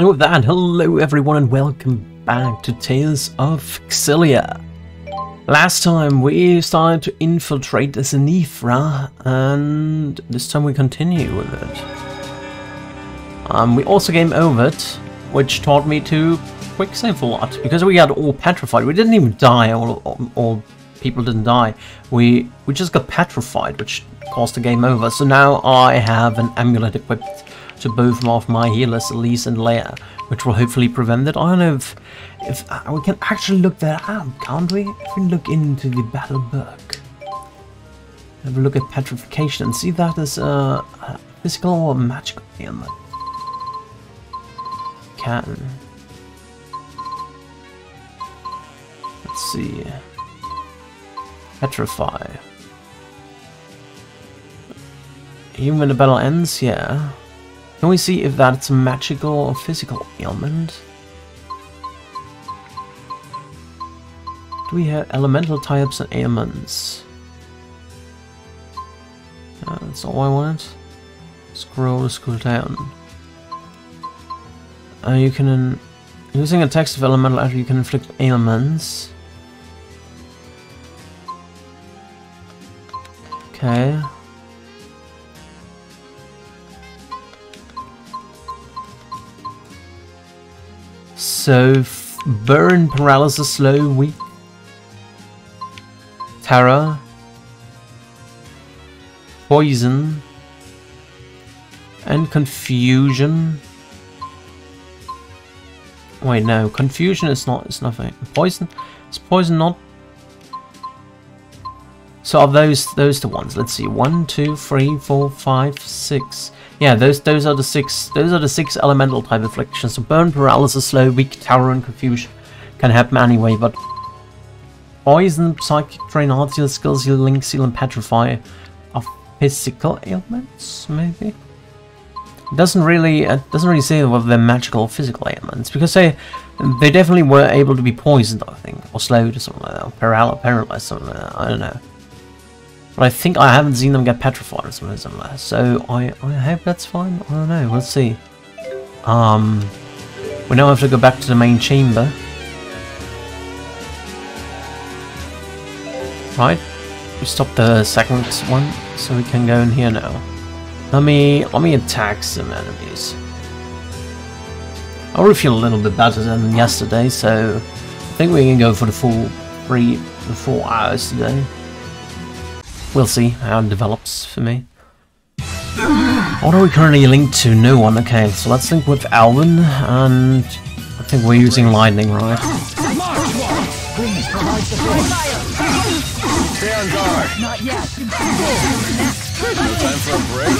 And with that, hello everyone and welcome back to Tales of Xillia. Last time we started to infiltrate the Zenethra, and this time we continue with it. Um, we also game over it, which taught me to quick save a lot, because we got all petrified. We didn't even die, all, all people didn't die. We, we just got petrified, which caused the game over. So now I have an amulet equipped to both of my healers, Elize and Leia, which will hopefully prevent that. I don't know if, if uh, we can actually look that up, can't we? If we look into the battle book, have a look at petrification and see that as a, physical or magical ailment. Can. Let's see. Petrify. Even when the battle ends, yeah. Can we see if that's a magical or physical ailment? Do we have elemental types and ailments? That's all I wanted. Scroll, scroll down. Uh, you can, using a text of elemental after you can inflict ailments. Okay. So, burn, paralysis, slow, weak, terror, poison, and confusion. Wait, no, confusion is not, it's nothing. Poison, is poison not? So are those, those the ones? Let's see, one, two, three, four, five, six. Yeah, those those are the six those are the six elemental type afflictions. So burn, paralysis, slow, weak, terror, and confusion can happen anyway, but poison, psychic drain, heart seal, skill link seal, and petrify are physical ailments, maybe. Doesn't really it doesn't really say whether they're magical or physical ailments because they they definitely were able to be poisoned, I think, or slowed or something like that, or paral paralyzed, something like that. I don't know. But I think I haven't seen them get petrified or something similar, so I, I hope that's fine. I don't know, we'll see. Um, we now have to go back to the main chamber. Right, we stopped the second one, so we can go in here now. Let me, let me attack some enemies. I already feel a little bit better than yesterday, so I think we can go for the full three, the four hours today. We'll see how it develops for me. What are we currently linked to? No one. Okay, so let's link with Alvin, and I think we're using lightning, right? Please provide support. Stay on guard. Not yet. No time for a break.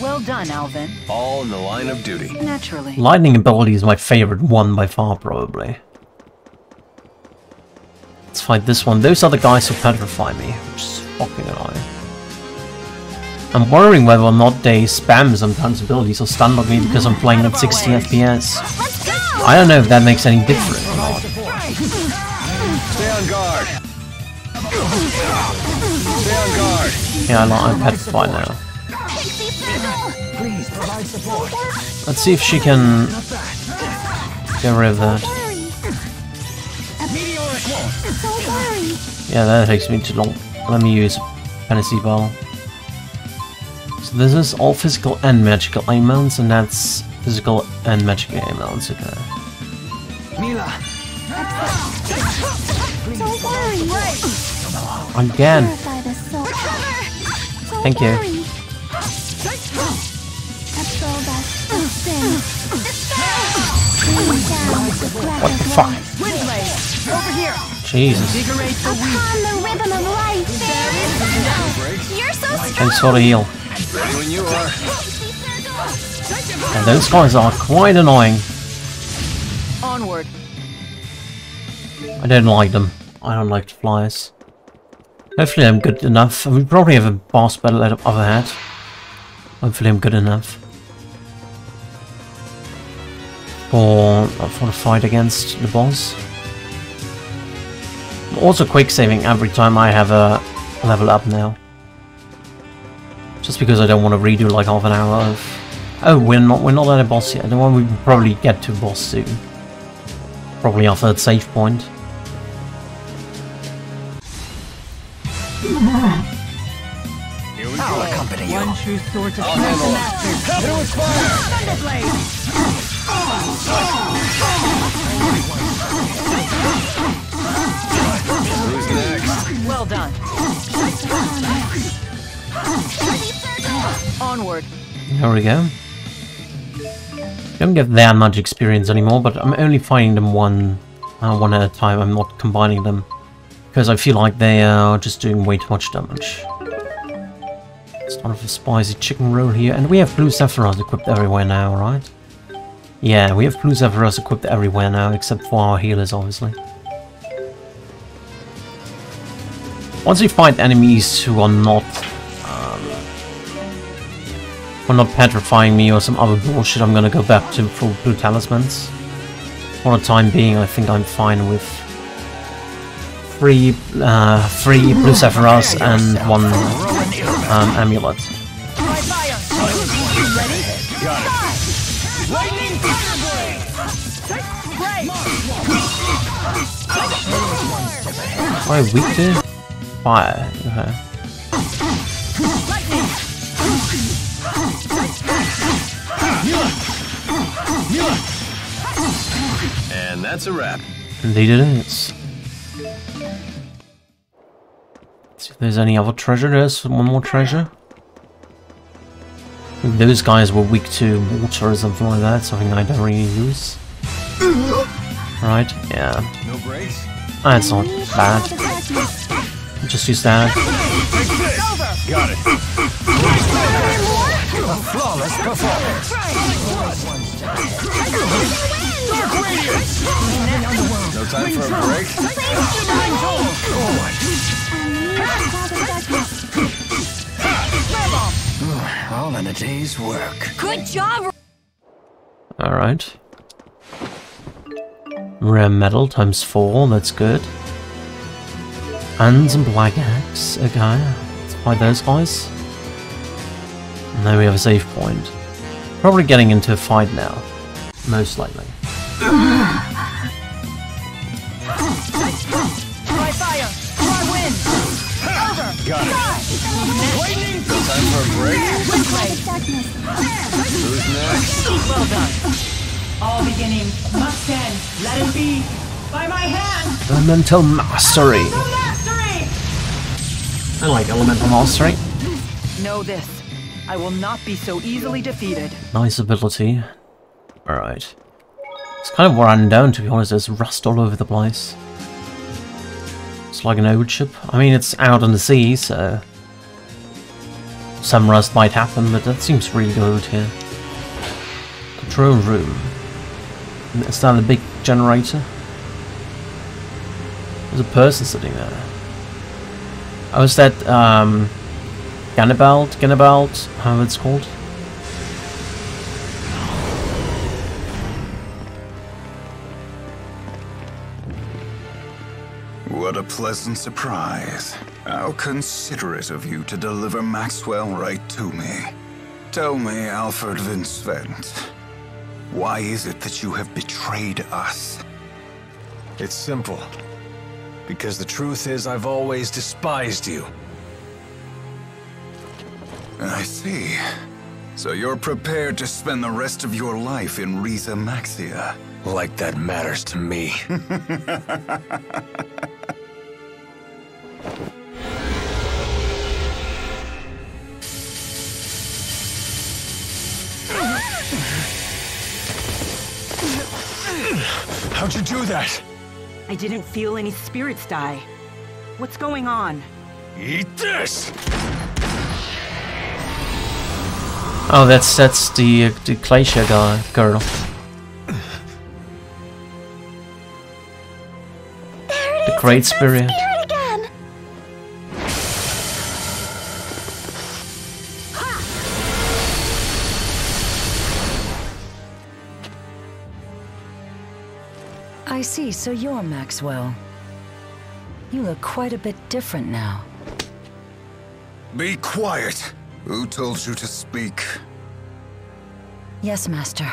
Well done, Alvin. All in the line of duty. Naturally. Lightning ability is my favorite one by far, probably. Let's fight this one. Those are the guys who petrify me, which is fucking annoying. I'm worrying whether or not they spam sometimes abilities or stun lock me because I'm playing at 60 FPS. I don't know if that makes any difference or not. Stay on guard. Stay on guard. Yeah, I'm, I'm petrified now. Please provide support. Let's see if she can get rid of that. Yeah, that takes me too long. Let me use Fantasy Ball. So this is all physical and magical ailments, and that's physical and magical ailments, okay. Milla. Don't worry. Again. Purify the soul. Thank you. worry. Absolve us of sin. Bring down the What the fuck? Windblade! Over here! Jesus. Invigorate the weak! On the rhythm of life. You're so strong. Thanks for the heal. Ready when you are. And those guys are quite annoying. Onward! I don't like them. I don't like the flyers. Hopefully I'm good enough. We probably have a boss battle up ahead. Hopefully I'm good enough. For, for the fight against the boss. I'm also quick saving every time I have a level up now. Just because I don't want to redo like half an hour of... Oh, we're not we're not at a boss yet. The one we probably get to boss soon. Probably our third save point. Here we I'll go. accompany you. One true sword to I'll handle it. masters. It with fire. Thunderblade! Who's next? Well done. Onward. There we go. Don't get that much experience anymore, but I'm only fighting them one, uh, one at a time. I'm not combining them because I feel like they are just doing way too much damage. Start of a spicy chicken roll here, and we have blue sapphires equipped everywhere now, right? Yeah, we have blue sapphires equipped everywhere now, except for our healers, obviously. Once we find enemies who are not for not petrifying me or some other bullshit, I'm gonna go back to full blue talismans. For the time being, I think I'm fine with three, uh, three blue sapphires and one um, amulet. By fire! Ready? Got it. Lightning Break! Thunderblade. Am I weak to fire? Okay. And that's a wrap. Indeed it is. See if there's any other treasure. There's one more treasure. Those guys were weak to water or something like that, something I don't really use. Right, yeah. No breaks. That's not bad. Just use that. Got it. A flawless performance. Dark Radiance. No time for a break. All in a day's work. Good job, Alright. Rare metal times four, that's good. And black axe, okay. Let's fight those guys. And then we have a save point. Probably getting into a fight now. Most likely. By fire! By wind! Over! Got it. Lightning. Time for a break. Who's next? Well done. All beginning must end. Let it be. By my hand. Elemental Mastery! Mastery! I like Elemental Mastery. Know this. I will not be so easily defeated. Nice ability. Alright. It's kind of worn down to be honest, there's rust all over the place. It's like an old ship. I mean, it's out on the sea, so... Some rust might happen, but that seems really good here. Control room. Is that a big generator? There's a person sitting there. Oh, is that, um... Gannibald? How it's called? What a pleasant surprise. How considerate of you to deliver Maxwell right to me. Tell me, Alfred Vincent, why is it that you have betrayed us? It's simple. Because the truth is, I've always despised you. I see. So you're prepared to spend the rest of your life in Rieze Maxia. Like that matters to me. How'd you do that? I didn't feel any spirits die. What's going on? Eat this! Oh, that's that's the uh, the Glacier guy girl. The Great Spirit. I see, so you're Maxwell. You look quite a bit different now. Be quiet. Who told you to speak? Yes, Master.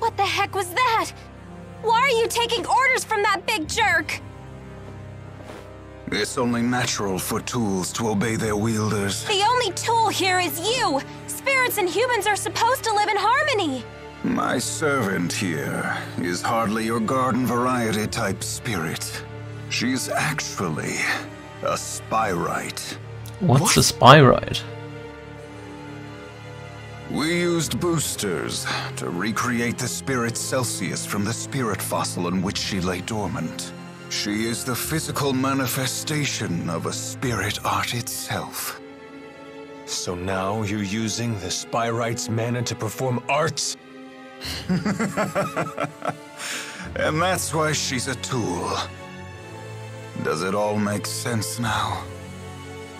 What the heck was that? Why are you taking orders from that big jerk? It's only natural for tools to obey their wielders. The only tool here is you! Spirits and humans are supposed to live in harmony! My servant here is hardly your garden variety type spirit. She's actually a spyrite. What's a spyrite? We used boosters to recreate the spirit Celsius from the spirit fossil in which she lay dormant. She is the physical manifestation of a spirit art itself. So now you're using the Spyrite's mana to perform arts? And that's why she's a tool. Does it all make sense now?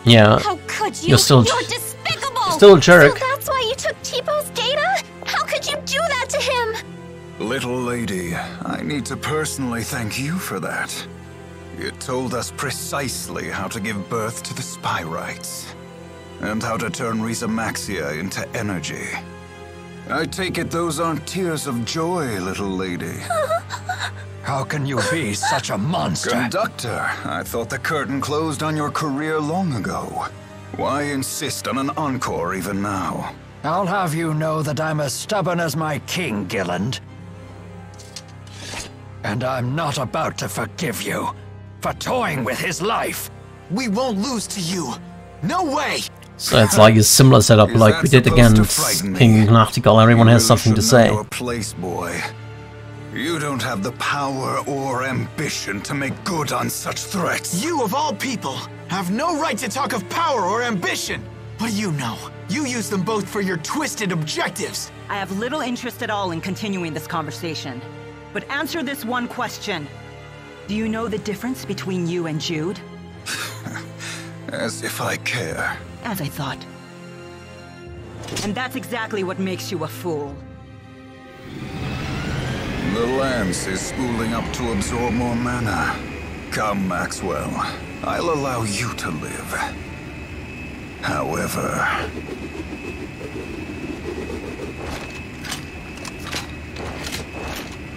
Yeah. How could you? You're still- You're despicable! still a jerk. So that's why you took Teepo data? How could you do that to him? Little lady, I need to personally thank you for that. You told us precisely how to give birth to the Spyrites, and how to turn Rieze Maxia into energy. I take it those aren't tears of joy, little lady. How can you be such a monster? Conductor, I thought the curtain closed on your career long ago. Why insist on an encore even now? I'll have you know that I'm as stubborn as my king, Gilland. And I'm not about to forgive you for toying with his life. We won't lose to you. No way! So it's like a similar setup like we did against frighten me? King Nachtigal. Everyone You has something to say. Place, boy. You don't have the power or ambition to make good on such threats. You, of all people, have no right to talk of power or ambition. What do you know? You use them both for your twisted objectives. I have little interest at all in continuing this conversation. But answer this one question. Do you know the difference between you and Jude? As if I care. As I thought. And that's exactly what makes you a fool. The lance is spooling up to absorb more mana. Come, Maxwell. I'll allow you to live. However...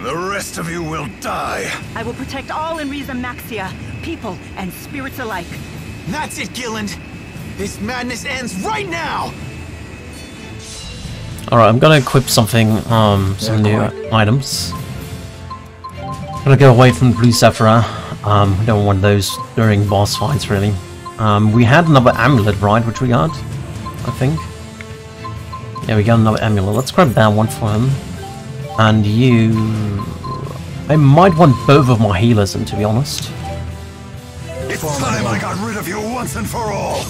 The rest of you will die. I will protect all in Rieze Maxia, people and spirits alike. That's it, Gilland. This madness ends right now! Alright, I'm gonna equip something, um, some new items. I'm Gonna go away from Blue Sephira. Um, we don't want those during boss fights, really. Um, we had another amulet, right, which we got? I think. Yeah, we got another amulet. Let's grab that one for him. And you... I might want both of my healers in, to be honest. It's time I got rid of you once and for all.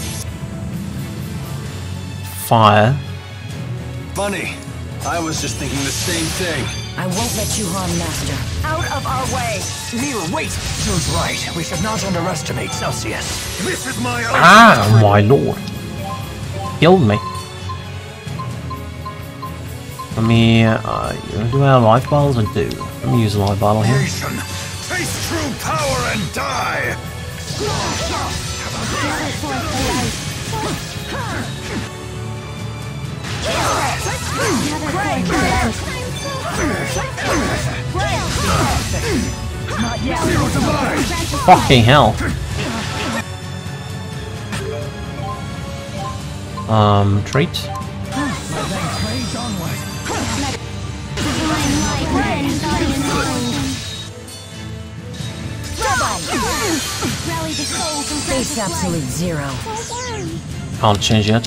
Fire. Funny. I was just thinking the same thing. I won't let you harm Master. Out of our way! Milla, wait! Jude's right. We should not underestimate Celsius. This is my own. Ah, my lord. Killed me. Let me, uh, do I have life bottles? I do. Let me use a life bottle here. Nation, taste true power and die. Fucking hell. Um, trait? Face absolute zero. Can't change yet.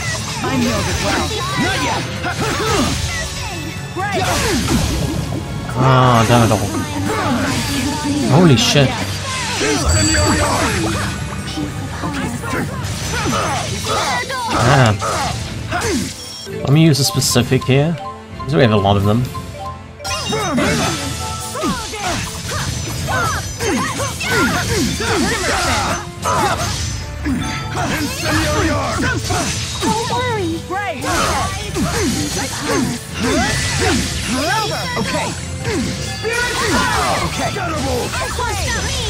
us. I know it well. Not yet! Ah, damn it all. Holy shit. Damn. Let me use a specific here. Because we have a lot of them. Right! Okay. Okay.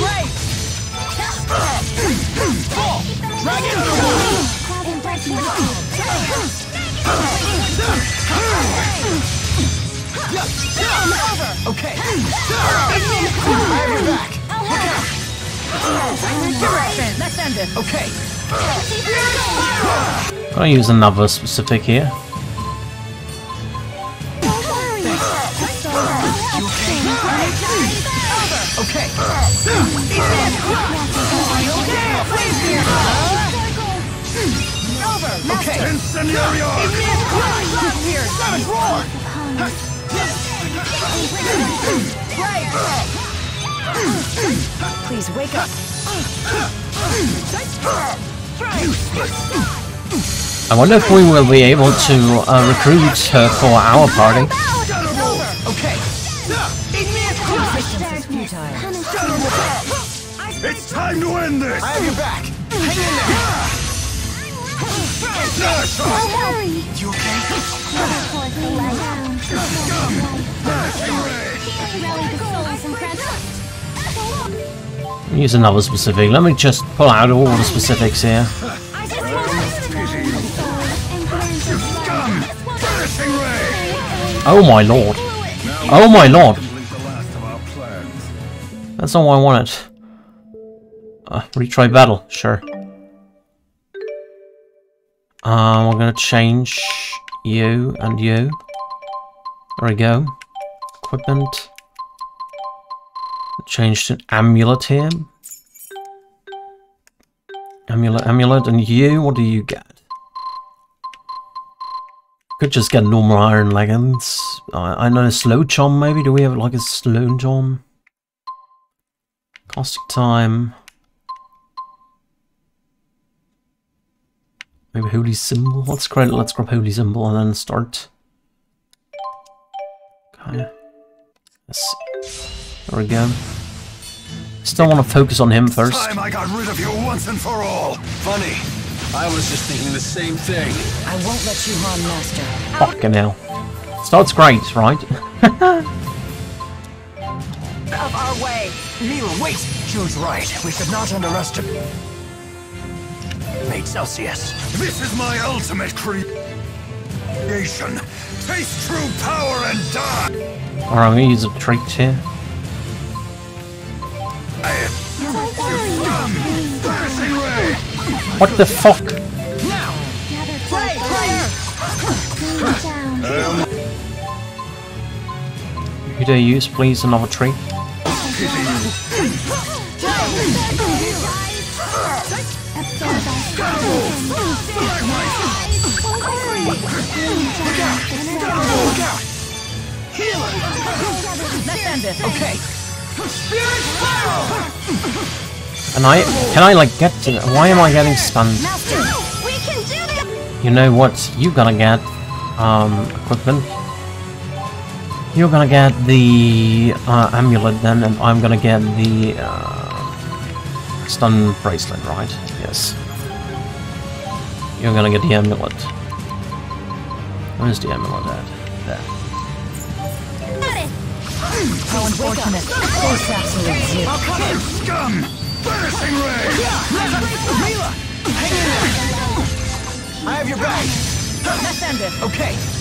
Right! Okay. I have your back. Direction! Let's end it! Okay. I'll use another specific here. Okay. Okay. Savage roar. Please wake up. I wonder if we will be able to uh, recruit her for our party. Okay. Resistance is. It's time to end this! I have your back. Hang in there. Don't worry. You okay? Rally the souls and practice. Use another specific. Let me just pull out all the specifics here. Oh my lord. Oh my lord. That's not what I wanted. Uh, retry battle, sure. Um, we're gonna change you and you. There we go. Equipment. Change to amulet here. Amulet, amulet, and you, what do you get? Could just get normal iron leggings. I, I know a slow charm maybe. Do we have like a slow charm? Caustic time. Maybe holy symbol. Let's grab let's grab holy symbol and then start. Okay. Yes. There we go. Still want to focus on him first. Time I got rid of you once and for all! Funny. I was just thinking the same thing. I won't let you harm Master. Fucking hell. Starts great, right? Of our way! Milla, wait! Jude's right. We should not underestimate... Mate Celsius. This is my ultimate creation! Taste true power and die! Alright, I'm gonna use a trait here. Vanishing ray! What the fuck? Could um, I use, please, another trait? Can I, can I like get to, why am I getting stunned? We can do this! You know what, you gonna get, um, equipment. You're gonna get the, uh, amulet then, and I'm gonna get the, uh, stun bracelet, right? Yes. You're gonna get the amulet. Where's the amulet at? There. How unfortunate! Face absolute zero. Scum! Vanishing ray! Milla, hang in there. I have your back. Let's end it! Okay.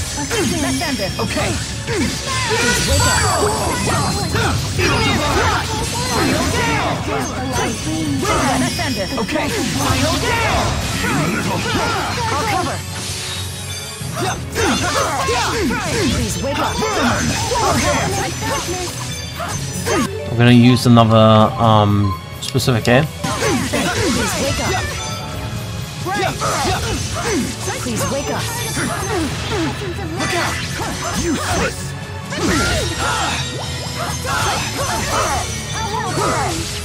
Let's end it. Okay. Let's end it. Okay. I'll cover. Please wake up. I'm gonna use another um specific air. Wake up. Please wake up. Useless!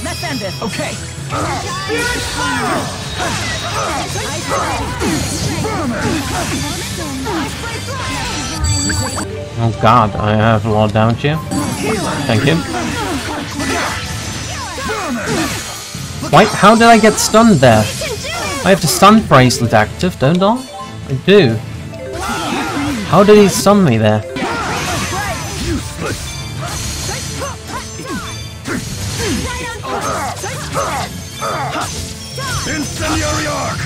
Let's end it. Okay. Oh god, I have a lot of damage here. Thank you. Wait, how did I get stunned there? I have the stun bracelet active, don't I? I do. How did he stun me there? Incendiary arc!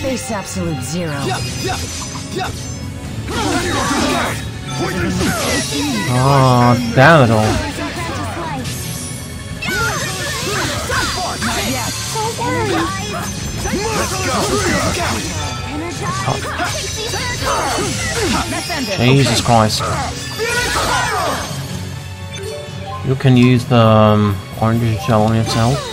Face absolute zero. Oh, damn it all. Jesus Christ. You can use the um, orange shell on yourself.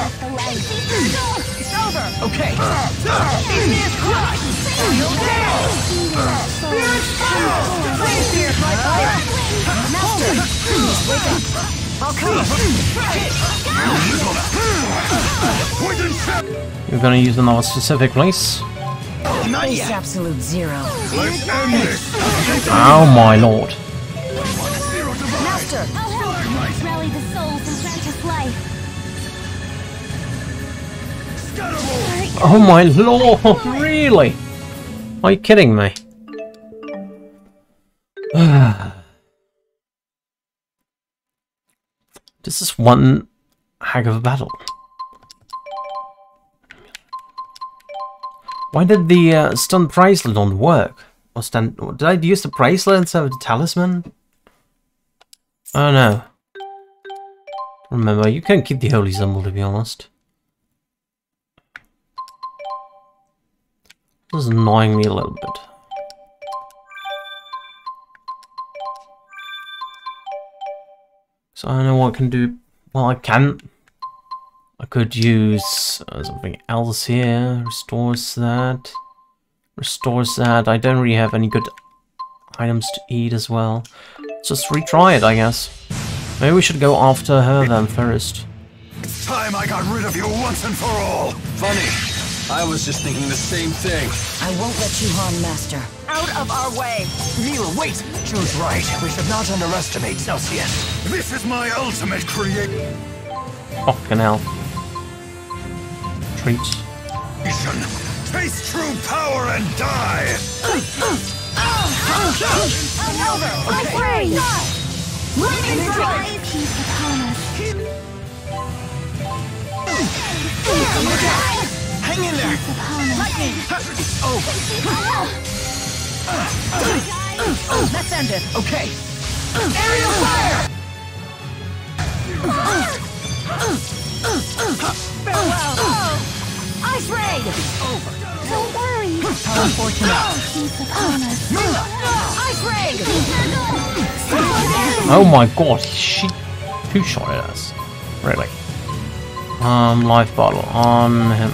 Okay. I'll cover. You're gonna use another specific place? Not yet. absolute zero. Let's end this! Oh my lord. Master. Oh my lord, really? Are you kidding me? this is one heck of a battle. Why did the uh, stun bracelet not work? Or stand, did I use the bracelet instead of the talisman? Oh no. Remember, you can't keep the holy symbol to be honest. This is annoying me a little bit. So I don't know what I can do. Well, I can. I could use uh, something else here. Restores that. Restores that. I don't really have any good items to eat as well. Let's Just retry it, I guess. Maybe we should go after her then first. It's time I got rid of you once and for all! Funny. I was just thinking the same thing. I won't let you harm Master. Out of our way! Milla, wait! Jude's right. We should not underestimate Celsius. This is my ultimate creation! Fucking hell. Treats. Taste true power and die! Lightning strike! Peace upon us. Hang in there! Lightning! Oh! oh. Let's end it! Okay! Area fire! Farewell! Ice raid! It's over! Don't worry! How unfortunate! Ice raid! Oh my god, she two-shotted us. Really? Um, life bottle on him.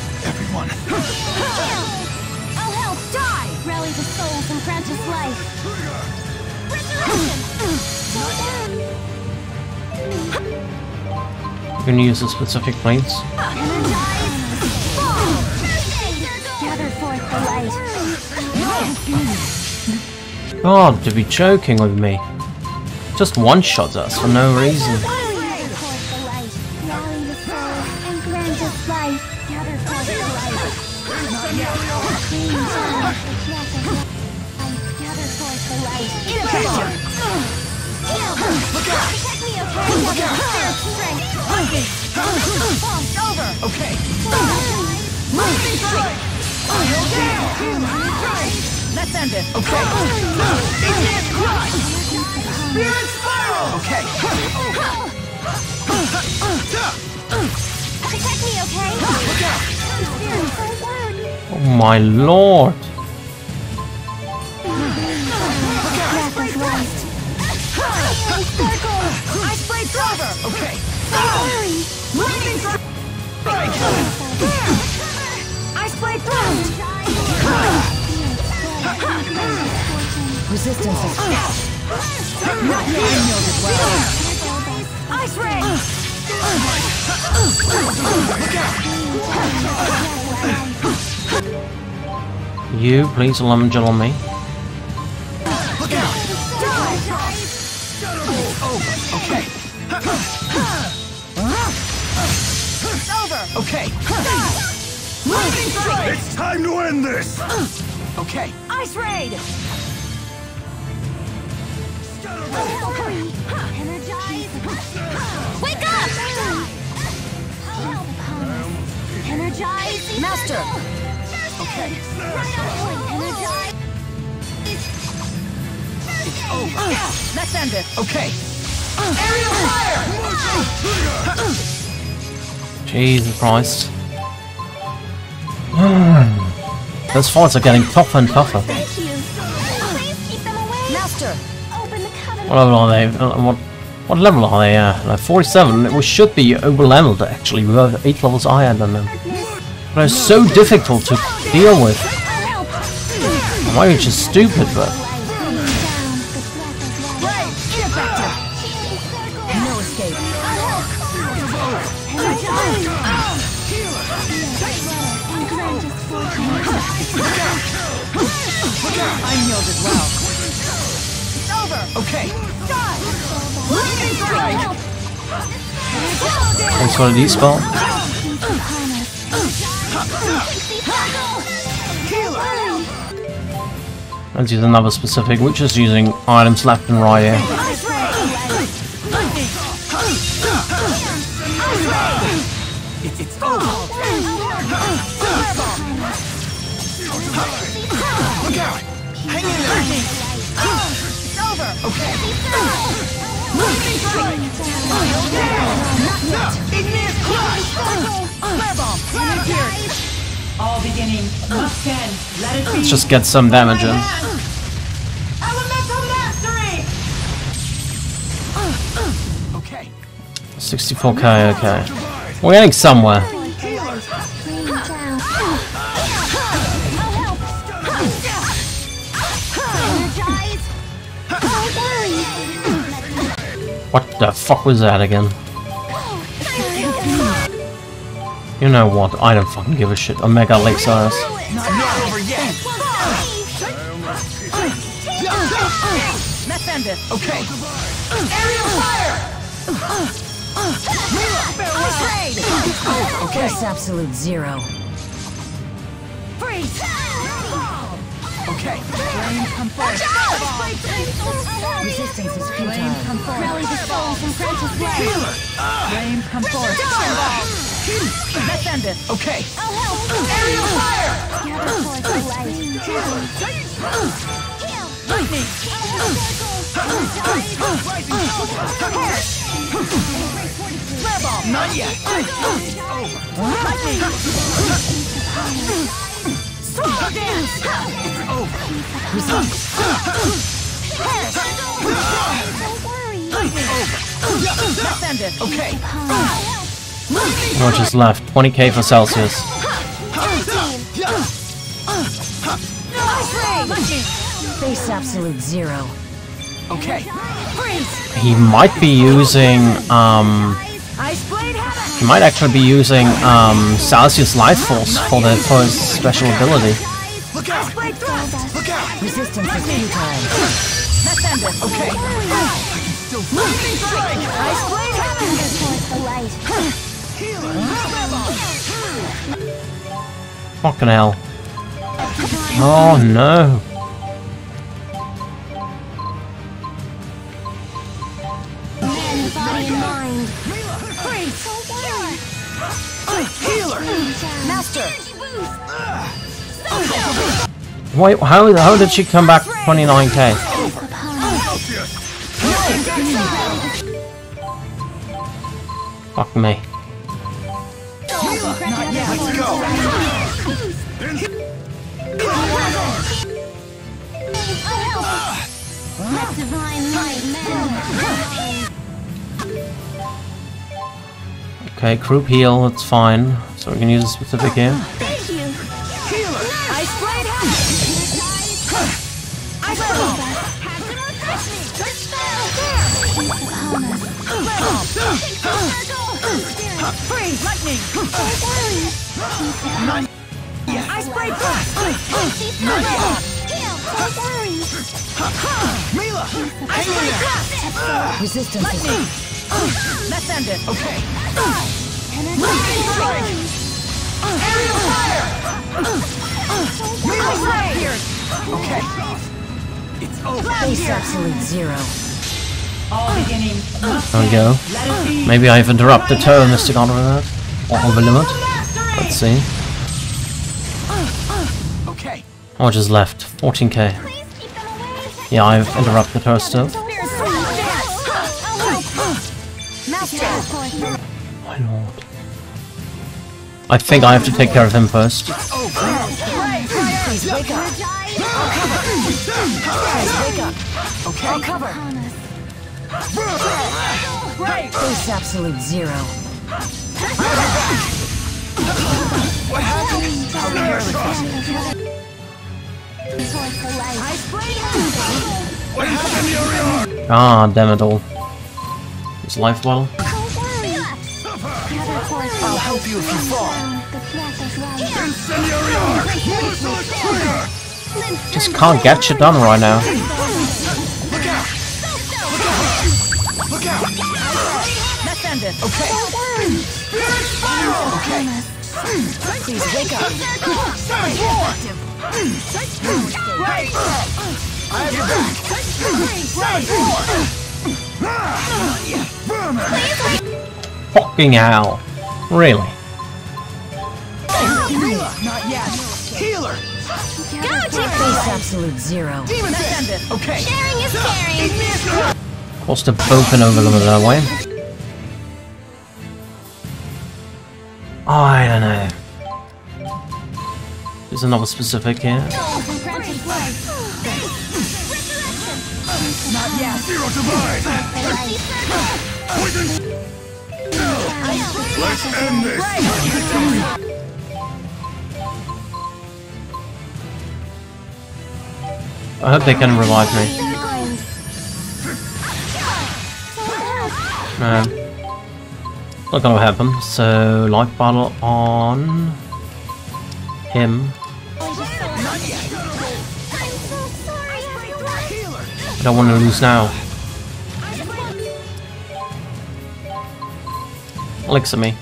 forth the light. Everyone. I'll help. Die. Rally the souls and grant us life. You can use a specific plates. Gather forth the light. God, to be joking with me. Just one shots us for no reason. Look out! Protect me, okay? Look out! Over. Okay. Let's end it. Okay. Crush! Spirit Spiral! Okay. Oh my lord. Ice Blade Thrower! Okay. Don't worry. Lightning Strike! Ice Blade Thrust! Resistance is Not yet. I know this well. Ice Ray! You, please, lemon gel me. Look out! Oh, okay. It's over! Okay. Lightning Strike! It's time to end this! Okay. Ice Raid! Energize. Wake up! Energize. Master! Okay. Energize. Let's end it. Okay. Aerial Fire! Jesus Christ. Those fights are getting tougher and tougher. Thank you. Please keep them away. Master! Open the covenant. What level are they? Uh, What what level are they? Uh, like 47. We should be over leveled actually. We are 8 levels higher than them. But it's so difficult to deal with. I might be just stupid, but thanks for the upon. Let's use another specific. which is using items left and right here. All beginning must end. Let it be. Let's just get some damage in. Okay. 64k, okay. We're getting somewhere. Rain down. Energized. Don't worry. What the fuck was that again? You know what? I don't fucking give a shit. Omega Lake Cyrus. Not over yet. Okay. Aerial fire. Ice raid. Okay. It's absolute zero. Freeze. Okay. Flames come forth. Resistance is Flames futile. come forth. Rally the souls from Prentice Way. Flames come forth. Mephendus. Okay. I'll help. Aerial fire. Gather forth light. Heal. Lightning. Flare bomb. Not yet. Lightning. Swallow dance. Over. Don't worry. Mephendus. Okay. What just left? 20k for Celsius. Ice raid. Lightning. Face absolute zero. Okay. Freeze. He might be using, um, Ice blade he might actually be using, um, Celsius Life Force for the for his special ability. Look out. Look out. Resistance is futile. Mephendus. Okay. Lightning strike. Ice blade hammer. Fucking hell. Oh no. Wait, how, how did she come back 29k? Fuck me. Okay, group heal, it's fine. So we can use a specific here. Thank you. Ice blade hammer. Ice bomb. Have some refreshment. Let's Freeze. Lightning. Ice blade thrust. Milla. Ice blade thrust. Resistance is end it. Okay. Aerial fire. Ice raid. Pierce. Okay. It's over. face absolute zero. All beginning must There we end. go. Let. Maybe I've interrupted her, Mystic Honor with that. Or over limit. Let's see. Okay. Oh, what just left? 14k. Please keep them away. Yeah, I've interrupted her still. My lord. I think I have to take care of him first. Wake up. Okay. I'll cover. Face absolute zero. What happened? I'll be here with you. Ice blade hammer. What happened? Ah, damn it all. His life bottle. I'll help you if you fall. Just can't get shit done right now. Look out. Look out. Mephendus. Okay. Okay. Please wake up. Right. I have your back. Fucking hell. Really? Not yet. Healer. Go, Face absolute zero. Demon Okay. Sharing is caring. Course, they're open over them that way. I don't know. There's another specific here. Not yet. Zero divide! Poison! Let's end this! Victory. I hope they can revive me. No. Um, not gonna happen. So, life battle on him. I don't want to lose now. Elixir me.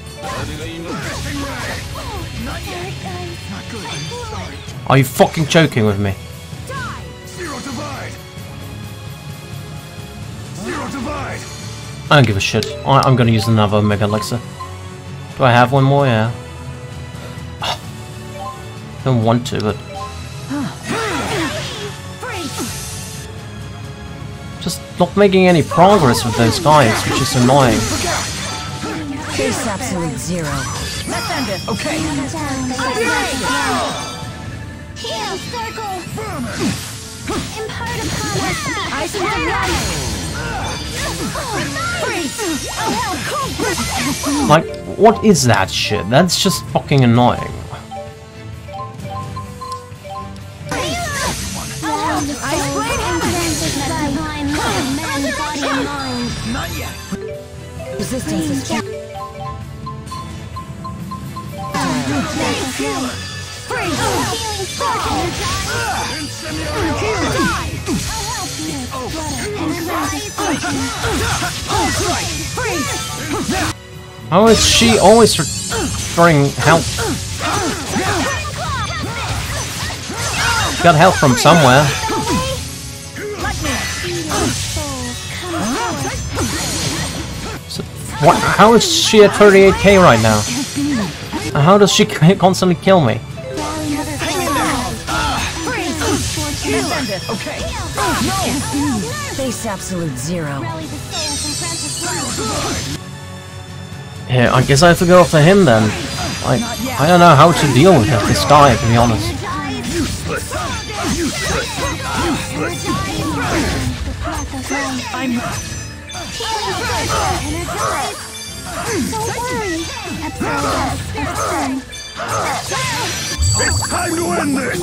Are you fucking joking with me? I don't give a shit. I I'm gonna use another Mega Elixir. Do I have one more? Yeah. Don't want to, but... not making any progress with those guys, which is annoying. Face absolute zero. Let's end it. Okay. Heal circle. Impart upon us. Ice Wind Rise. Like, what is that shit? That's just fucking annoying. Resistance is checked. Healing circle. How is she always throwing help? Got help from somewhere. What? How is she at 38k right now? How does she constantly kill me? Let's end it. Okay. Face absolute zero. Yeah, I guess I have to go after him then. I I don't know how to deal with this guy, to be honest. I'm It's time to end this!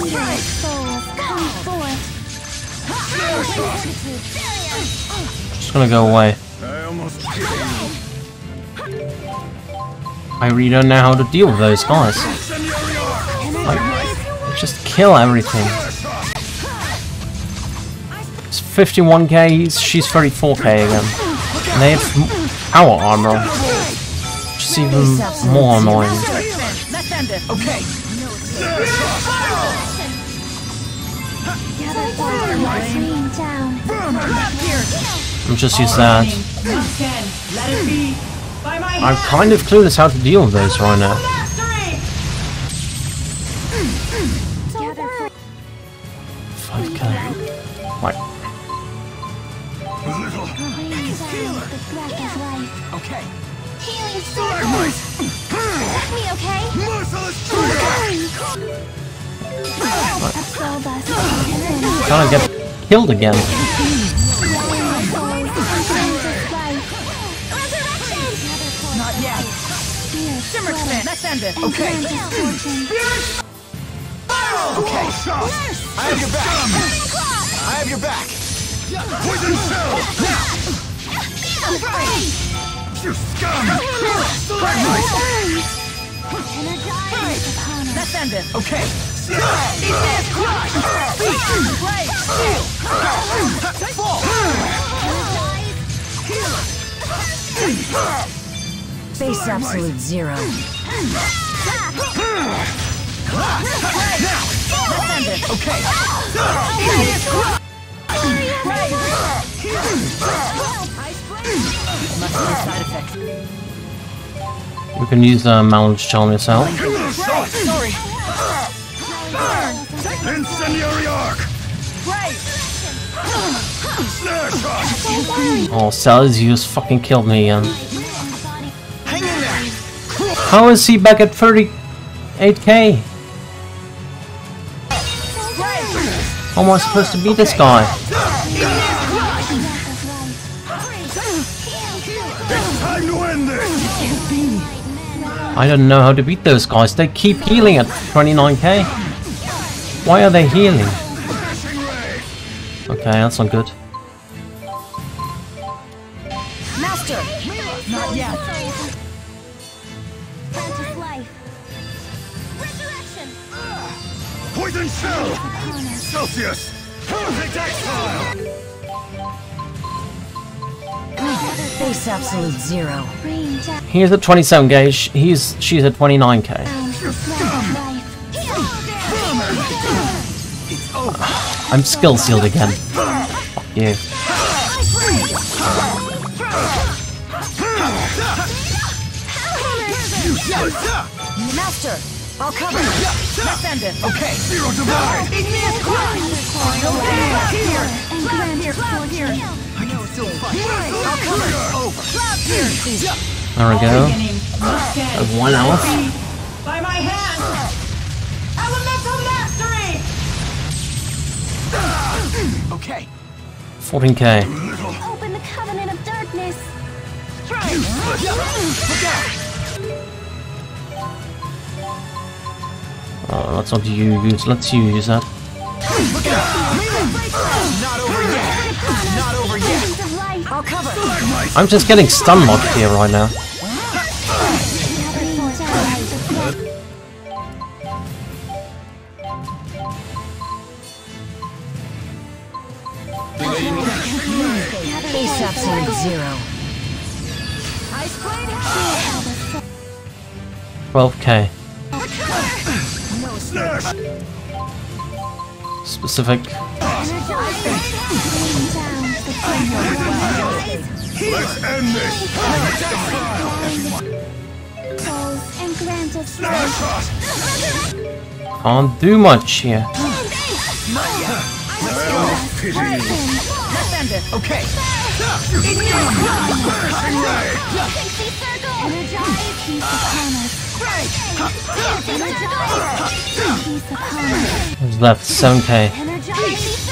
Just gonna go away. I I really don't know how to deal with those guys. Like, just kill everything. It's 51k, she's 34k again. And they have m- power armor. Which is even more annoying. Let's end it. Okay. I'm just use that. Once again, let it be. By my I'm kind of clueless how to deal with those right now. Healing circle. Me, okay? Merciless Absorb gonna get killed again. Not yet. Shimmer Smith. Let's end it. Okay. Okay. I have your back. I have your back. Poison shell! You scum! Let's end it. Okay. Eat this. Crush. Blade. Steel. Fall. Face absolute zero. Let's end it. Okay. Eat this. Crush. Blade. You can use the uh, knowledge charm yourself. Right. Sorry. Incendiary arc! Snare shot! Oh, Celsius fucking killed me again. Hang in there! How is he back at 38k? How am I supposed to beat this guy? I don't know how to beat those guys. They keep healing at 29k. Why are they healing? Okay, that's not good. Master! Not yet. Plant of life. Resurrection. Poison shell! Celsius! Perfect exile! Face absolute zero. He's at 27 gauge. He's she's at 29k. Plant of life. I'm skill sealed again. Fuck you. Master! I'll cover! Let's end it! Okay, Zero divide! Igneous Crush! And grant fortune. I can still fight. I'll cover! Over. There we go. Beginning. Must. Of one health. By my hand. Elemental mastery. Okay. 14k. Open the covenant of darkness. Look out! Oh, let's not use. Let's you use that. Look out! Not over yet! Not over yet! Plant of life. I'll cover! I'm just getting stun locked here right now. Rain. Face absolute zero. 12k. Specific. Let's end this! Can't do much here. Okay. Who's left? 7k. Energize.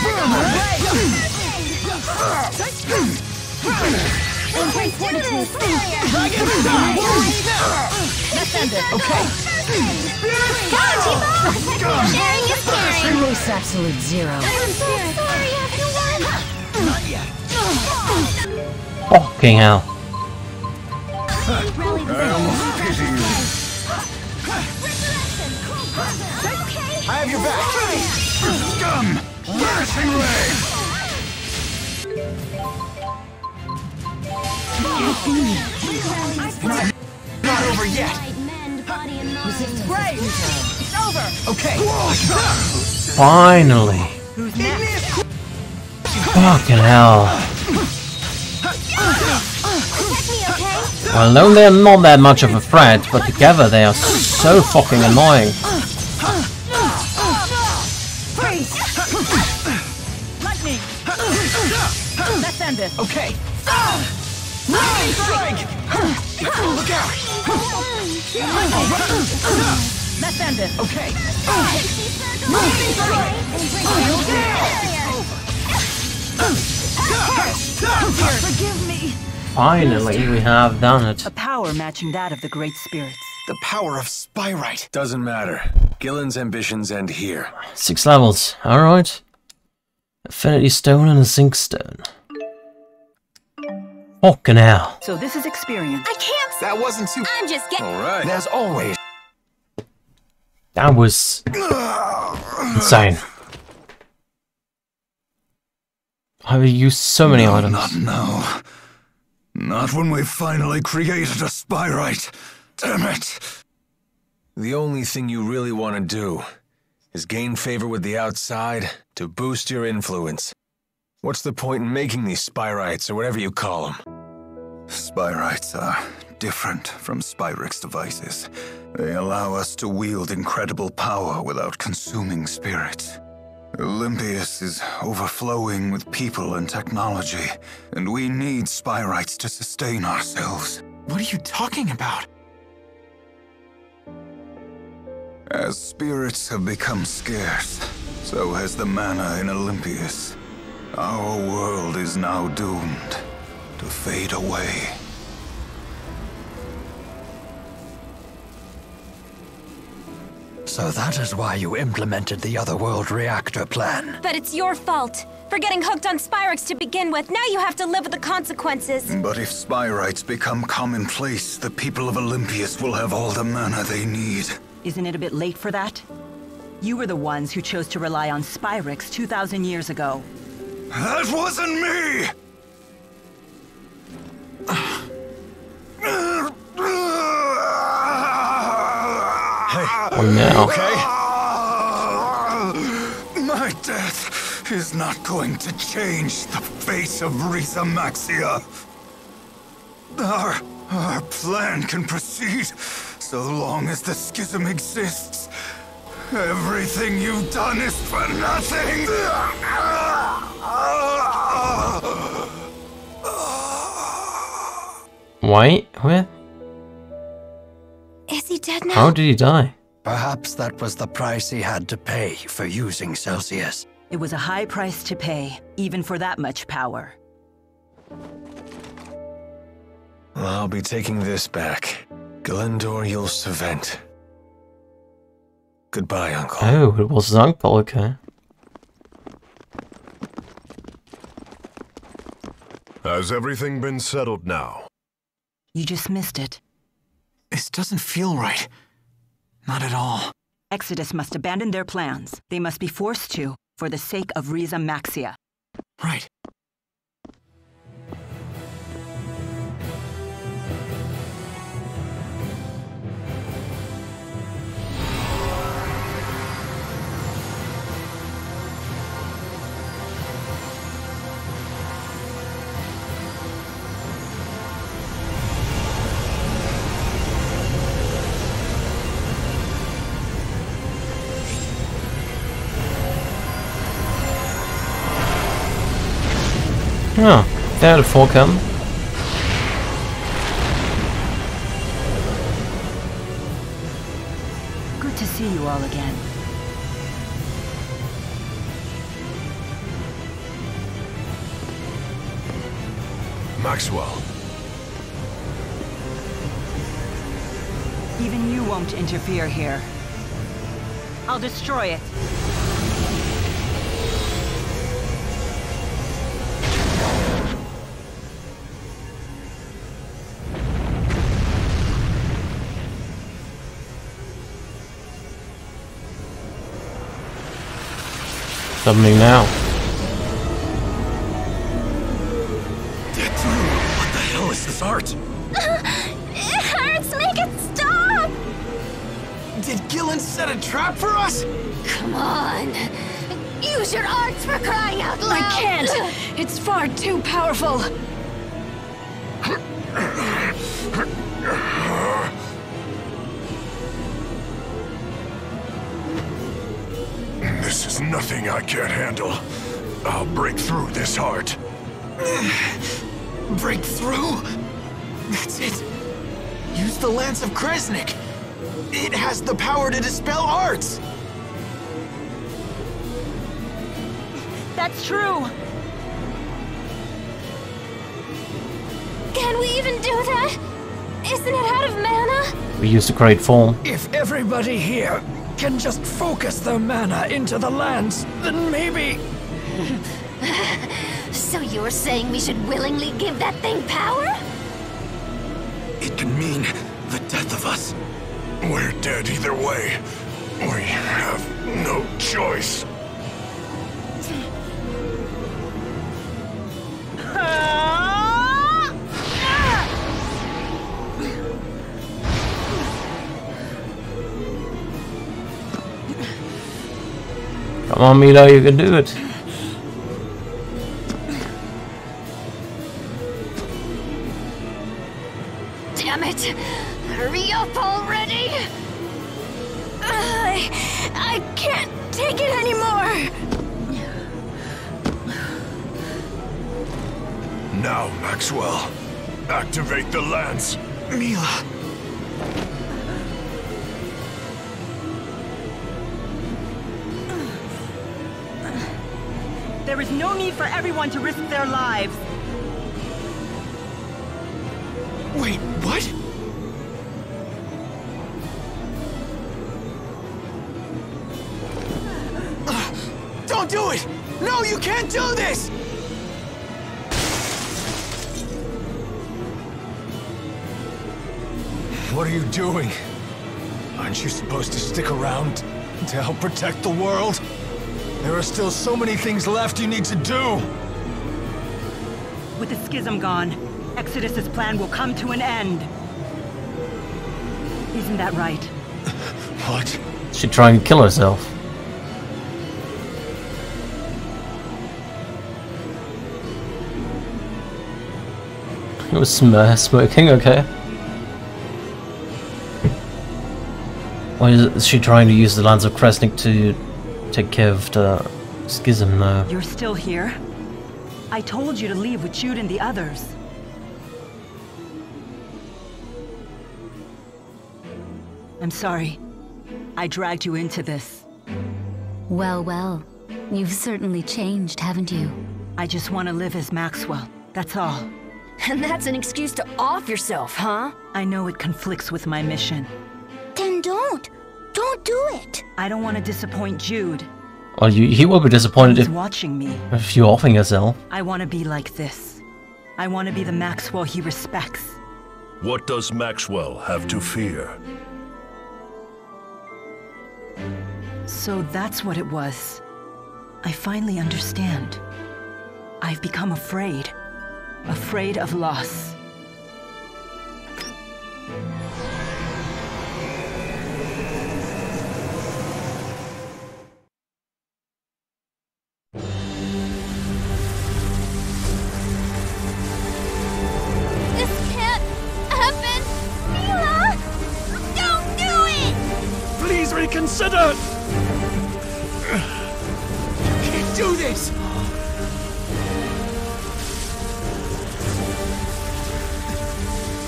Let's end it! Okay. Sharing is caring. Face absolute zero. I'm. Not yet. Fucking hell. I'll pity you! I have your back. Scum! Flashing ray! Not over yet. mend body. Great! It's over! Okay. Finally. Who's next? Fucking hell. Protect me, okay? Well, alone they're not that much of a threat, but together they are so fucking annoying. Freeze! Lightning! Let's end it! Okay. Lightning strike! Look out! Let's end it! Okay. Forgive me! Finally, we have done it. A power matching that of the Great Spirits. The power of Spyrite. Doesn't matter. Gilland's ambitions end here. Six levels. Alright. Affinity Stone and a Zinc Stone. Oh, Fucking hell. So this is experience. I can't. That wasn't too. I'm just getting. All right. As always, That was insane. I've used so many No, items. Not now. Not when we finally created a Spyrite. Damn it. The only thing you really want to do is gain favor with the outside to boost your influence. What's the point in making these Spyrites or whatever you call them? Spyrites are different from Spyrix devices. They allow us to wield incredible power without consuming spirit. Elympios is overflowing with people and technology, and we need Spyrites to sustain ourselves. What are you talking about? As spirits have become scarce, so has the mana in Elympios. Our world is now doomed to fade away. So that is why you implemented the Otherworld reactor plan. But it's your fault. For getting hooked on Spyrix to begin with, now you have to live with the consequences. But if Spyrites become commonplace, the people of Elympios will have all the mana they need. Isn't it a bit late for that? You were the ones who chose to rely on Spyrix 2,000 years ago. That wasn't me! Oh no. My death is not going to change the fate of Rieze Maxia. Our, our plan can proceed so long as the schism exists. Everything you've done is for nothing. Wait, where? Is he dead now? How did he die? Perhaps that was the price he had to pay for using Celsius. It was a high price to pay, even for that much power. I'll be taking this back. Galendor Yul Goodbye, Uncle. Oh, it was his uncle, okay. Has everything been settled now? You just missed it. This doesn't feel right. Not at all. Exodus must abandon their plans. They must be forced to, for the sake of Rieze Maxia. Right. Oh, they had a forecam. Good to see you all again. Maxwell. Even you won't interfere here. I'll destroy it. Something now. What the hell is this art? it hurts! Make it stop! Did Gilland set a trap for us? Come on! Use your arts for crying out loud! I can't! It's far too powerful! This is nothing I can't handle. I'll break through this heart. Break through? That's it. Use the Lance of Kresnik. It has the power to dispel arts. That's true! Can we even do that? Isn't it out of mana? We use the great form. If everybody here can just focus their mana into the lands, then maybe... So you're saying we should willingly give that thing power? It can mean the death of us. We're dead either way. We have no choice. Ah! Come on, Milla, you can do it. Damn it! Hurry up already! I, I can't take it anymore. Now, Maxwell. Activate the lance. Milla. There is no need for everyone to risk their lives. Wait, what? Uh, don't do it! No, you can't do this! What are you doing? Aren't you supposed to stick around to help protect the world? There are still so many things left you need to do! With the schism gone, Exodus's plan will come to an end. Isn't that right? What? She trying to kill herself. It was some uh, smoking, okay. Why is she trying to use the Lance of Kresnik to take give of the schism now? You're still here? I told you to leave with Jude and the others. I'm sorry. I dragged you into this. Well, well. You've certainly changed, haven't you? I just want to live as Maxwell. That's all. And that's an excuse to off yourself, huh? I know it conflicts with my mission. Then don't. Don't do it. I don't want to disappoint Jude. Well, you, he will be disappointed He's if, watching me. if you offing yourself. I want to be like this. I want to be the Maxwell he respects. What does Maxwell have to fear? So that's what it was. I finally understand. I've become afraid. Afraid of loss. Please reconsider! Can't do this!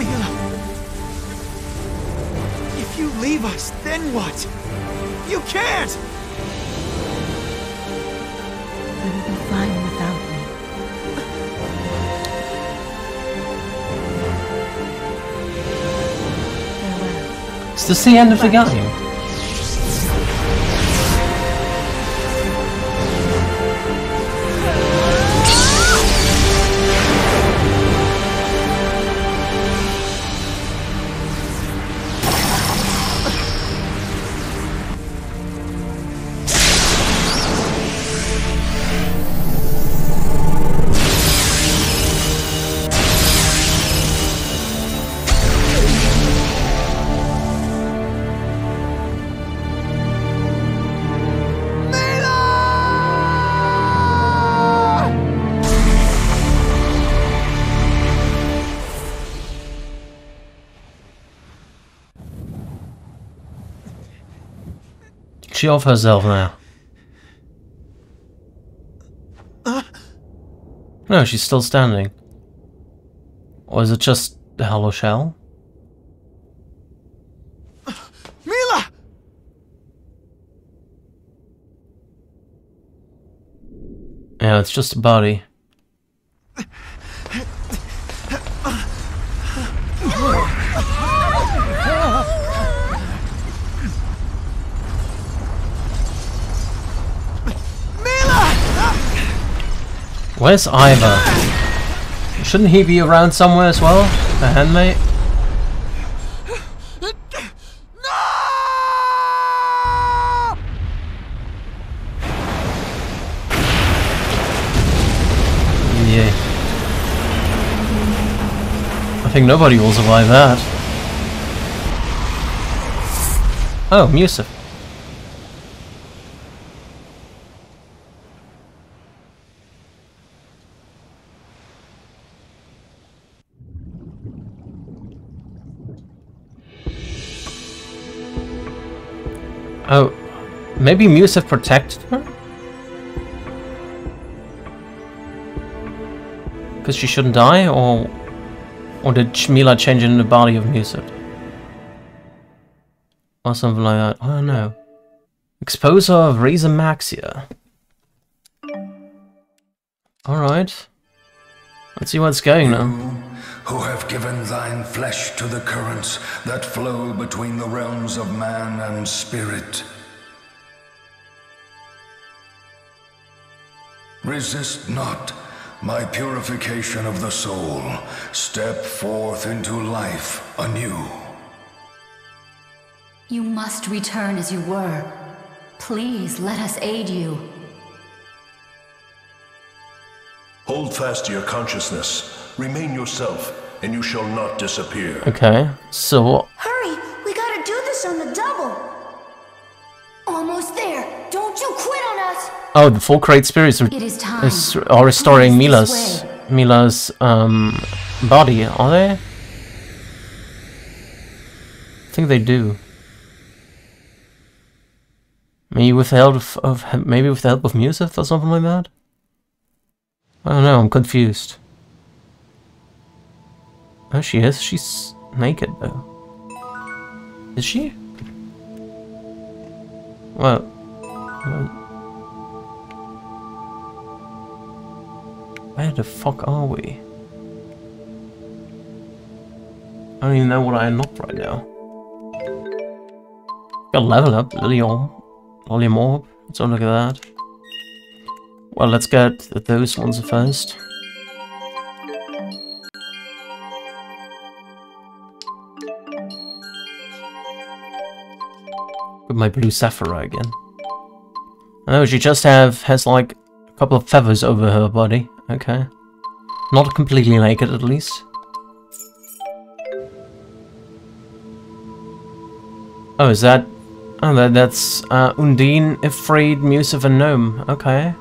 Milla. If you leave us, then what? You can't! You will be fine without me. Farewell. Is this the end of the game? She off herself now. No, she's still standing. Or is it just the hollow shell? Milla! Yeah, it's just a body. Where's Ivar? Shouldn't he be around somewhere as well? A handmate? Yeah. I think nobody will survive that. Oh, Musif. Oh, maybe Muse have protected her? Because she shouldn't die, or or did Milla change in the body of Muset? Or something like that. I don't know. Exposer of Rieze Maxia. Alright. Let's see what's going now. Who have given thine flesh to the currents that flow between the realms of man and spirit. Resist not my purification of the soul. Step forth into life anew. You must return as you were. Please let us aid you. Hold fast to your consciousness. Remain yourself, and you shall not disappear. Okay, so Hurry! We gotta do this on the double! Almost there! Don't you quit on us! Oh, the four great spirits are, It is time. is, are restoring Please, Milla's Milla's um body, are they? I think they do. Maybe with the help of, of maybe with the help of Museth or something like that. I don't know. I'm confused. Oh, she is. She's naked though. Is she? Well, Where the fuck are we? I don't even know what I unlocked right now. Got level up, Orb. Lily Orb. Let's have a look at that. Well, let's get those ones first. With my blue sapphire again. Oh, she just have has like a couple of feathers over her body. Okay. Not completely naked, at least. Oh, is that... Oh, that, that's uh, Undine, Muse of a Gnome. Okay.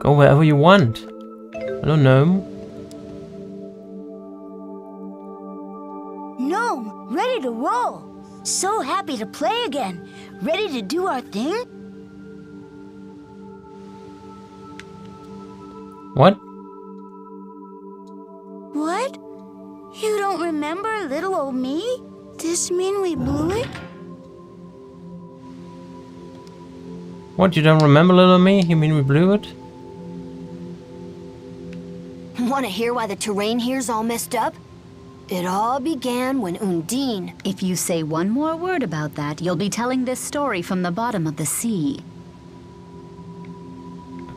Go wherever you want. Hello, Gnome. No, ready to roll. So happy to play again. Ready to do our thing? What? What? You don't remember little old me? This mean we blew it? What, you don't remember little me? You mean we blew it? Want to hear why the terrain here's all messed up? It all began when Undine... If you say one more word about that, you'll be telling this story from the bottom of the sea.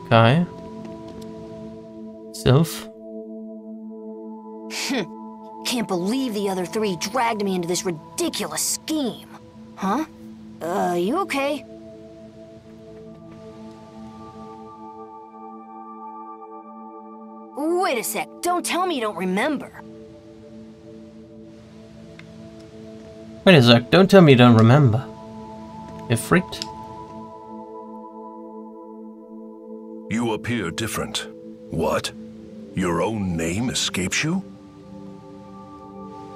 Okay. Sylph? Can't believe the other three dragged me into this ridiculous scheme. Huh? Uh, you okay? Wait a sec, don't tell me you don't remember. Wait a sec, don't tell me you don't remember. Ifrit? You appear different. What? Your own name escapes you?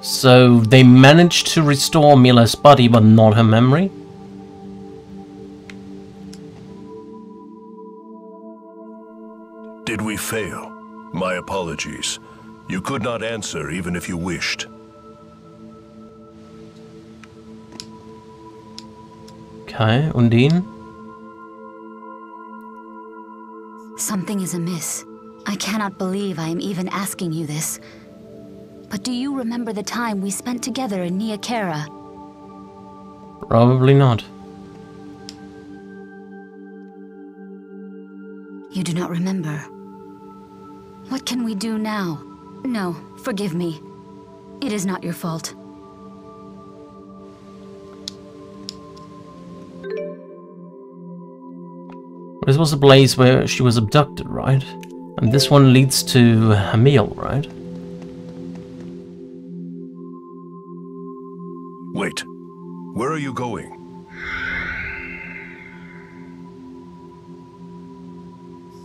So they managed to restore Milla's body but not her memory? Did we fail? My apologies. You could not answer even if you wished. Okay, Undine? Something is amiss. I cannot believe I am even asking you this. But do you remember the time we spent together in Nia Khera? Probably not. You do not remember. What can we do now? No, forgive me. It is not your fault. This was a place where she was abducted, right? And this one leads to Hamil, right? Wait. Where are you going?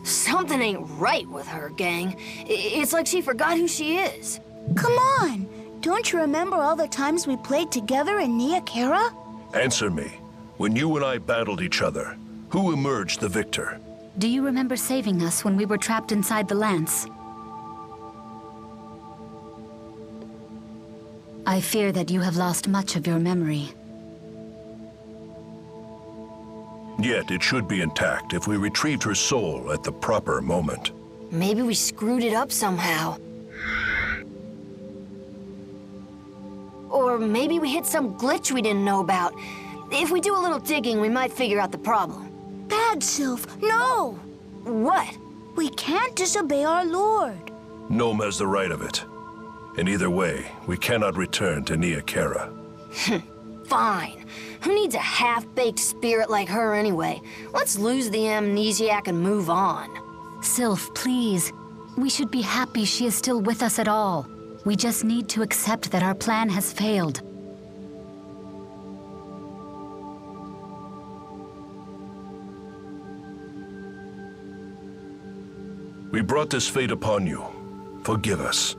Something ain't right with her, gang. It's like she forgot who she is. Come on! Don't you remember all the times we played together in Nia Khera? Answer me. When you and I battled each other, who emerged the victor? Do you remember saving us when we were trapped inside the lance? I fear that you have lost much of your memory. Yet it should be intact if we retrieved her soul at the proper moment. Maybe we screwed it up somehow. Or maybe we hit some glitch we didn't know about. If we do a little digging, we might figure out the problem. Bad Sylph, no! What? We can't disobey our lord. Gnome has the right of it. In either way, we cannot return to Nia Khera. Fine. Who needs a half-baked spirit like her anyway? Let's lose the amnesiac and move on. Sylph, please. We should be happy she is still with us at all. We just need to accept that our plan has failed. We brought this fate upon you. Forgive us.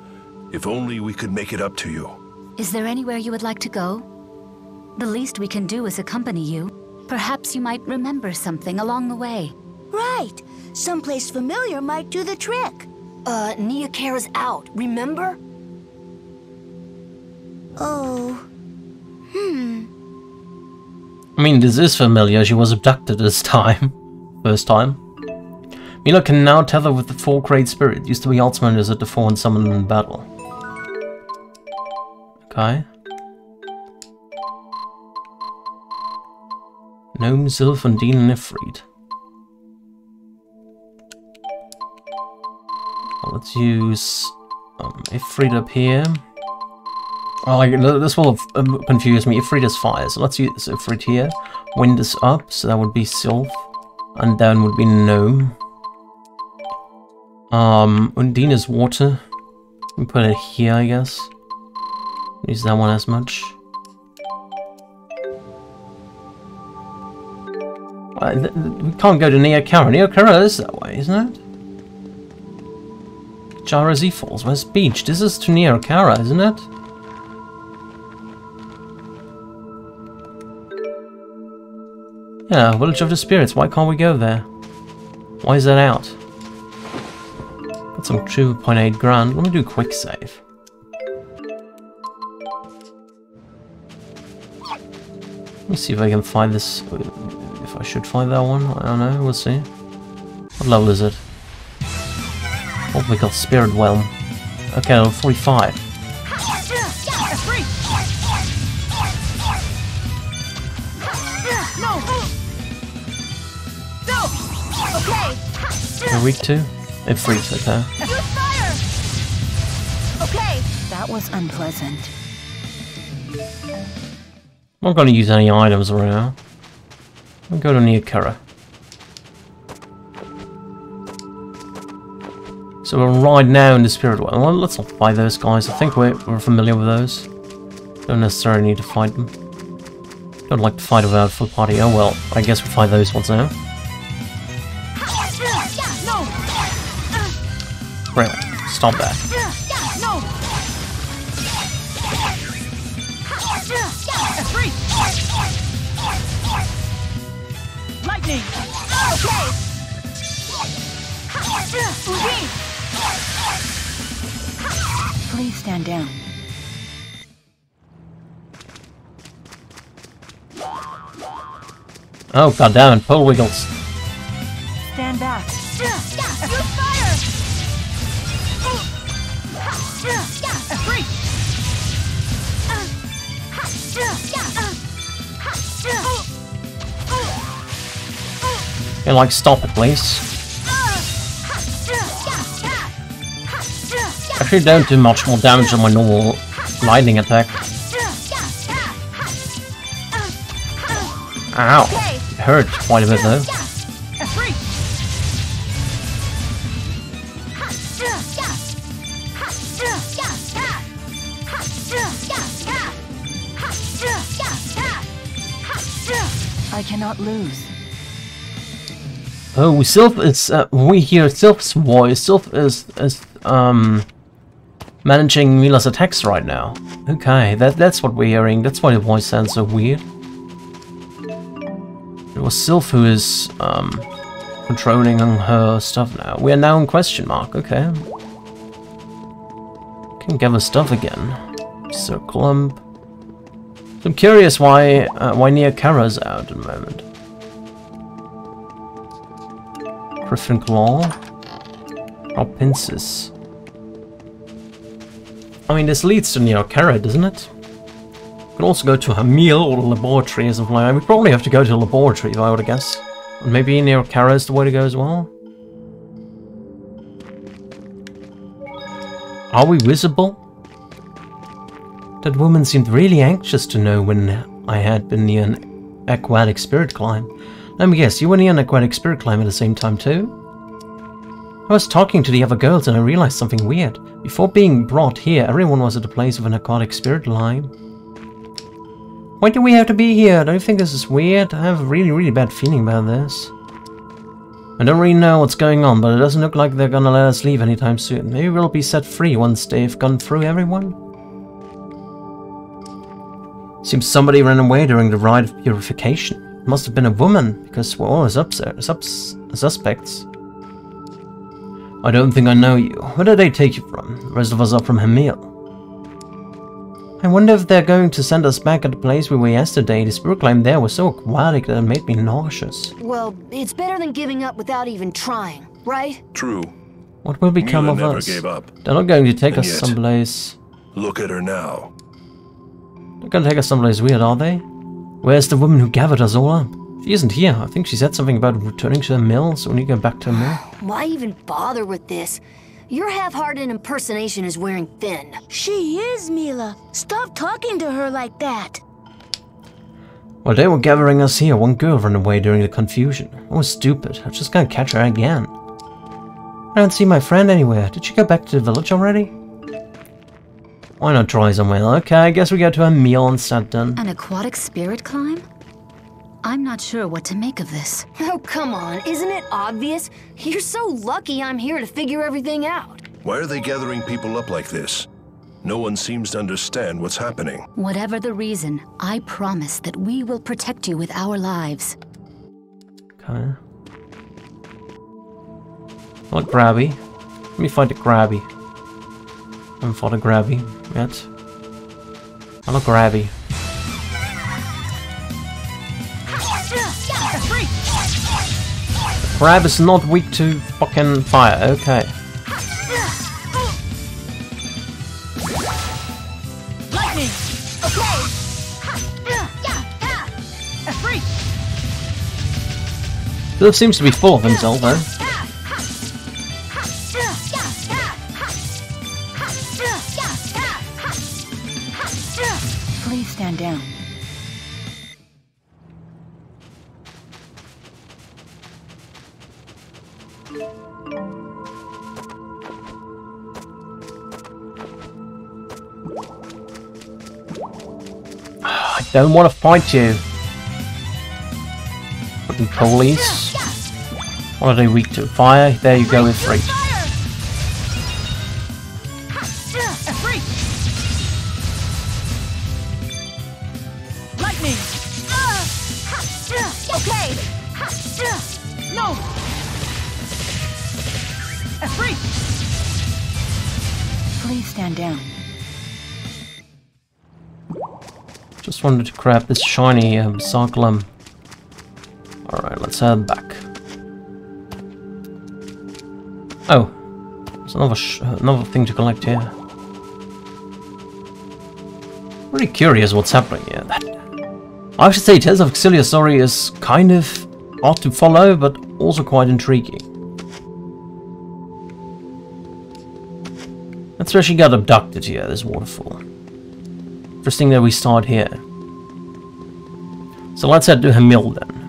If only we could make it up to you. Is there anywhere you would like to go? The least we can do is accompany you. Perhaps you might remember something along the way. Right. Someplace familiar might do the trick. Uh, Nia Khera's out, remember? Oh. Hmm. I mean, this is familiar. She was abducted this time. First time. Milla can now tether with the four great spirit. Used to be Alzheimer's at the four and summon in battle. Okay. Gnome, Sylph, and Efreet. Well, let's use um, Efreet up here. Oh, this will um, confuse me. Efreet is fire, so let's use Efreet here. Wind is up, so that would be Sylph. And down would be Gnome. Um, Undine is water. We put it here, I guess. Use that one as much. Uh, we can't go to Khera. Nia is that way, isn't it? Jara Z Falls, where's Beach? This is to Nia Khera, isn't it? Yeah, Village of the Spirits. Why can't we go there? Why is that out? Got some 2.8 grand. Let me do a quick save. Let me see if I can find this. If I should find that one. I don't know. We'll see. What level is it? Oh, we got Spirit Realm. Okay, level 45. You're weak too? It freaks, okay. Okay. That was unpleasant. I'm not going to use any items right now. I'll go to Nia Khera. So we're right now in the spirit world. Well, let's not fight those guys. I think we're, we're familiar with those. Don't necessarily need to fight them. Don't like to fight without full party. Oh well, I guess we'll fight those ones now. Really? Stop that. Lightning! Okay. Please stand down. Oh god damn it, pull wiggles. Stand back. Yeah, like stop it please. Actually don't do much more damage than my normal lightning attack. Ow. It hurt quite a bit though. I cannot lose. Oh, Sylph is, uh, we hear Sylph's voice. Sylph is, is, um, managing Milla's attacks right now. Okay, that that's what we're hearing. That's why the voice sounds so weird. It was Sylph who is um, controlling her stuff now. We are now in question mark, okay. Can gather stuff again. Circle So I'm curious why uh, why Nia Khera's out at the moment. Griffin Claw. Or Pincers. I mean, this leads to Nia Khera, doesn't it? We can also go to Hamil or the laboratory or something like that. We probably have to go to the laboratory, if I would guess. maybe Nia Khera is the way to go as well. Are we visible? That woman seemed really anxious to know when I had been near an aquatic spirit climb. Let me guess, you were near an aquatic spirit climb at the same time too? I was talking to the other girls and I realized something weird. Before being brought here, everyone was at the place of an aquatic spirit climb. Why do we have to be here? Don't you think this is weird? I have a really, really bad feeling about this. I don't really know what's going on, but it doesn't look like they're gonna let us leave anytime soon. Maybe we'll be set free once they've gone through everyone? Seems somebody ran away during the rite of purification. It must have been a woman, because we're all sus suspects. I don't think I know you. Where did they take you from? The rest of us are from Hamil. I wonder if they're going to send us back at the place we were yesterday. The spirit climb there was so aquatic that it made me nauseous. Well, it's better than giving up without even trying, right? True. What will become Milla of never us? Gave up. They're not going to take And us yet- someplace. Look at her now. They're going to take us someplace weird, are they? Where's the woman who gathered us all up? She isn't here. I think she said something about returning to the mill, so we need to go back to the mill. Why even bother with this? Your half-hearted impersonation is wearing thin. She is, Milla. Stop talking to her like that. While they were gathering us here, one girl ran away during the confusion. I was stupid. I was just gonna catch her again. I don't see my friend anywhere. Did she go back to the village already? Why not try somewhere? Okay, I guess we go to Hamil instead then. An aquatic spirit climb? I'm not sure what to make of this. Oh, come on, isn't it obvious? You're so lucky I'm here to figure everything out. Why are they gathering people up like this? No one seems to understand what's happening. Whatever the reason, I promise that we will protect you with our lives. Okay. I like Grabby. Let me find a Grabby. I haven't fought a Grabby yet. I like Grabby. Crab is not weak to fucking fire, okay. Lightning! Okay! Still seems to be full of himself though. Don't want to fight you. Fucking police. What are they weak to? Fire? There you go with three. Wanted to grab this shiny um, Sarklum. Alright, let's head back. Oh, there's another, sh another thing to collect here. Really curious what's happening here. That, I should say Tales of Xillia's story is kind of hard to follow, but also quite intriguing. That's where she got abducted here, this waterfall. Interesting that we start here. So let's head to Hamil then.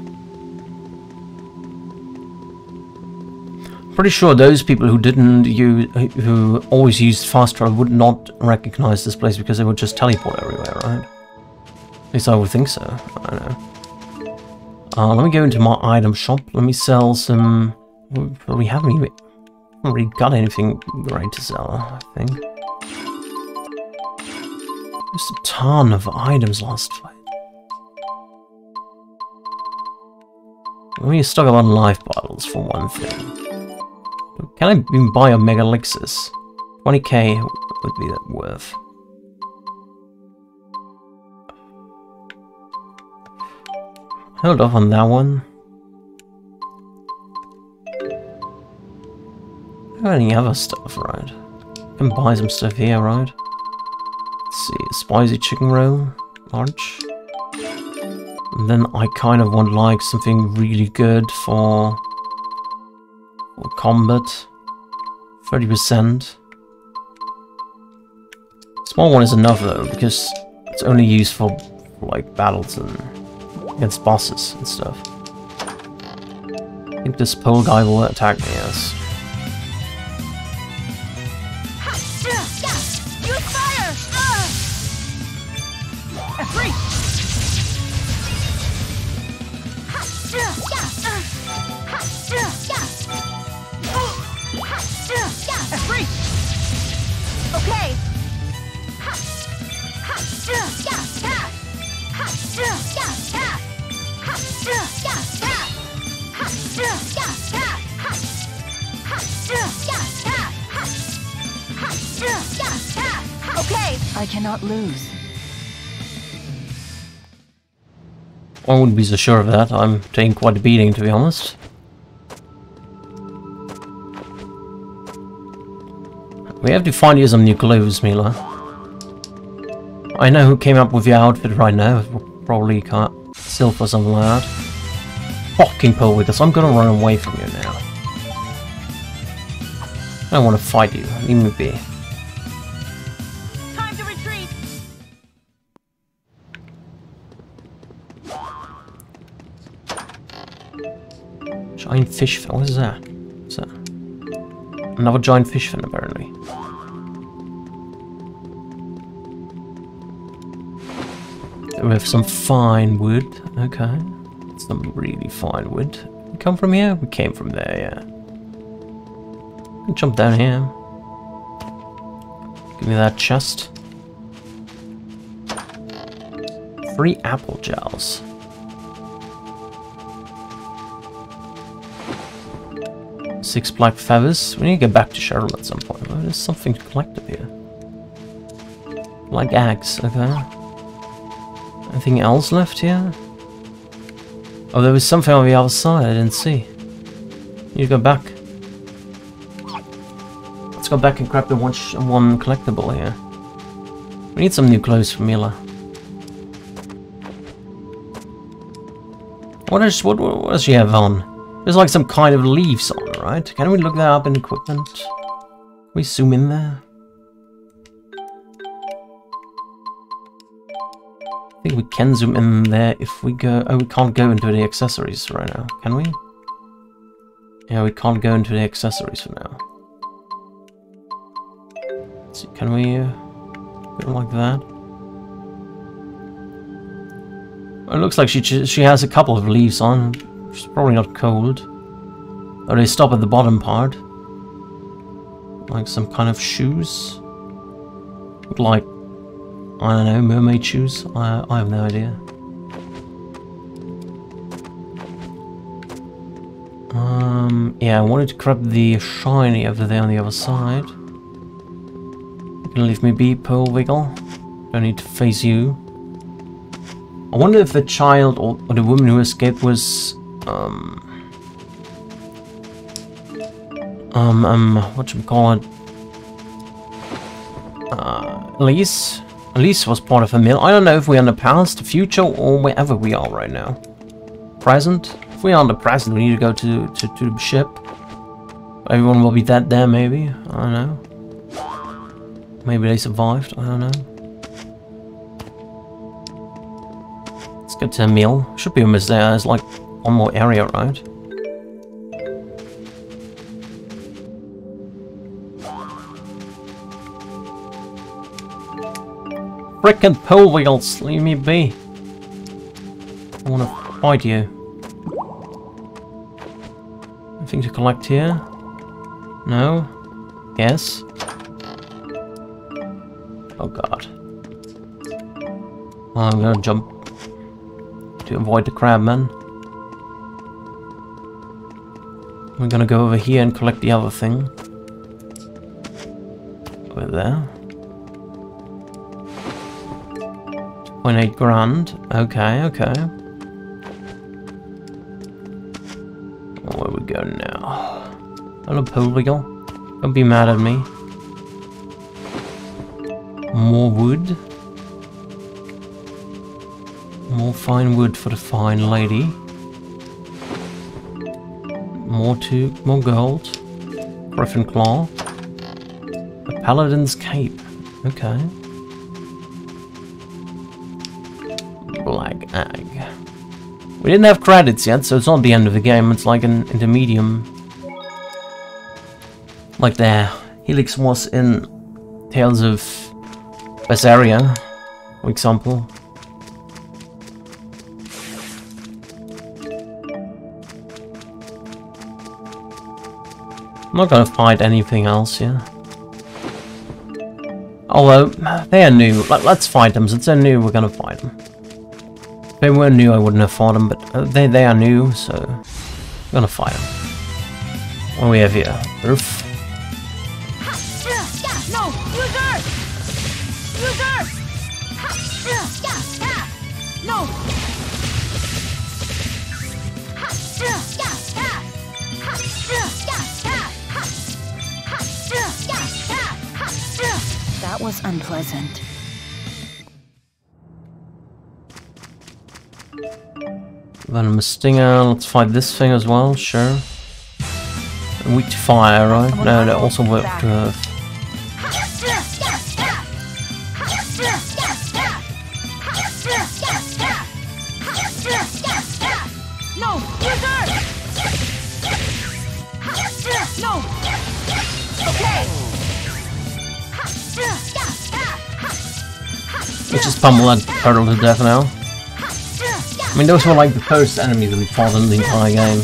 Pretty sure those people who didn't use, who always used fast travel would not recognize this place because they would just teleport everywhere, right? At least I would think so. I don't know. Uh, let me go into my item shop. Let me sell some. Well, we haven't even haven't really got anything great to sell. I think. Just a ton of items last fight. We stock up on life bottles for one thing. Can I even buy a Mega Elixir? 20k would be that worth. Hold off on that one. Any other stuff, right? Can buy some stuff here, right? Let's see, spicy chicken roll, large. And then I kind of want like something really good for, for combat. 30%. Small one is enough though, because it's only used for, like battles and against bosses and stuff. I think this pole guy will attack me, yes. Okay. I cannot lose. I wouldn't be so sure of that. I'm taking quite a beating, to be honest. We have to find you some new clothes, Milla. I know who came up with your outfit right now. Probably can't Sylph or something like. Fucking pull with us. I'm gonna run away from you now. I don't want to fight you. Leave me be. Time to retreat. Giant fish fin. What is that? What's that? Another giant fish fin, apparently. We have some fine wood. Okay. Some really fine wood. We come from here? We came from there, yeah. Jump down here. Give me that chest. Three apple gels. Six black feathers. We need to get back to Cheryl at some point. There's something to collect up here. Black eggs, okay. Anything else left here? Oh, there was something on the other side I didn't see. You go back. Let's go back and grab the one, one collectible here. We need some new clothes for Milla. What does what, what does she have on? There's like some kind of leaves on, right? Can we look that up in equipment? Can we zoom in there? Think we can zoom in there if we go... Oh, we can't go into the accessories right now, can we? Yeah, we can't go into the accessories for now. Can we uh, go like that? It looks like she she has a couple of leaves on. She's probably not cold. Oh, they stop at the bottom part. Like some kind of shoes. Like I don't know, mermaid shoes? I, I have no idea. Um, yeah, I wanted to grab the shiny over there on the other side. You can leave me be, Pearl Wiggle. Don't need to face you. I wonder if the child or, or the woman who escaped was, um... Um, um, whatchamacallit? Uh, Elize? Elize was part of a mill. I don't know if we're in the past, the future, or wherever we are right now. Present? If we are in the present, we need to go to, to, to the ship. Everyone will be dead there, maybe. I don't know. Maybe they survived. I don't know. Let's get to Hamil. Should be almost there. There's like one more area, right? Frickin' pole wheels, leave me be. I wanna fight you. Anything to collect here? No? Yes? Oh god. Well, I'm gonna jump to avoid the crabman. We're gonna go over here and collect the other thing. Over there. 2.8 grand. Okay, okay. Where we go now? Hello, Polvigal. Don't be mad at me. More wood. More fine wood for the fine lady. More to more gold. Griffin claw. A paladin's cape. Okay. Egg. We didn't have credits yet, so it's not the end of the game. It's like an intermedium. Like the Helix was in Tales of Berseria, for example. I'm not gonna find anything else here. Although, they are new. Let, us fight them. Since they're new, we're gonna fight them. They weren't new, I wouldn't have fought them, but uh, they, they are new, so... I'm gonna fight them. What do we have here? Roof. That was unpleasant. Venom Stinger, let's fight this thing as well, sure. Weak to fire, right? No, that also worked to earth. No! Use Earth! No! Okay! We just pummel that turtle to death now. I mean, those were like the first enemies we fought in the entire game.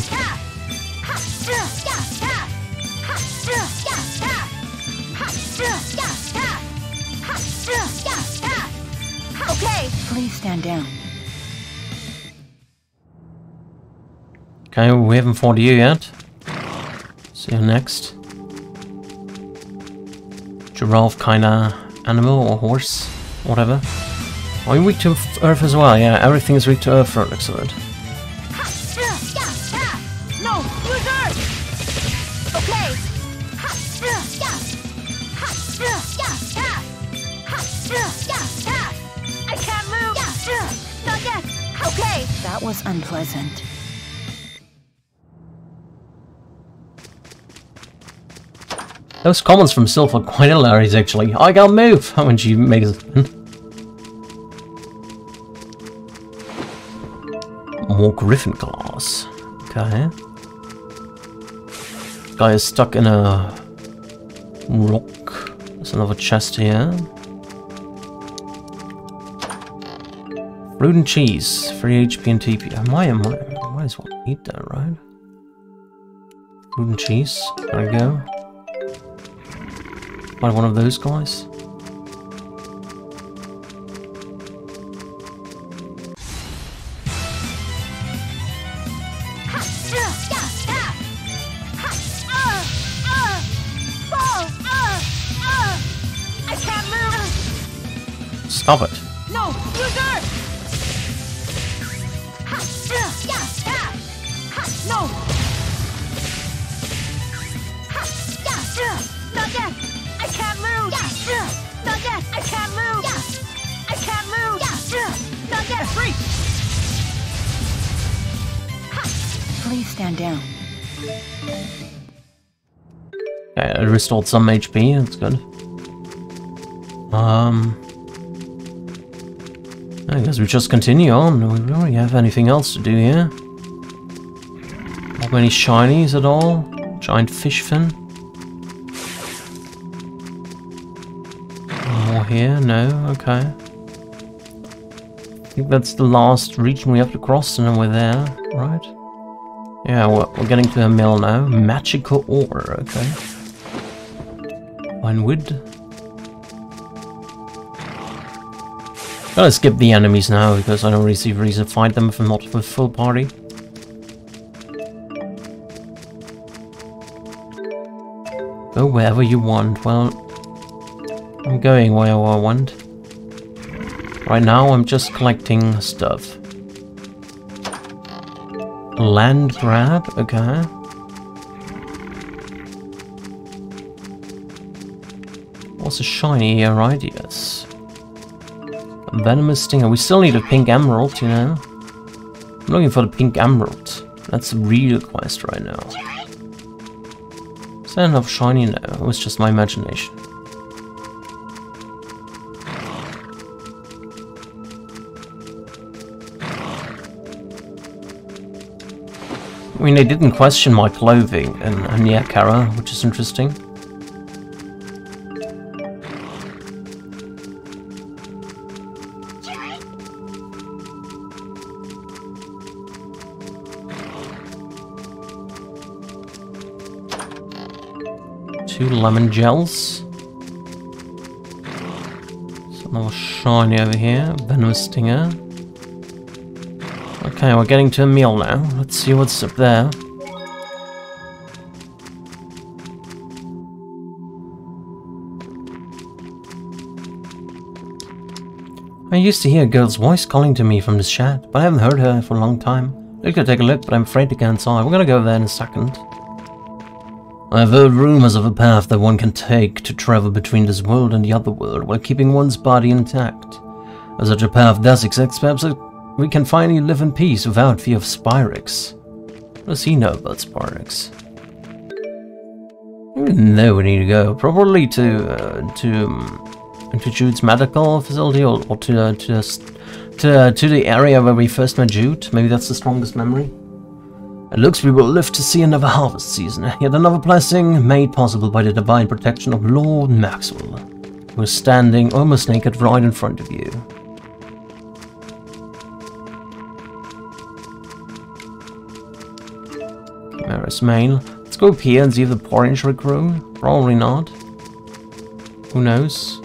Okay. Please stand down. Okay, we haven't fought you yet. See you next. Giraffe kinda animal or horse, whatever. Are you weak to earth as well? Yeah, everything is weak to earth for excellent. No! Use Earth! Okay! I can't move! Not yet! Okay! That was unpleasant. Those comments from Sylph are quite hilarious actually. I can't move when she makes More Griffin claws. Okay. Guy is stuck in a rock. There's another chest here. Fruit and cheese, free HP and TP. I might, I I might as well eat that, right? Fruit and cheese. There we go. Find one of those guys. Stop it. No! Use Earth! No! Not yet! I can't move! Not yet! I can't move! I can't move! Not yet! Free! Please stand down. Okay, I restored some HP, that's good. Um... Oh, I guess we just continue on. We don't really have anything else to do here. Not many shinies at all. Giant fish fin. More here? No? Okay. I think that's the last region we have to cross and then we're there, right? Yeah, we're, we're getting to Hamil now. Magical ore, okay. Fine wood. Gotta skip the enemies now because I don't really see a reason to fight them if I'm not with full party. Go wherever you want. Well, I'm going where I want. Right now, I'm just collecting stuff. Land grab, okay. What's a shiny here, right? Yes. Venomous stinger. We still need a pink emerald, you know. I'm looking for the pink emerald. That's the real quest right now. Is that enough shiny? No, it was just my imagination. I mean, they didn't question my clothing in Aniakara, which is interesting. Lemon gels. Some more shiny over here. Venomous stinger. Okay, we're getting to Hamil now. Let's see what's up there. I used to hear a girl's voice calling to me from this chat, but I haven't heard her for a long time. I could take a look, but I'm afraid to go inside. We're gonna go there in a second. I've heard rumors of a path that one can take to travel between this world and the other world while keeping one's body intact. As such a path does exist, perhaps we can finally live in peace without fear of Spyrix. What does he know about? I don't know we need to go. Probably to uh, to um, to Jude's medical facility or, or to uh, to, to, uh, to the area where we first met Jude. Maybe that's the strongest memory. It looks we will live to see another harvest season, yet another blessing made possible by the divine protection of Lord Maxwell, who is standing almost naked right in front of you. Chimaera's mail. Let's go up here and see if the porridge will grow. Probably not. Who knows?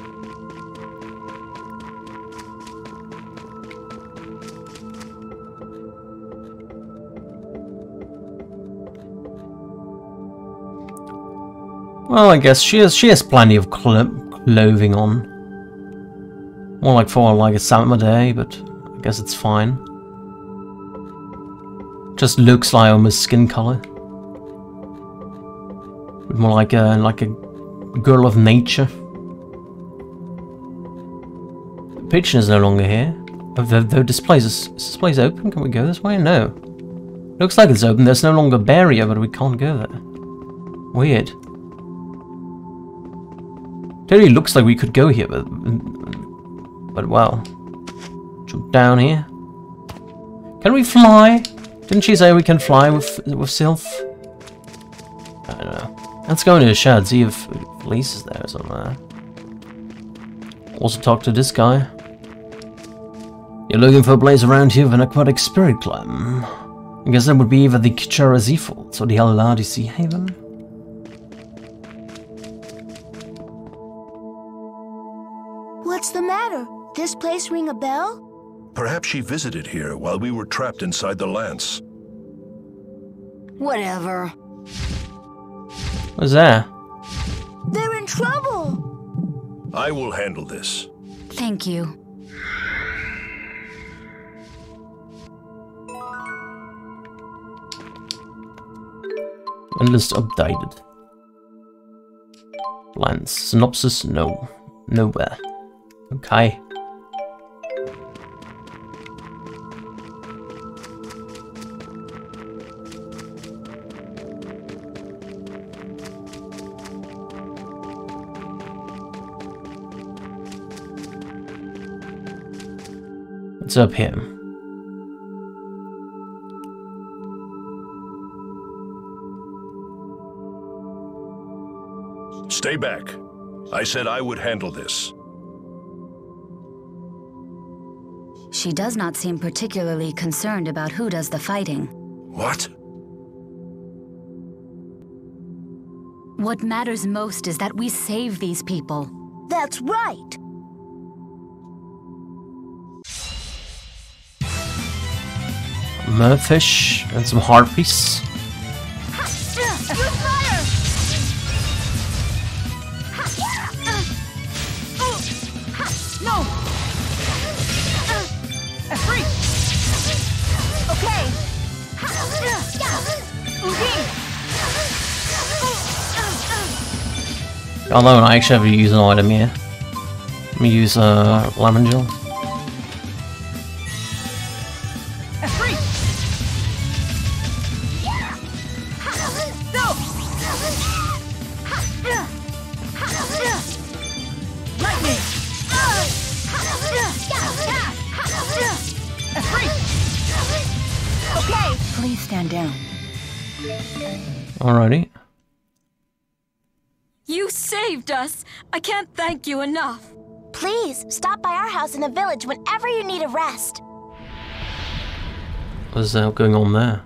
Well, I guess she has she has plenty of clo clothing on. More like for like a summer day, but I guess it's fine. Just looks like almost skin color. More like a like a girl of nature. The pigeon is no longer here. The, the displays is, is open? Can we go this way? No. Looks like it's open. There's no longer a barrier, but we can't go there. Weird. Totally looks like we could go here, but but well, jump down here. Can we fly? Didn't she say we can fly with with Sylph? I don't know. Let's go into the shed, see if Felice is there somewhere. Also talk to this guy. You're looking for a place around here with an aquatic spirit club. I guess that would be either the Kichara Faults or the Aladdi Sea Haven. What's the matter? This place ring a bell? Perhaps she visited here while we were trapped inside the lance. Whatever. What's that? They're in trouble! I will handle this. Thank you. List updated. Lance. Synopsis? No. Nowhere. Okay. What's up here? Stay back. I said I would handle this. She does not seem particularly concerned about who does the fighting. What? What matters most is that we save these people. That's right! Merfish and some harpies. No! Free! Okay! Alone, I actually have to use an item here. Let me use a uh, lemon gel. Saved us! I can't thank you enough. Please, stop by our house in the village whenever you need a rest. What's uh, going on there?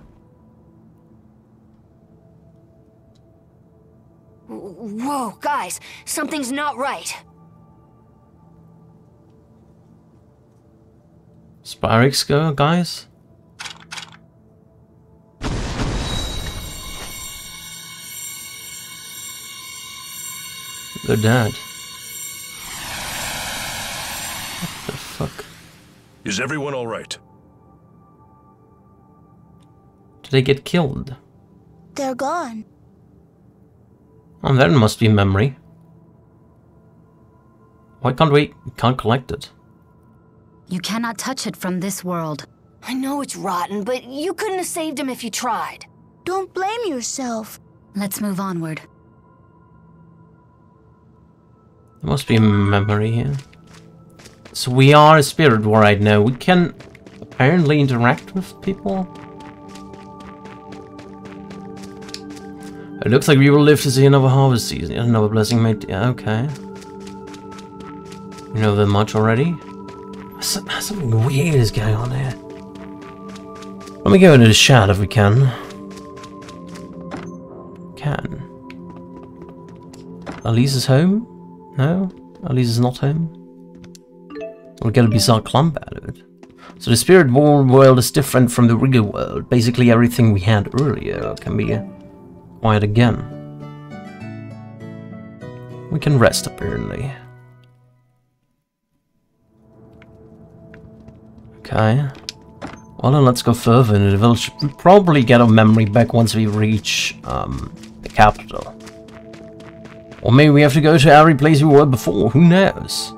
Whoa, guys, something's not right. Spyrix go, guys? They're dead. What the fuck? Is everyone all right? Did they get killed? They're gone. Oh, that must be memory. Why can't we can't collect it? You cannot touch it from this world. I know it's rotten, but you couldn't have saved him if you tried. Don't blame yourself. Let's move onward. There must be a memory here. So we are a spirit war right now. We can apparently interact with people. It looks like we will live to see another harvest season. Another blessing made. Yeah, okay. You know that much already? Something weird is going on here. Let me go into the chat if we can. Can. Elize is home? No? Elize is not home? We'll get a bizarre clump out of it. So the spirit world world is different from the real world. Basically everything we had earlier can be acquired again. We can rest apparently. Okay. Well then let's go further into the village. We'll probably get our memory back once we reach um, the capital. Or maybe we have to go to every place we were before, who knows?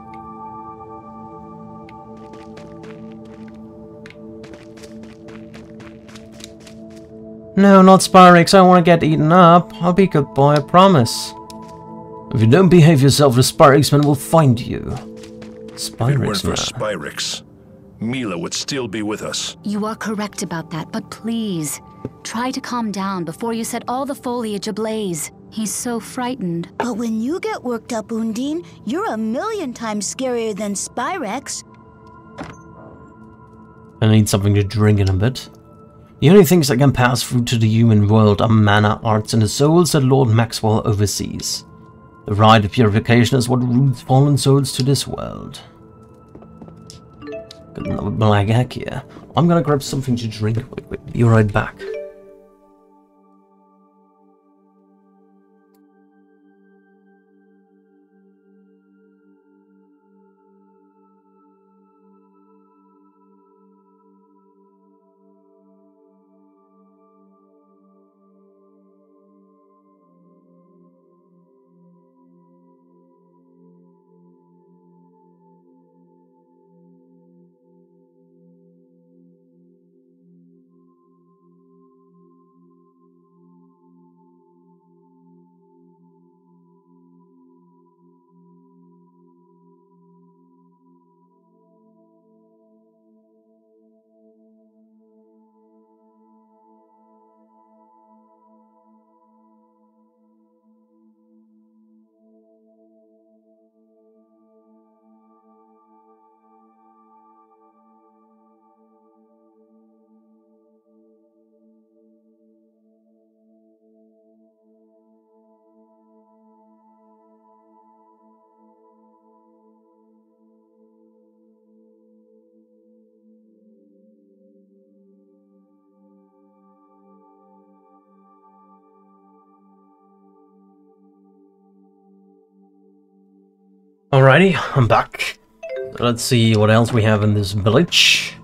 No, not Spyrix, I want to get eaten up. I'll be good boy, I promise. If you don't behave yourself, the Spyrix men will find you. If it weren't for man. Spyrix, Milla would still be with us. You are correct about that, but please, try to calm down before you set all the foliage ablaze. He's so frightened. But when you get worked up, Undine, you're a million times scarier than Spyrix. I need something to drink in a bit. The only things that can pass through to the human world are mana, arts, and the souls that Lord Maxwell oversees. The rite of purification is what roots fallen souls to this world. Got another black egg here. I'm gonna grab something to drink. Wait, wait, be right back. I'm back. Let's see what else we have in this village.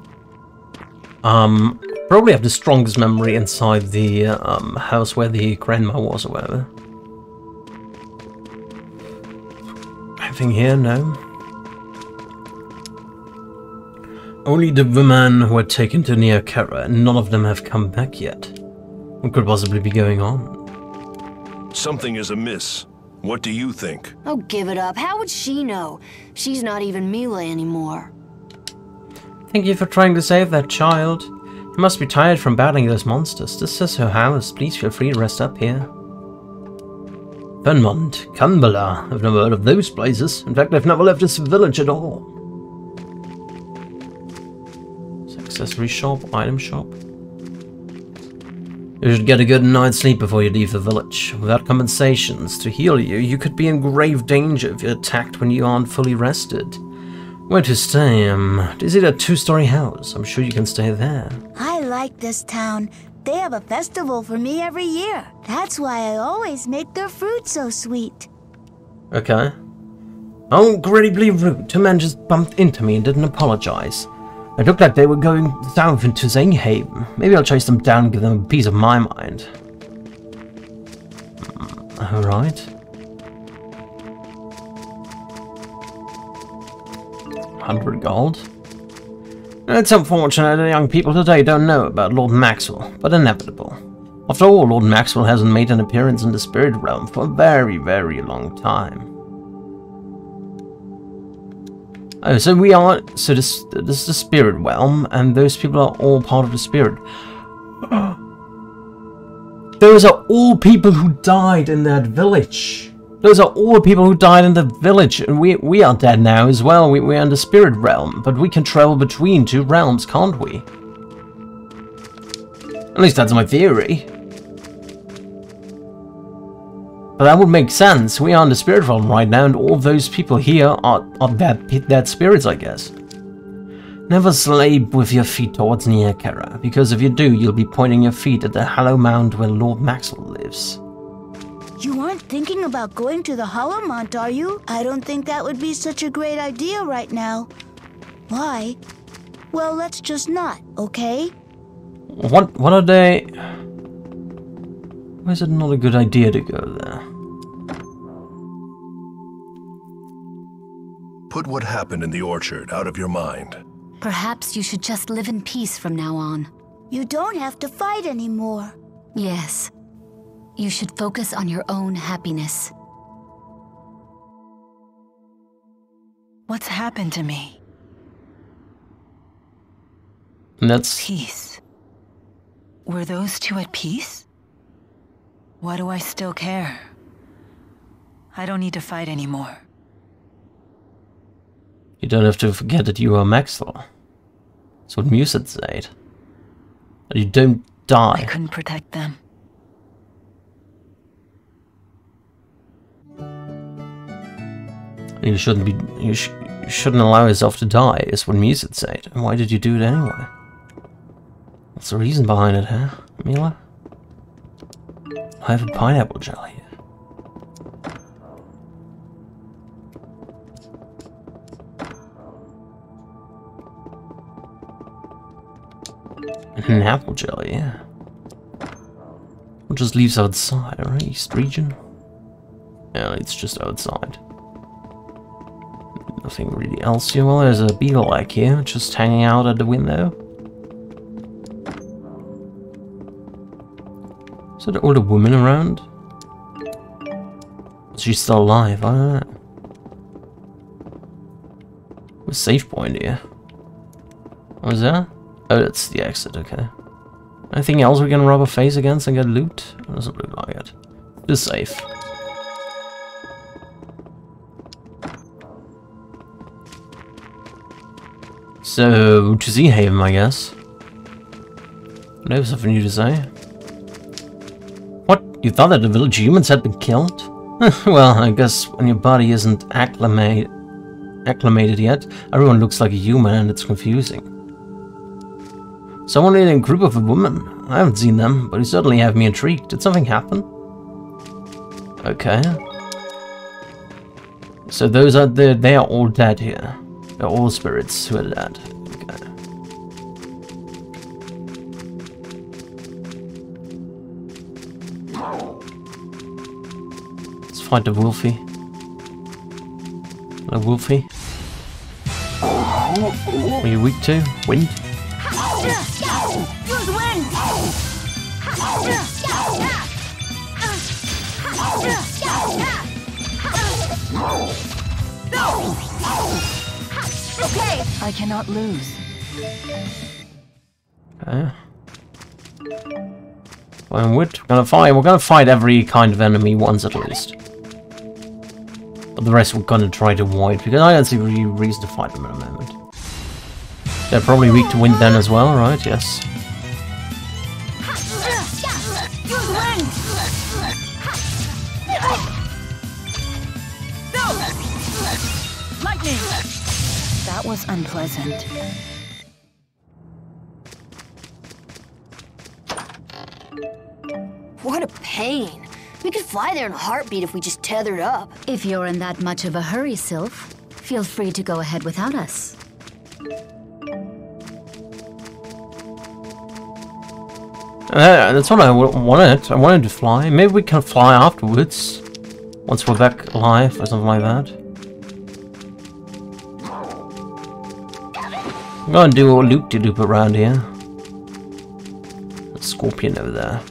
Um, Probably have the strongest memory inside the um, house where the grandma was or whatever. Anything here? No. Only the women who were taken to Nia Khera, and none of them have come back yet. What could possibly be going on? Something is amiss. What do you think? Oh, give it up. How would she know? She's not even Milla anymore. Thank you for trying to save that child. You must be tired from battling those monsters. This is her house. Please feel free to rest up here. Fennmont, Kanbalar. I've never heard of those places. In fact, I've never left this village at all. Accessory shop, item shop. You should get a good night's sleep before you leave the village. Without compensations to heal you, you could be in grave danger if you're attacked when you aren't fully rested. Where to stay? Um, is it a two-story house? I'm sure you can stay there. I like this town. They have a festival for me every year. That's why I always make their fruit so sweet. Okay. Oh, incredibly rude. Two men just bumped into me and didn't apologize. It looked like they were going south into Zanehaven. Maybe I'll chase them down and give them a piece of my mind. Mm, Alright. 100 gold. It's unfortunate that young people today don't know about Lord Maxwell, but inevitable. After all, Lord Maxwell hasn't made an appearance in the spirit realm for a very, very long time. Oh, so we are, so this, this is the spirit realm, and those people are all part of the spirit. Those are all people who died in that village. Those are all the people who died in the village, and we we are dead now as well. We, we're in the spirit realm, but we can travel between two realms, can't we? At least that's my theory. But that would make sense. We are in the spirit realm right now, and all those people here are, are dead, dead spirits, I guess. Never slave with your feet towards Nia Khera, because if you do, you'll be pointing your feet at the hollow mound where Lord Maxwell lives. You aren't thinking about going to the Hollow Mount, are you? I don't think that would be such a great idea right now. Why? Well, let's just not, okay? What what are they? Why is it not a good idea to go there? Put what happened in the orchard out of your mind. Perhaps you should just live in peace from now on. You don't have to fight anymore. Yes. You should focus on your own happiness. What's happened to me? And that's Peace. Were those two at peace? Why do I still care? I don't need to fight anymore. You don't have to forget that you are Maxwell. That's what Muset said. That you don't die. I couldn't protect them. You shouldn't be. You, sh you shouldn't allow yourself to die. Is what Muset said. And why did you do it anyway? What's the reason behind it, huh, Milla? I have a pineapple jelly. An apple jelly. What just leaves outside, right? East region? Yeah, it's just outside. Nothing really else here. Well, there's a beetle like here, just hanging out at the window. Is there older woman around? Is she still alive? I don't know. Safe point here? Oh, what was that? Oh, that's the exit, okay. Anything else we can rob a face against and get loot? Doesn't look like it. Just safe. So, to Sea Haven, I guess. No, something new to say. What? You thought that the village humans had been killed? well, I guess when your body isn't acclimate, acclimated yet, everyone looks like a human and it's confusing. Someone in a group of women. I haven't seen them, but you certainly have me intrigued. Did something happen? Okay. So those are the they are all dead here. They're all spirits who are dead. Okay. Let's find the Wolfie. The Wolfie. Are you weak to? Wind? Use wind! Okay! I cannot lose. Okay. Well, we're gonna fight. We're gonna fight every kind of enemy once at least. But the rest we're gonna try to avoid because I don't see any reason to fight them at the moment. They're probably weak to wind then as well, right? Yes. Use! Lightning! That was unpleasant. What a pain. We could fly there in a heartbeat if we just tethered up. If you're in that much of a hurry, Sylph, feel free to go ahead without us. Uh, that's what I wanted. I wanted to fly. Maybe we can fly afterwards. Once we're back alive or something like that. I'm gonna do a loop-de-loop around here. A scorpion over there.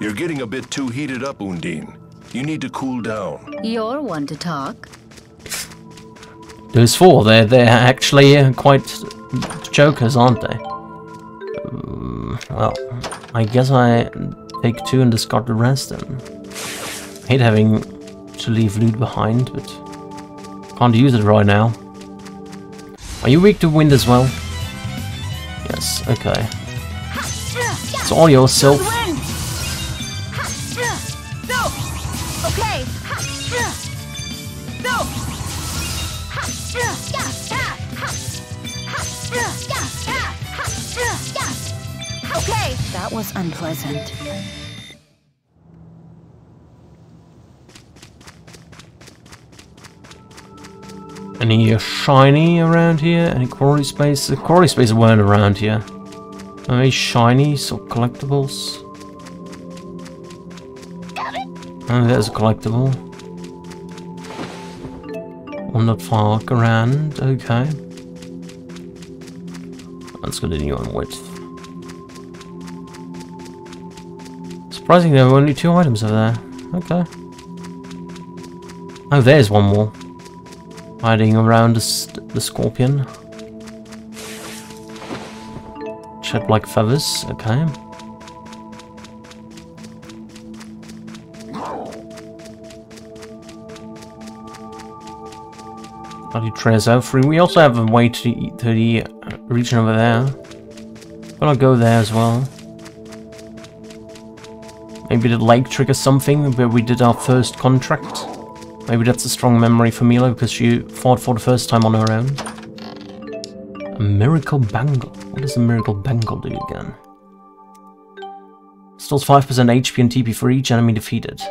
You're getting a bit too heated up, Undine. You need to cool down. You're one to talk. Those four, they're, they're actually uh, quite jokers, aren't they? Um, well, I guess I take two and discard the rest then. hate having to leave loot behind, but can't use it right now. Are you weak to wind as well? Yes, okay. It's all yourself. Was unpleasant. Any uh, shiny around here? Any quarry space? The quarry space weren't around here. Any shinies or collectibles? Oh, there's a collectible. One not far around, okay. Let's continue on width. Surprisingly, there were only two items over there. Okay. Oh, there's one more. Hiding around the, scorpion. Shed like feathers, okay. Bloody Trezor free. We also have a way to to the region over there. But I'll go there as well. Maybe the lake triggers something where we did our first contract. Maybe that's a strong memory for Milla because she fought for the first time on her own. A miracle bangle. What does a miracle bangle do again? Stores 5% HP and TP for each enemy defeated.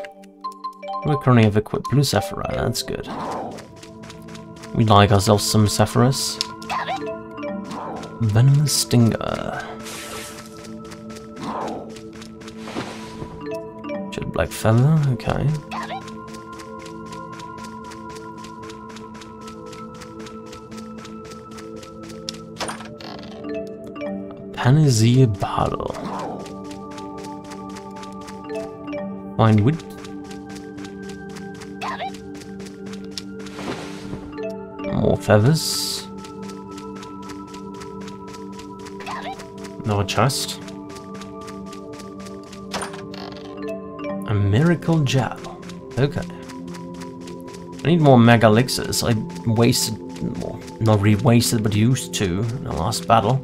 We currently have equipped Blue Sapphire, that's good. We like ourselves some Sephiroth. Venomous Stinger. Black Feather, okay. Panacea Bottle. Fine wood. More feathers. No chest. Miracle. Okay. I need more mega elixirs. I wasted, well, not really wasted, but used to in the last battle.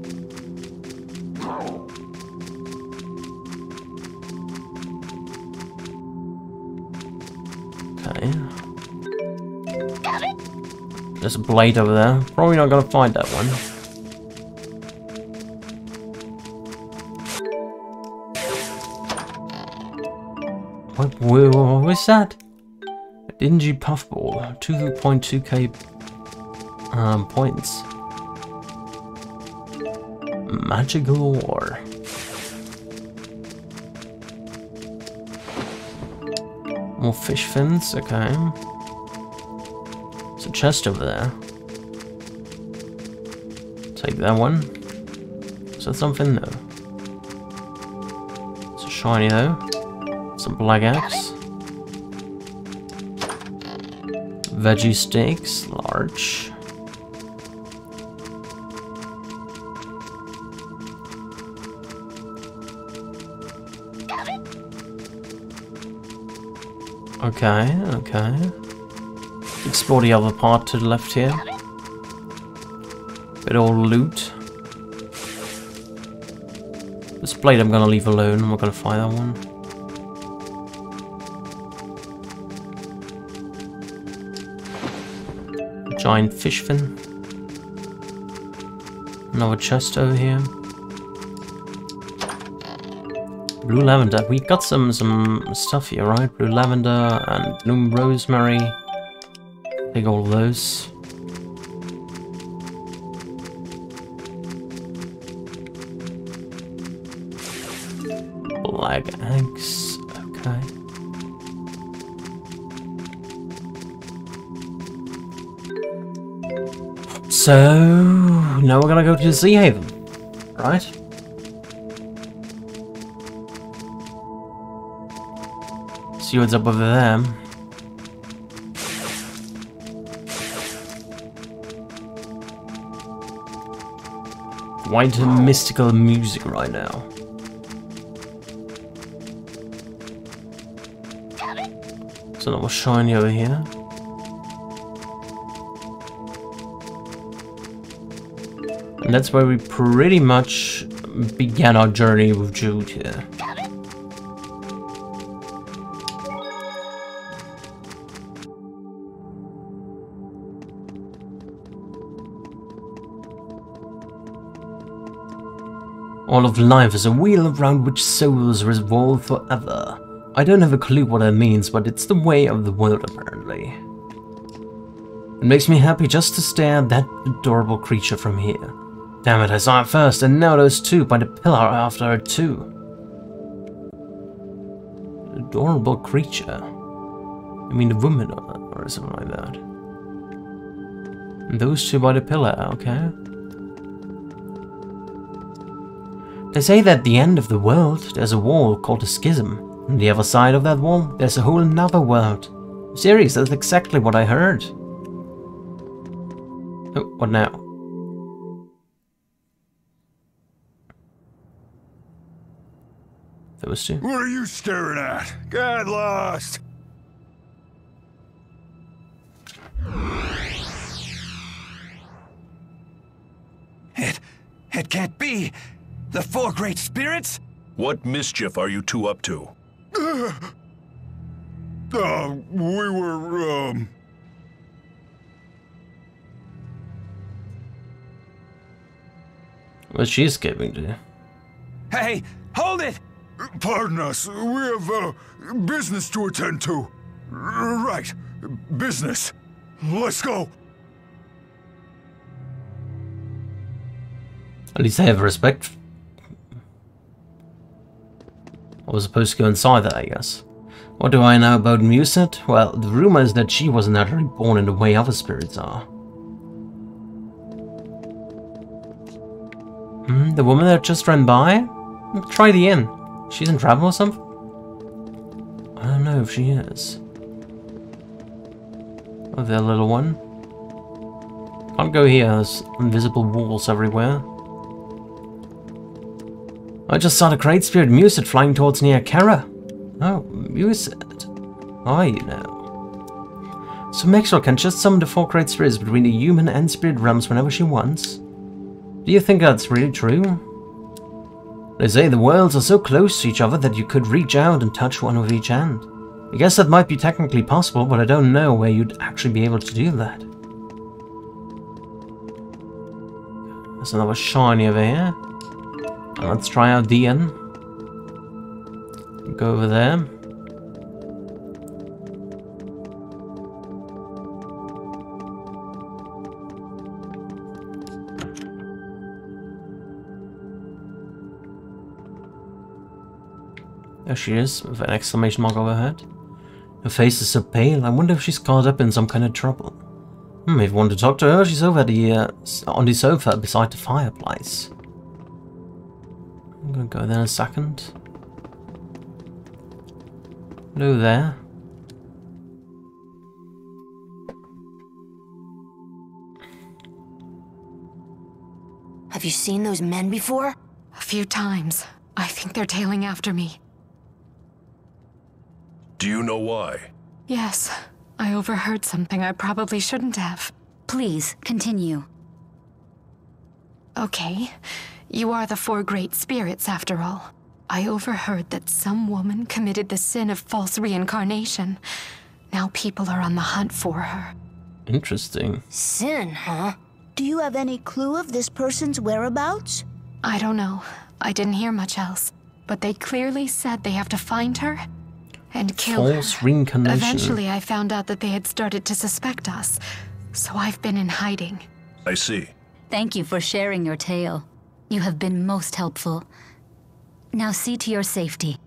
Okay. There's a blade over there. Probably not gonna find that one. What that? A dingy puffball. 2.2k um, points. Magical ore. More fish fins, okay. There's a chest over there. Take that one. Is that something? No. It's a shiny though. Some black axe. Veggie steaks, large. Okay, okay. Explore the other part to the left here. Bit all loot. This blade I'm gonna leave alone, I'm gonna find that one. Giant fish fin. Another chest over here. Blue lavender. We got some some stuff here, right? Blue lavender and bloom rosemary. Take all those. So now we're gonna go to Sea Haven, right? See what's up over there. Quite mystical music right now. So that was shiny over here. And that's where we pretty much began our journey with Jude here. All of life is a wheel around which souls revolve forever. I don't have a clue what that means, but it's the way of the world apparently. It makes me happy just to stare at that adorable creature from here. Damn it, I saw it first, and now those two by the pillar after her too. Adorable creature. I mean the woman or, or something like that. And those two by the pillar, okay. They say that at the end of the world, there's a wall called a schism. On the other side of that wall, there's a whole another world. Serious, that's exactly what I heard. Oh, what now? Those two. What are you staring at? Get lost! It... it can't be! The four great spirits? What mischief are you two up to? Uh, we were, um... What's she escaping to? Hey, hold it! Pardon us, we have, uh, business to attend to. Right, business. Let's go. At least I have respect. I was supposed to go inside that, I guess. What do I know about Muset? Well, the rumor is that she was naturally born in the way other spirits are. Hmm, the woman that just ran by? Try the inn. She's in trouble or something? I don't know if she is. Oh, there, little one. Can't go here, there's invisible walls everywhere. I just saw the great spirit Muset flying towards Nia Khera. Oh, Muset. Are you now? So Maxwell can just summon the four great spirits between the human and spirit realms whenever she wants. Do you think that's really true? They say the worlds are so close to each other that you could reach out and touch one with each hand. I guess that might be technically possible, but I don't know where you'd actually be able to do that. There's another shiny over here. Let's try out inn. Go over there. There she is, with an exclamation mark over her head. Her face is so pale, I wonder if she's caught up in some kind of trouble. Hmm, if you want to talk to her, she's over the, uh, on the sofa beside the fireplace. I'm gonna go there in a second. Hello there. Have you seen those men before? A few times. I think they're tailing after me. Do you know why? Yes, I overheard something I probably shouldn't have. Please, continue. Okay, you are the four great spirits after all. I overheard that some woman committed the sin of false reincarnation. Now people are on the hunt for her. Interesting. Sin, huh? Do you have any clue of this person's whereabouts? I don't know. I didn't hear much else. But they clearly said they have to find her and kill False her. reincarnation. Eventually, I found out that they had started to suspect us. So I've been in hiding. I see. Thank you for sharing your tale. You have been most helpful. Now see to your safety.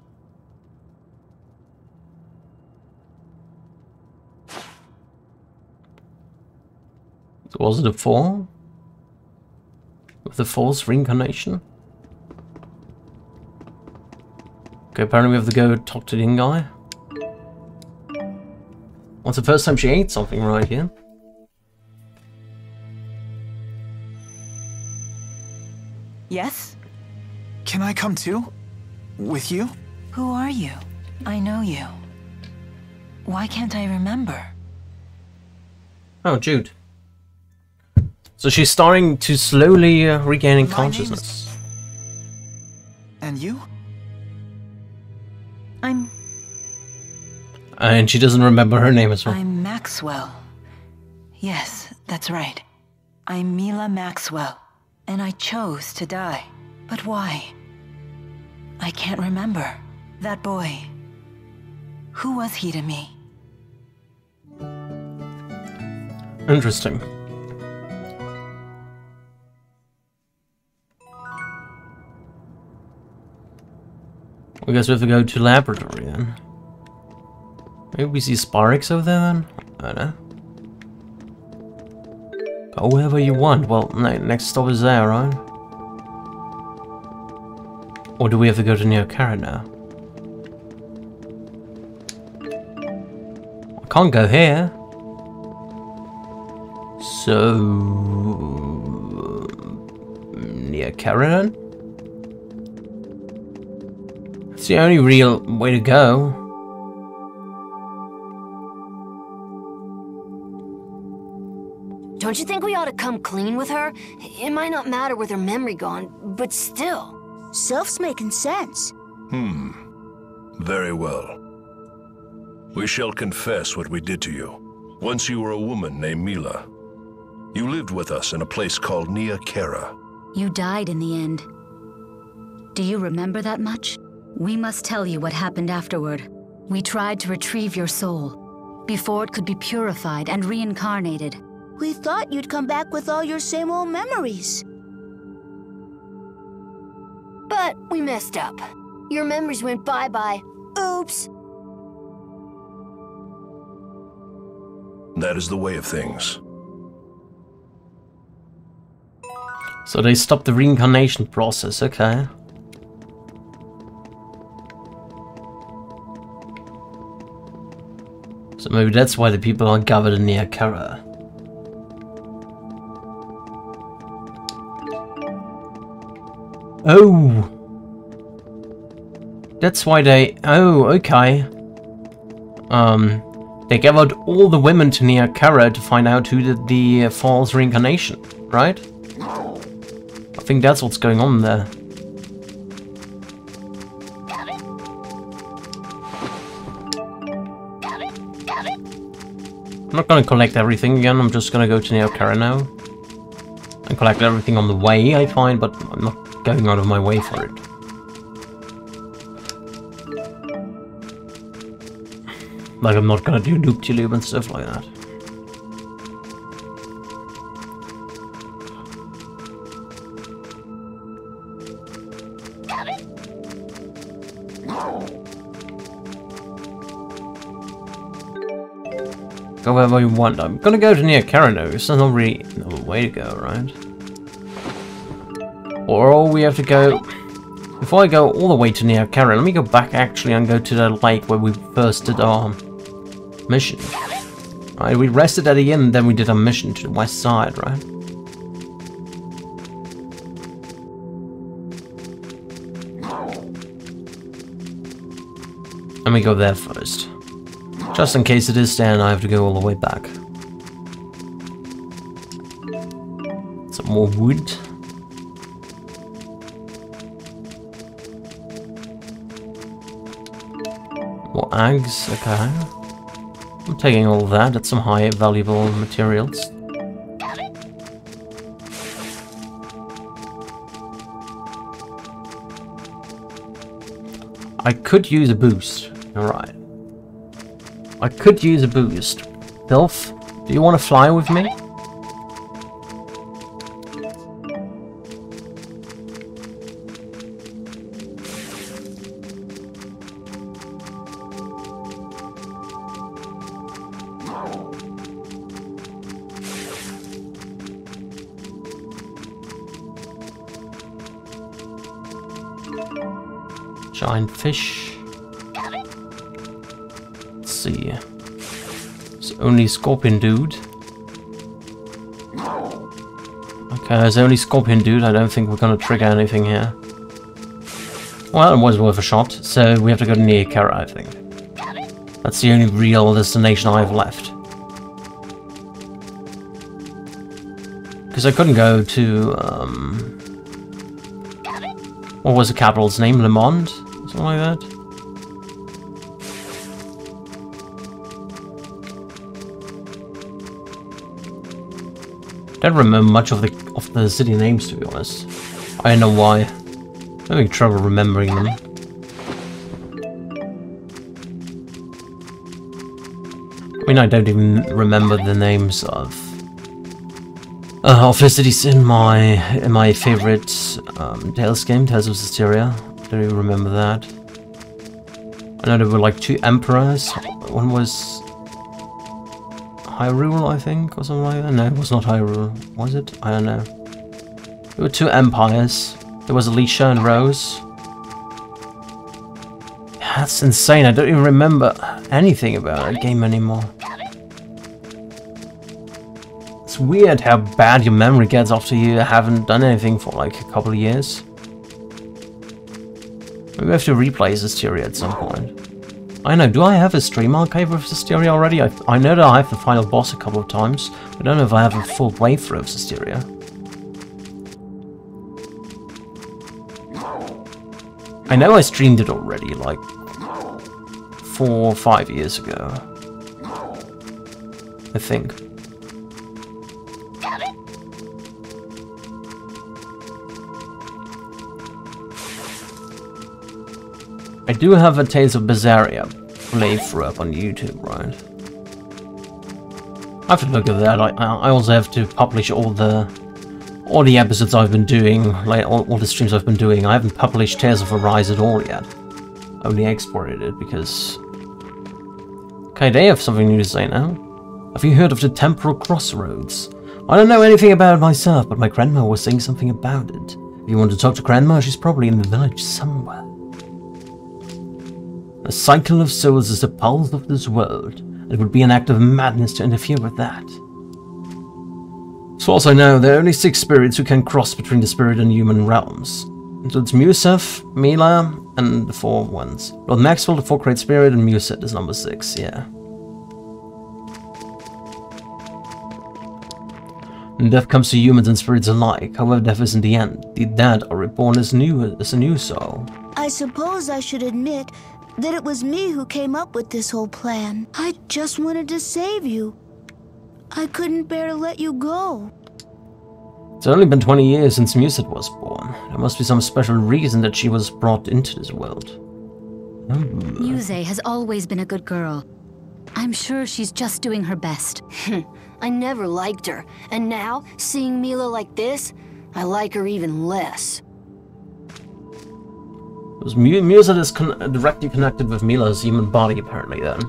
Was it a fall? With the false reincarnation? Okay, apparently we have to go talk to the inn guy. What's the first time she ate something right here? Yes? Can I come too? With you? Who are you? I know you. Why can't I remember? Oh, Jude. So she's starting to slowly uh, regaining My consciousness. And you? I'm Uh, and she doesn't remember her name as well. I'm Maxwell. Yes, that's right. I'm Milla Maxwell, and I chose to die. But why? I can't remember. That boy. Who was he to me? Interesting. I guess we have to go to laboratory then. Maybe we see Spyrix over there then? I don't know. Go wherever you want. Well, next stop is there, right? Or do we have to go to Neo Kara now? I can't go here. So... Neo then? It's the only real way to go. Don't you think we ought to come clean with her? It might not matter with her memory gone, but still. Sylph's making sense. Hmm. Very well. We shall confess what we did to you. Once you were a woman named Milla. You lived with us in a place called Nia Khera. You died in the end. Do you remember that much? We must tell you what happened afterward. We tried to retrieve your soul, before it could be purified and reincarnated. We thought you'd come back with all your same old memories. But we messed up. Your memories went bye-bye. Oops. That is the way of things. So they stopped the reincarnation process, okay. So maybe that's why the people are gathered in Nia Khera. Oh! That's why they... Oh, okay. Um, they gathered all the women to Kara to find out who did the uh, false reincarnation, right? I think that's what's going on there. I'm not gonna collect everything again, I'm just gonna go to Neo Kara now. And collect everything on the way, I find, but I'm not going out of my way for it. Like I'm not gonna do loop tube and stuff like that. Go wherever you want. I'm gonna go to near Karanos. There's not really another way to go, right? Or we have to go... Before I go all the way to near Karen, let me go back actually and go to the lake where we first did our mission. Right, we rested at the inn, then we did our mission to the west side, right? Let me go there first. Just in case it is there and I have to go all the way back. Some more wood. Okay. I'm taking all that, that's some high valuable materials. I could use a boost. Alright. I could use a boost. Dilf, do you want to fly with me? Fish. Let's see. It's only scorpion dude. Okay, there's only scorpion dude. I don't think we're gonna trigger anything here. Well, it was worth a shot, so we have to go to Nia Khera, I think. That's the only real destination I have left. Because I couldn't go to, um... What was the capital's name? Le Monde? Something like that? Don't remember much of the of the city names to be honest. I don't know why. I'm having trouble remembering them. I mean, I don't even remember the names of uh, of the cities in my in my favorite um, Tales game, Tales of Zestiria. Don't even remember that. I know there were like two emperors. One was Hyrule, I think, or something like that. No, it was not Hyrule. Was it? I don't know. There were two empires. There was Alisha and Rose. That's insane. I don't even remember anything about that game anymore. It's weird how bad your memory gets after you haven't done anything for like a couple of years. Maybe we have to replay Zestiria at some point. I know, do I have a stream archive of Zestiria already? I, I know that I have the final boss a couple of times. I don't know if I have a full playthrough of Zestiria. I know I streamed it already, like, four or five years ago. I think. I do have a Tales of Berseria playthrough up on YouTube, right? I have to look at that. I, I also have to publish all the all the episodes I've been doing, like all, all the streams I've been doing. I haven't published Tales of Arise at all yet. I only exported it because... Okay, they have something new to say now. Have you heard of the Temporal Crossroads? I don't know anything about it myself, but my grandma was saying something about it. If you want to talk to grandma, she's probably in the village somewhere. The cycle of souls is the pulse of this world. It would be an act of madness to interfere with that. As far as I know, there are only six spirits who can cross between the spirit and human realms. So it's Musef, Milla, and the four ones. Lord Maxwell, the four great spirit, and Muset is number six, yeah. And death comes to humans and spirits alike. However, death isn't the end. The dead are reborn as new as a new soul. I suppose I should admit that it was me who came up with this whole plan. I just wanted to save you. I couldn't bear to let you go. It's only been 20 years since Muset was born. There must be some special reason that she was brought into this world. Hmm. Muse has always been a good girl. I'm sure she's just doing her best. I never liked her, and now, seeing Milla like this, I like her even less. Because Muset is con directly connected with Milla's human body, apparently, then.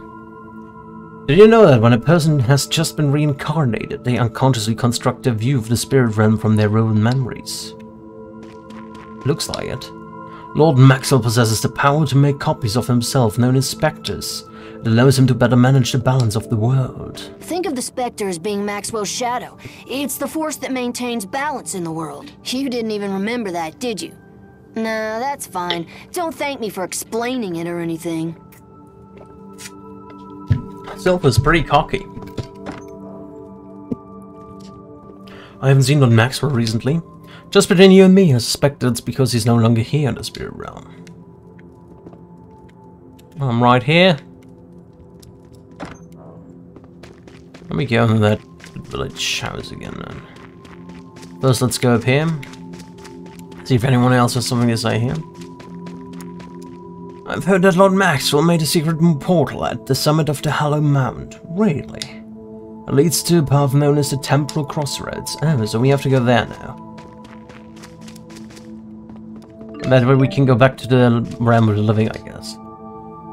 Did you know that when a person has just been reincarnated, they unconsciously construct a view of the spirit realm from their own memories? Looks like it. Lord Maxwell possesses the power to make copies of himself known as specters. It allows him to better manage the balance of the world. Think of the Spectre as being Maxwell's shadow. It's the force that maintains balance in the world. You didn't even remember that, did you? Nah, that's fine. Don't thank me for explaining it or anything. Sylph's pretty cocky. I haven't seen Lord Maxwell recently. Just between you and me, I suspect it's because he's no longer here in the spirit realm. I'm right here. Let me go into that village house again then. First, let's go up here. See if anyone else has something to say here. I've heard that Lord Maxwell made a secret portal at the summit of the Hollow Mount. Really? It leads to a path known as the Temporal Crossroads. Oh, so we have to go there now. That way we can go back to the realm of the living, I guess.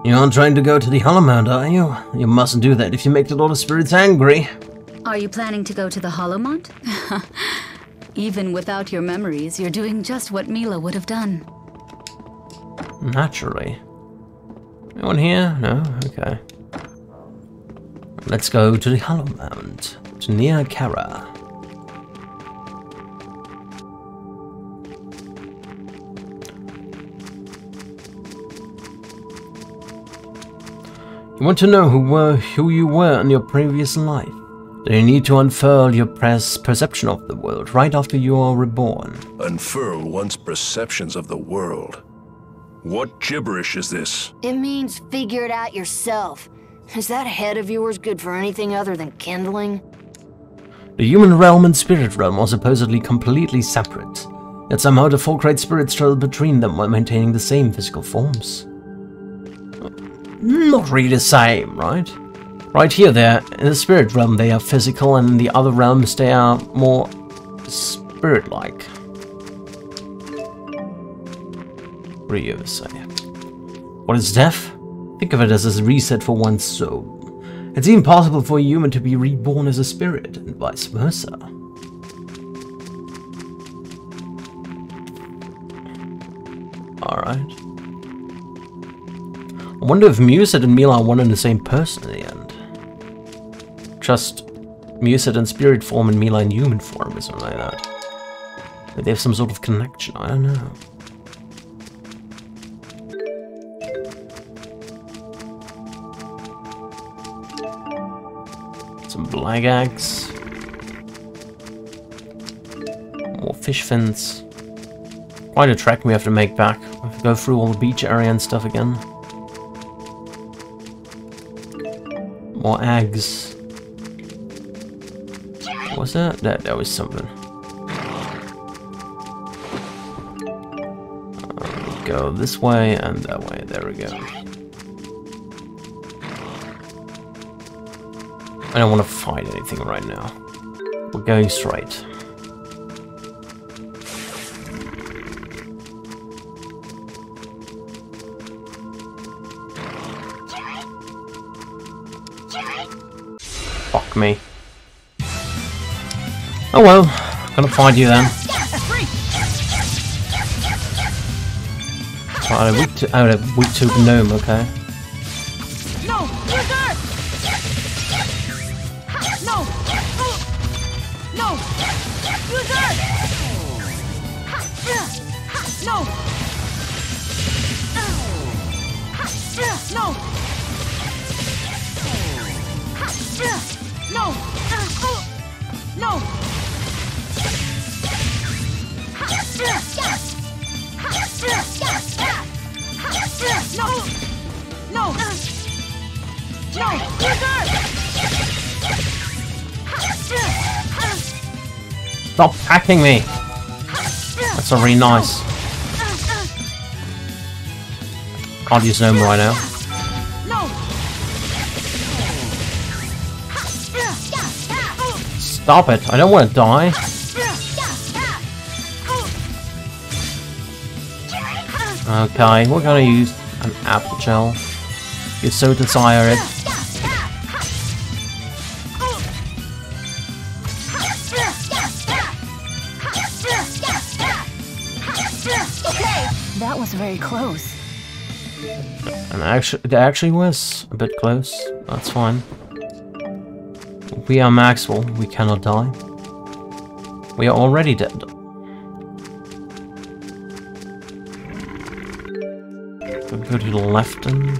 You aren't trying to go to the Hollow Mount, are you? You mustn't do that if you make the Lord of Spirits angry. Are you planning to go to the Hollowmont? Even without your memories, you're doing just what Milla would have done. Naturally. Anyone here? No? Okay. Let's go to the Hollow Mount, to Nia Khera. You want to know who were who you were in your previous life? Then you need to unfurl your pres perception of the world right after you are reborn. Unfurl one's perceptions of the world. What gibberish is this? It means figure it out yourself. Is that head of yours good for anything other than kindling? The human realm and spirit realm are supposedly completely separate, yet somehow the four great spirits travel between them while maintaining the same physical forms not really the same, right? Right here, they're in the spirit realm, they are physical, and in the other realms, they are more spirit-like. You say? What is death? Think of it as a reset for one's soul. It's even possible for a human to be reborn as a spirit, and vice versa. Alright. I wonder if Muset and Milla are one and the same person end. Just Muset in spirit form and Milla in human form or something like that. They have some sort of connection, I don't know. Some black eggs. More fish fins. Quite a trek we have to make back. We have to go through all the beach area and stuff again. More eggs. Was that? That that was something. Go this way and that way. There we go. I don't want to fight anything right now. We're going straight. Fuck me. Oh well, gonna find you then. Right, a weak to, oh, a weak to gnome, okay. Stop hacking me! That's not really nice. Can't use Gnome right now. Stop it, I don't want to die. Okay, we're gonna use an apple gel. You so desire it. Close. And actually, it actually was a bit close. That's fine. We are Maxwell. We cannot die. We are already dead. Go to the left and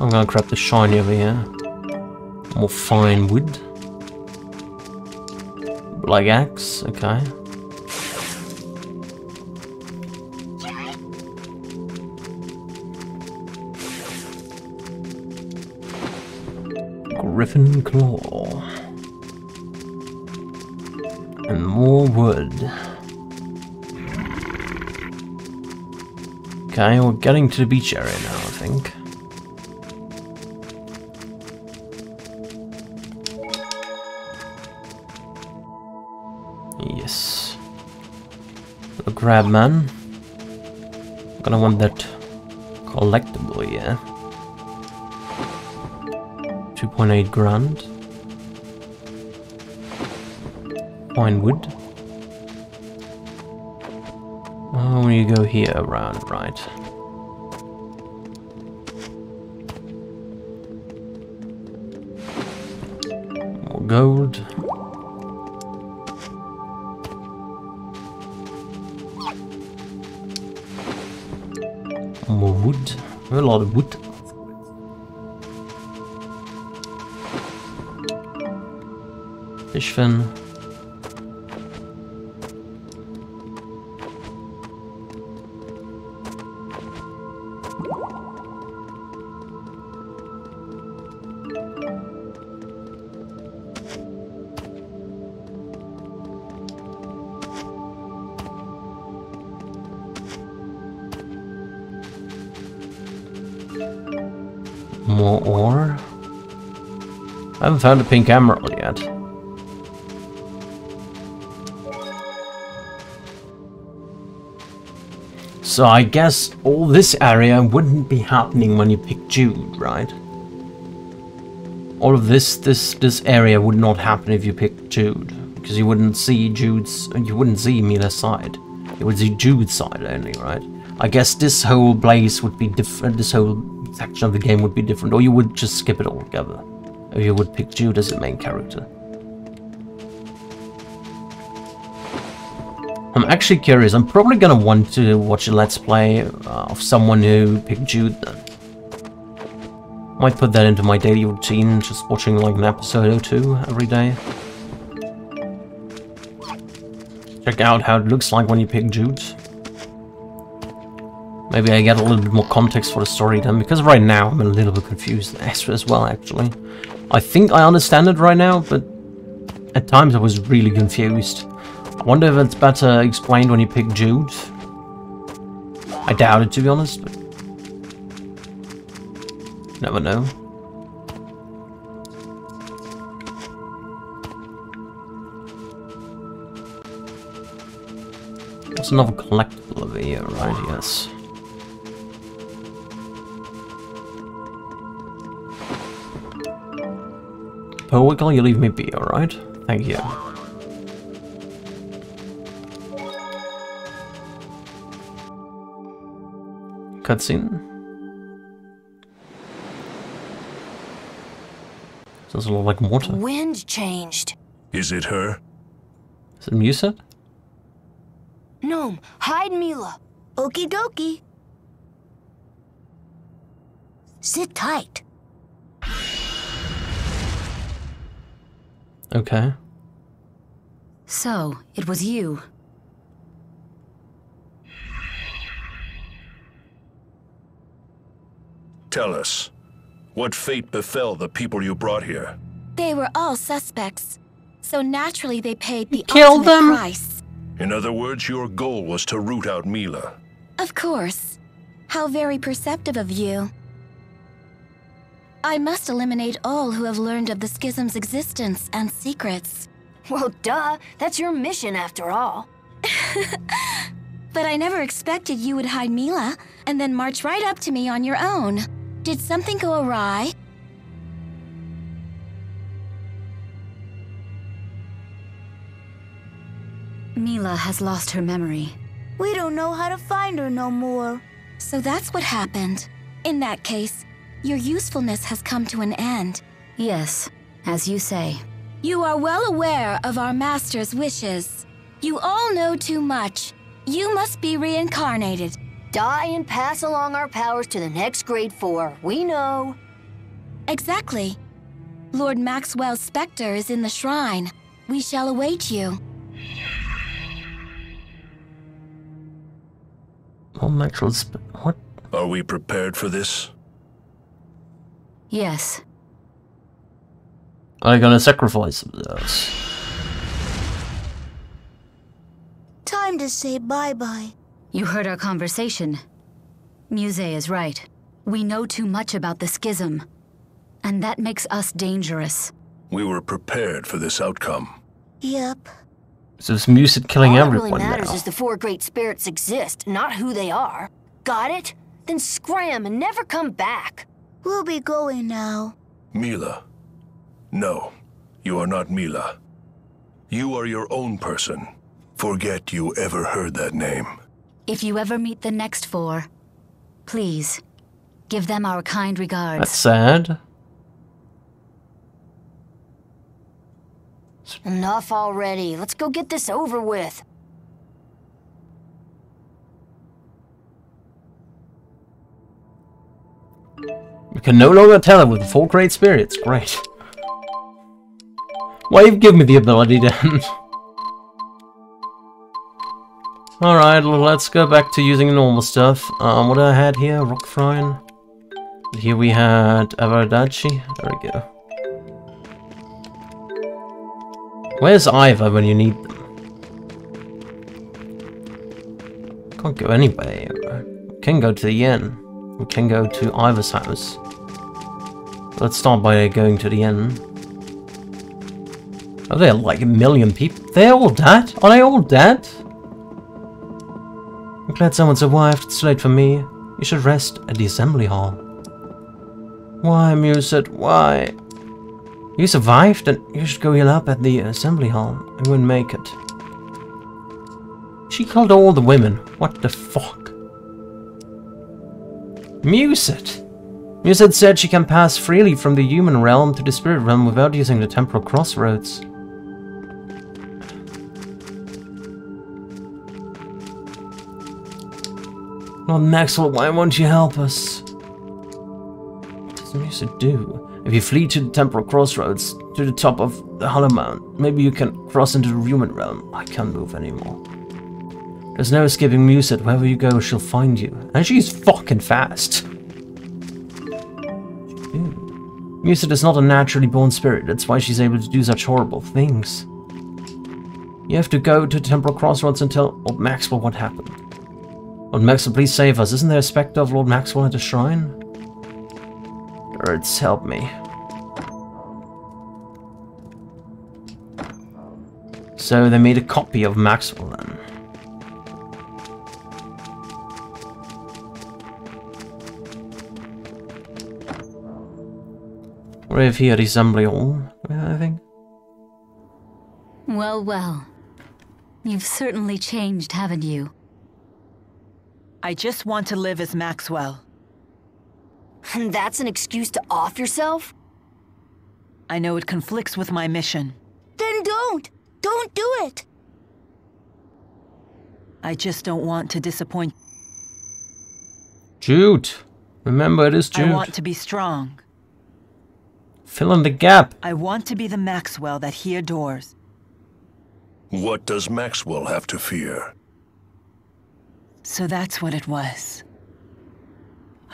I'm gonna grab the shiny over here. More fine wood. Black axe, okay. Griffin Claw. And more wood. Okay, we're getting to the beach area now, I think. Yes. Grab man. Gonna want that collectible, yeah. 2.8 grand. Pine wood. Oh, you go here around, right. More gold. More wood. A lot of wood. Fish fin. More ore. I haven't found a pink emerald yet. So I guess all this area wouldn't be happening when you pick Jude, right? All of this, this, this area would not happen if you pick Jude. Because you wouldn't see Jude's, you wouldn't see Milla's side. You would see Jude's side only, right? I guess this whole place would be different, this whole section of the game would be different, or you would just skip it altogether. Or you would pick Jude as the main character. Actually curious, I'm probably gonna want to watch a let's play uh, of someone who picked Jude. Might put that into my daily routine, just watching like an episode or two every day. Check out how it looks like when you pick Jude. Maybe I get a little bit more context for the story then, because right now I'm a little bit confused as, as well, actually. I think I understand it right now, but at times I was really confused. Wonder if it's better explained when you pick Jude. I doubt it, to be honest, but... Never know. There's another collectible over here, right? Yes. Powickle, you leave me be, alright? Thank you. Cutscene. Sounds a lot like water. Wind changed. Is it her? Is it Muzet? Gnome, hide Milla. Okie dokie. Sit tight. Okay. So, it was you. Tell us, what fate befell the people you brought here? They were all suspects, so naturally they paid the Killed ultimate them? price. In other words, your goal was to root out Milla. Of course. How very perceptive of you. I must eliminate all who have learned of the schism's existence and secrets. Well, duh. That's your mission after all. But I never expected you would hide Milla and then march right up to me on your own. Did something go awry? Milla has lost her memory. We don't know how to find her no more. So that's what happened. In that case, your usefulness has come to an end. Yes, as you say. You are well aware of our master's wishes. You all know too much. You must be reincarnated. Die and pass along our powers to the next grade four. We know. Exactly. Lord Maxwell's specter is in the shrine. We shall await you. Lord Maxwell's... What? Are we prepared for this? Yes. Are you gonna sacrifice us? Time to say bye-bye. You heard our conversation. Muzet is right. We know too much about the schism. And that makes us dangerous. We were prepared for this outcome. Yep. So is Muzet killing All that really matters now? is the four great spirits exist, not who they are. Got it? Then scram and never come back. We'll be going now. Milla. No, you are not Milla. You are your own person. Forget you ever heard that name. If you ever meet the next four, please, give them our kind regards. That's sad. Enough already. Let's go get this over with. We can no longer tell it with the four great spirits. Great. Why you've given me the ability then? Alright, let's go back to using normal stuff. Um, what I had here? Rock Shrine. Here we had Avaradachi. There we go. Where's Ivar when you need them? Can't go anywhere. We can go to the inn. We can go to Ivar's house. Let's start by going to the inn. Are there like a million people? They're all dead? Are they all dead? I'm glad someone survived. It's late for me. You should rest at the assembly hall. Why, Muzet? Why? You survived, and you should go heal up at the assembly hall. I wouldn't make it. She killed all the women. What the fuck? Muzet! Muzet said she can pass freely from the human realm to the spirit realm without using the temporal crossroads. Lord Maxwell, why won't you help us? What does Muzet do? If you flee to the temporal crossroads, to the top of the Hollow Mount, maybe you can cross into the human realm. I can't move anymore. There's no escaping Muzet. Wherever you go, she'll find you. And she's fucking fast. Muzet is not a naturally born spirit. That's why she's able to do such horrible things. You have to go to Temporal Crossroads and tell Lord Maxwell what happened. Lord Maxwell, please save us. Isn't there a specter of Lord Maxwell at the shrine? Birds, help me. So they made a copy of Maxwell then. We have here assembly hall, I think. Well, well. You've certainly changed, haven't you? I just want to live as Maxwell. And that's an excuse to off yourself? I know it conflicts with my mission. Then don't! Don't do it! I just don't want to disappoint. Jude! Remember, it is Jude. I want to be strong. Fill in the gap. I want to be the Maxwell that he adores. What does Maxwell have to fear? So that's what it was.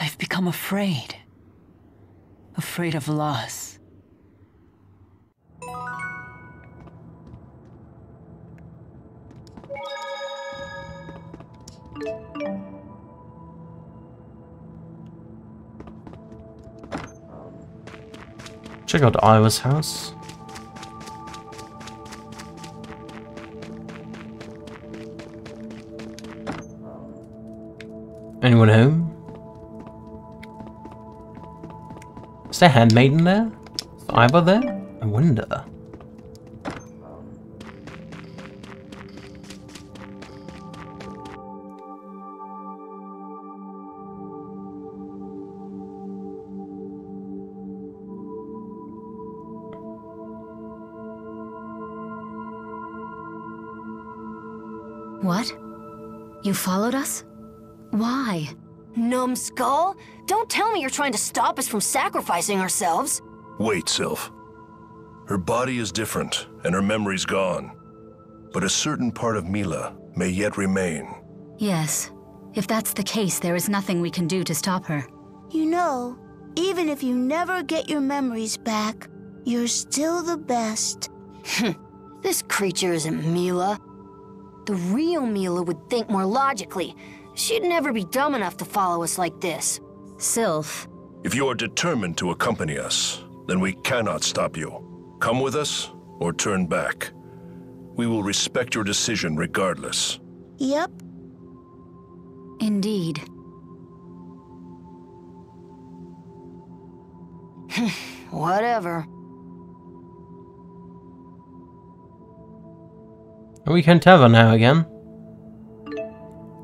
I've become afraid. Afraid of loss. Check out Ivar's house. Anyone home? Is there handmaiden there? Is Ivar there? I wonder. What? You followed us? Why? Numbskull? Don't tell me you're trying to stop us from sacrificing ourselves. Wait, Sylph. Her body is different, and her memory's gone. But a certain part of Milla may yet remain. Yes. If that's the case, there is nothing we can do to stop her. You know, even if you never get your memories back, you're still the best. this creature isn't Milla. The real Milla would think more logically. She'd never be dumb enough to follow us like this. Sylph. If you are determined to accompany us, then we cannot stop you. Come with us, or turn back. We will respect your decision regardless. Yep. Indeed. Whatever. Are We can tavern now again.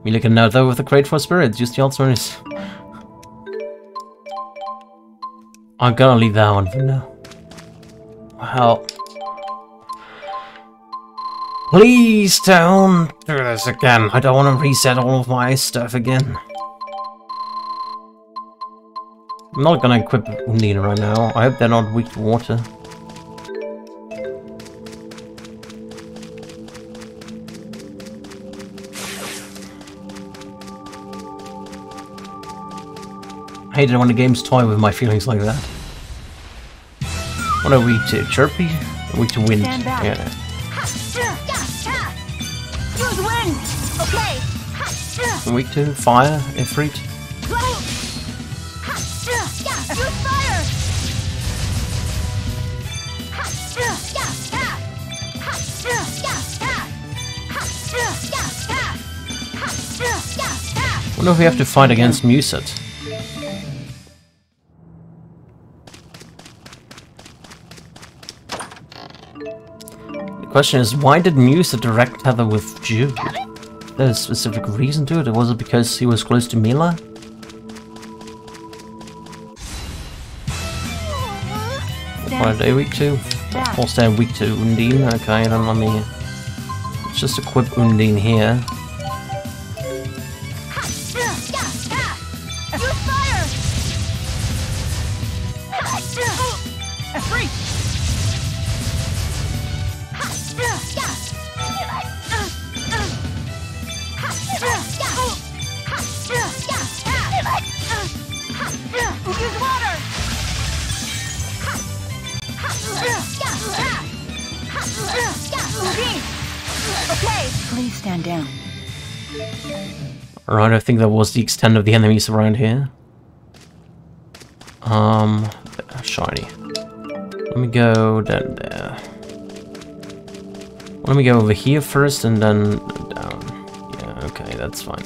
Milla can now though with the Great Four Spirits. Use the alternatives. I'm gonna leave that one for now. Wow. Please don't do this again. I don't want to reset all of my stuff again. I'm not gonna equip Undine right now. I hope they're not weak to water. I hate it when the games toy with my feelings like that. What are we to? Chirpy? Are we to wind? Yeah. Okay! Weak to fire, Efreet. Wonder if we have to fight against Muzet. Question is, why did Muzet direct Heather with Jude? There's a specific reason to it, was it because he was close to Milla? They weak to? Back. Or stand weak to Undine? Okay, then let me... Just equip Undine here. Think that was the extent of the enemies around here. Um, shiny. Let me go down there. Let me go over here first and then down. Yeah, okay, that's fine.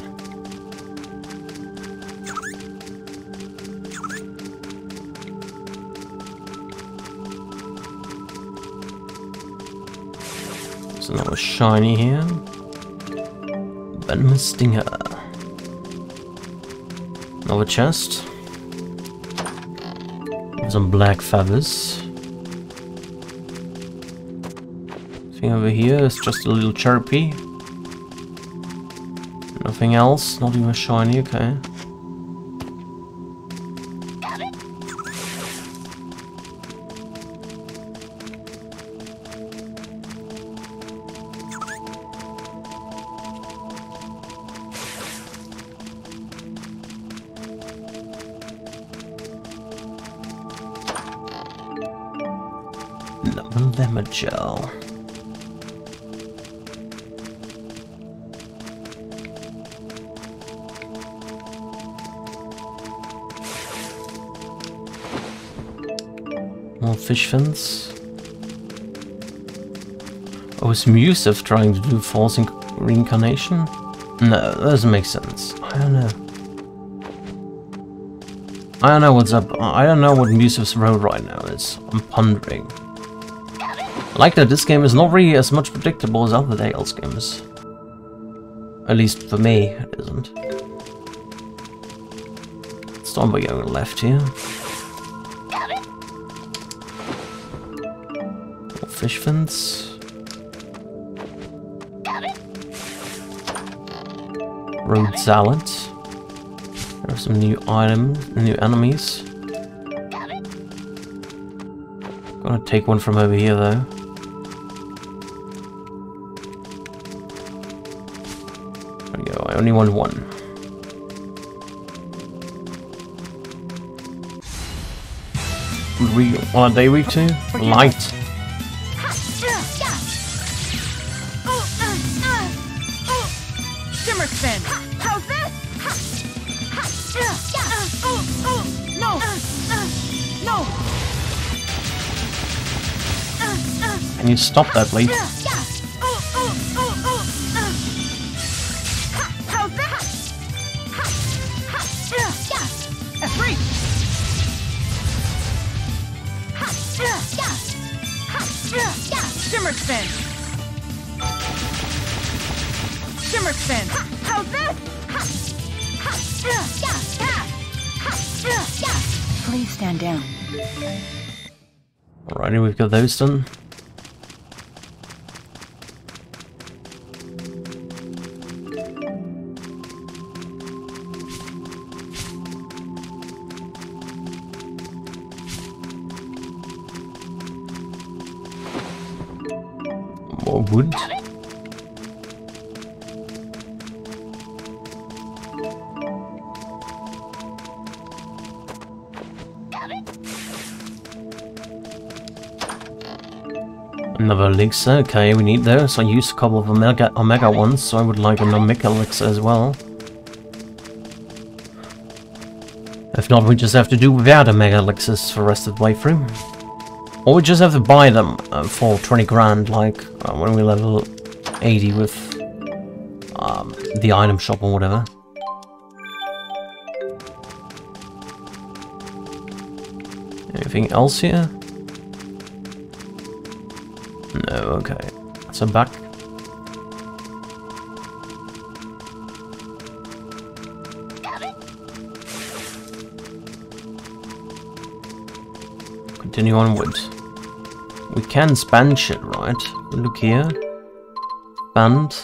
There's another shiny here. Venomous Stinger. Another chest. Some black feathers. Thing over here is just a little chirpy. Nothing else, not even shiny, okay. Fish fins. Oh, is trying to do false inc- reincarnation? No, that doesn't make sense. I don't know. I don't know what's up. I don't know what Muzet's role right now is. I'm pondering. I like that this game is not really as much predictable as other Tales games. At least for me, it isn't. Start by going left here. Fish fins. Road salad. There's some new items, new enemies. Gonna take one from over here though. There we go, I only want one. Would we on a day week two? Light. Stop that, please? How's. Shimmer spin. Shimmer spin. How's this? Please stand down. Alrighty, we've got those done. Okay, we need those. I used a couple of omega omega ones, so I would like an omega elixir as well. If not, we just have to do without omega elixirs for the rest of the playthrough. Or we just have to buy them uh, for 20 grand, like uh, when we level 80 with um, the item shop or whatever. Anything else here? Okay. So I'm back. Continue onward. We can span shit, right? Look here. Band.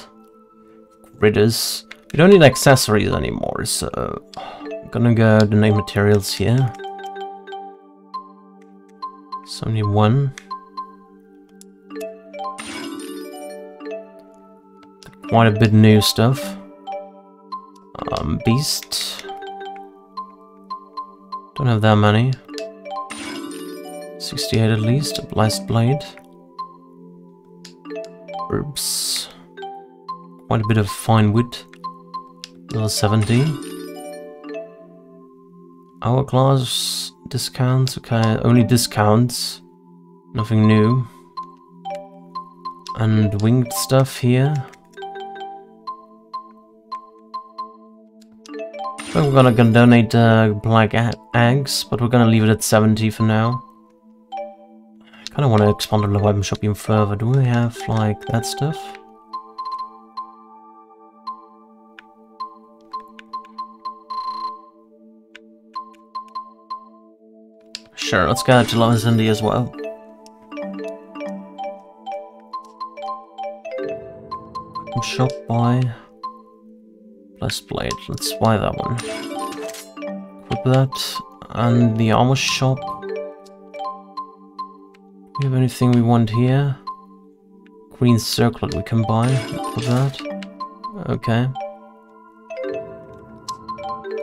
Gridders. We don't need accessories anymore, so... I'm gonna go donate materials here. 71. Quite a bit new stuff. Um, Beast. Don't have that many. 68 at least. A Blast Blade. Herbs. Quite a bit of fine wood. Level 70. Hourglass discounts. Okay, only discounts. Nothing new. And winged stuff here. We're gonna, gonna donate uh, black eggs, but we're gonna leave it at 70 for now. I kinda wanna expand on the weapon shop even further. Do we have, like, that stuff? Sure, let's go to Love's Indy as well. Shop buy. Blade. Let's buy that one. Equip that. And the armor shop. We have anything we want here? Green circlet we can buy. Equip that. Okay.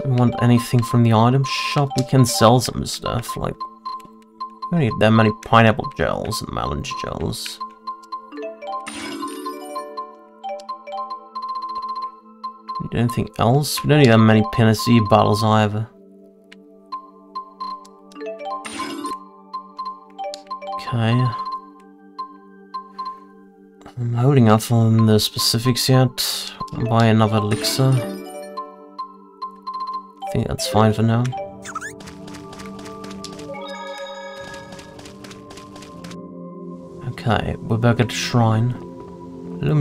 We want anything from the item shop? We can sell some stuff, like... We don't need that many pineapple gels and melon gels. Need anything else? We don't need that many Panacea bottles either. Okay. I'm holding off on the specifics yet. I'll buy another elixir. I think that's fine for now. Okay, we're back at the shrine. Hello.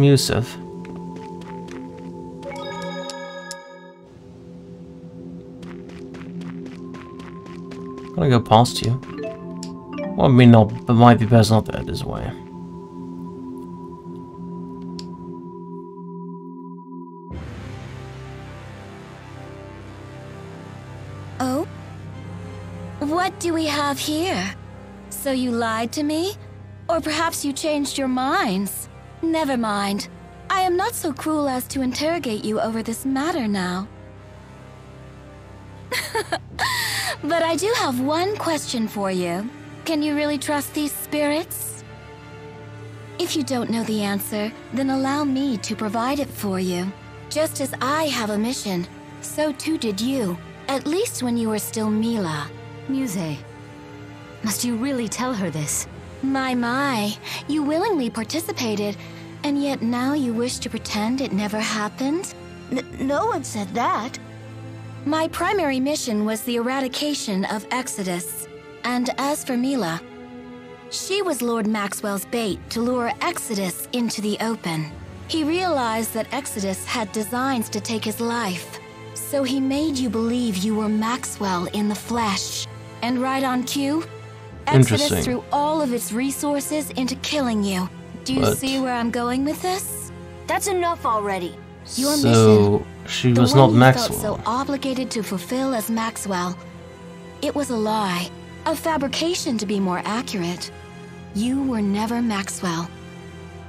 gonna go past you. Well, I mean, not, but might be best not that this way. Oh? What do we have here? So you lied to me? Or perhaps you changed your minds? Never mind. I am not so cruel as to interrogate you over this matter now. but I do have one question for you. Can you really trust these spirits? If you don't know the answer, then allow me to provide it for you. Just as I have a mission, so too did you. At least when you were still Milla. Muzet, must you really tell her this? My, my. You willingly participated, and yet now you wish to pretend it never happened? N no one said that. My primary mission was the eradication of Exodus. And as for Milla, she was Lord Maxwell's bait to lure Exodus into the open. He realized that Exodus had designs to take his life. So he made you believe you were Maxwell in the flesh. And right on cue, Exodus threw all of its resources into killing you. Do you But- see where I'm going with this? That's enough already. Your mission. She the was not Maxwell. felt so obligated to fulfill as Maxwell. It was a lie, a fabrication to be more accurate. You were never Maxwell.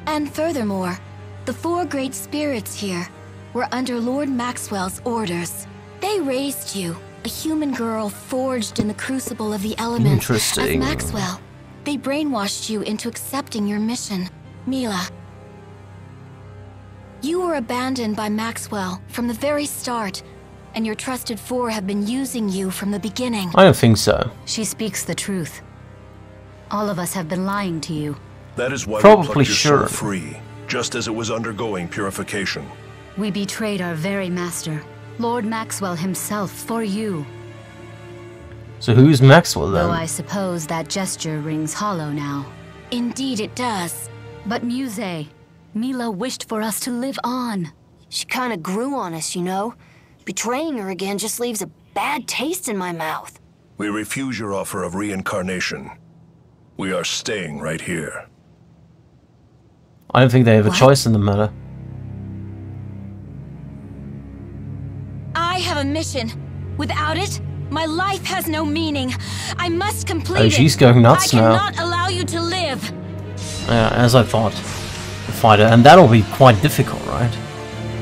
And furthermore, the four great spirits here were under Lord Maxwell's orders. They raised you, a human girl forged in the crucible of the elements Interesting. as Maxwell. They brainwashed you into accepting your mission, Milla. You were abandoned by Maxwell from the very start, and your trusted four have been using you from the beginning. I don't think so. She speaks the truth. All of us have been lying to you. That is why we Probably plucked your sure. soul free, just as it was undergoing purification. We betrayed our very master, Lord Maxwell himself, for you. So who's Maxwell then? Though I suppose that gesture rings hollow now. Indeed it does. But Muzet, Milla wished for us to live on. She kinda grew on us, you know? Betraying her again just leaves a bad taste in my mouth. We refuse your offer of reincarnation. We are staying right here. I don't think they have a choice in the matter. I have a mission. Without it, my life has no meaning. I must complete it. Oh, it. she's going nuts I now. cannot allow you to live. Yeah, as I thought. The fighter, and that'll be quite difficult, right?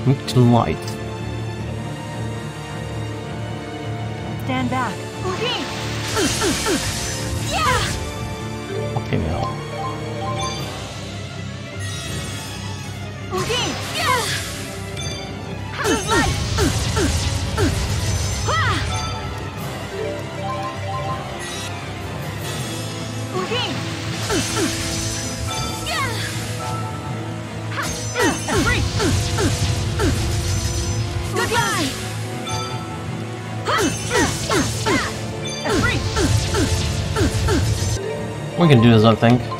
Look to light. Stand back. We can do this, I think.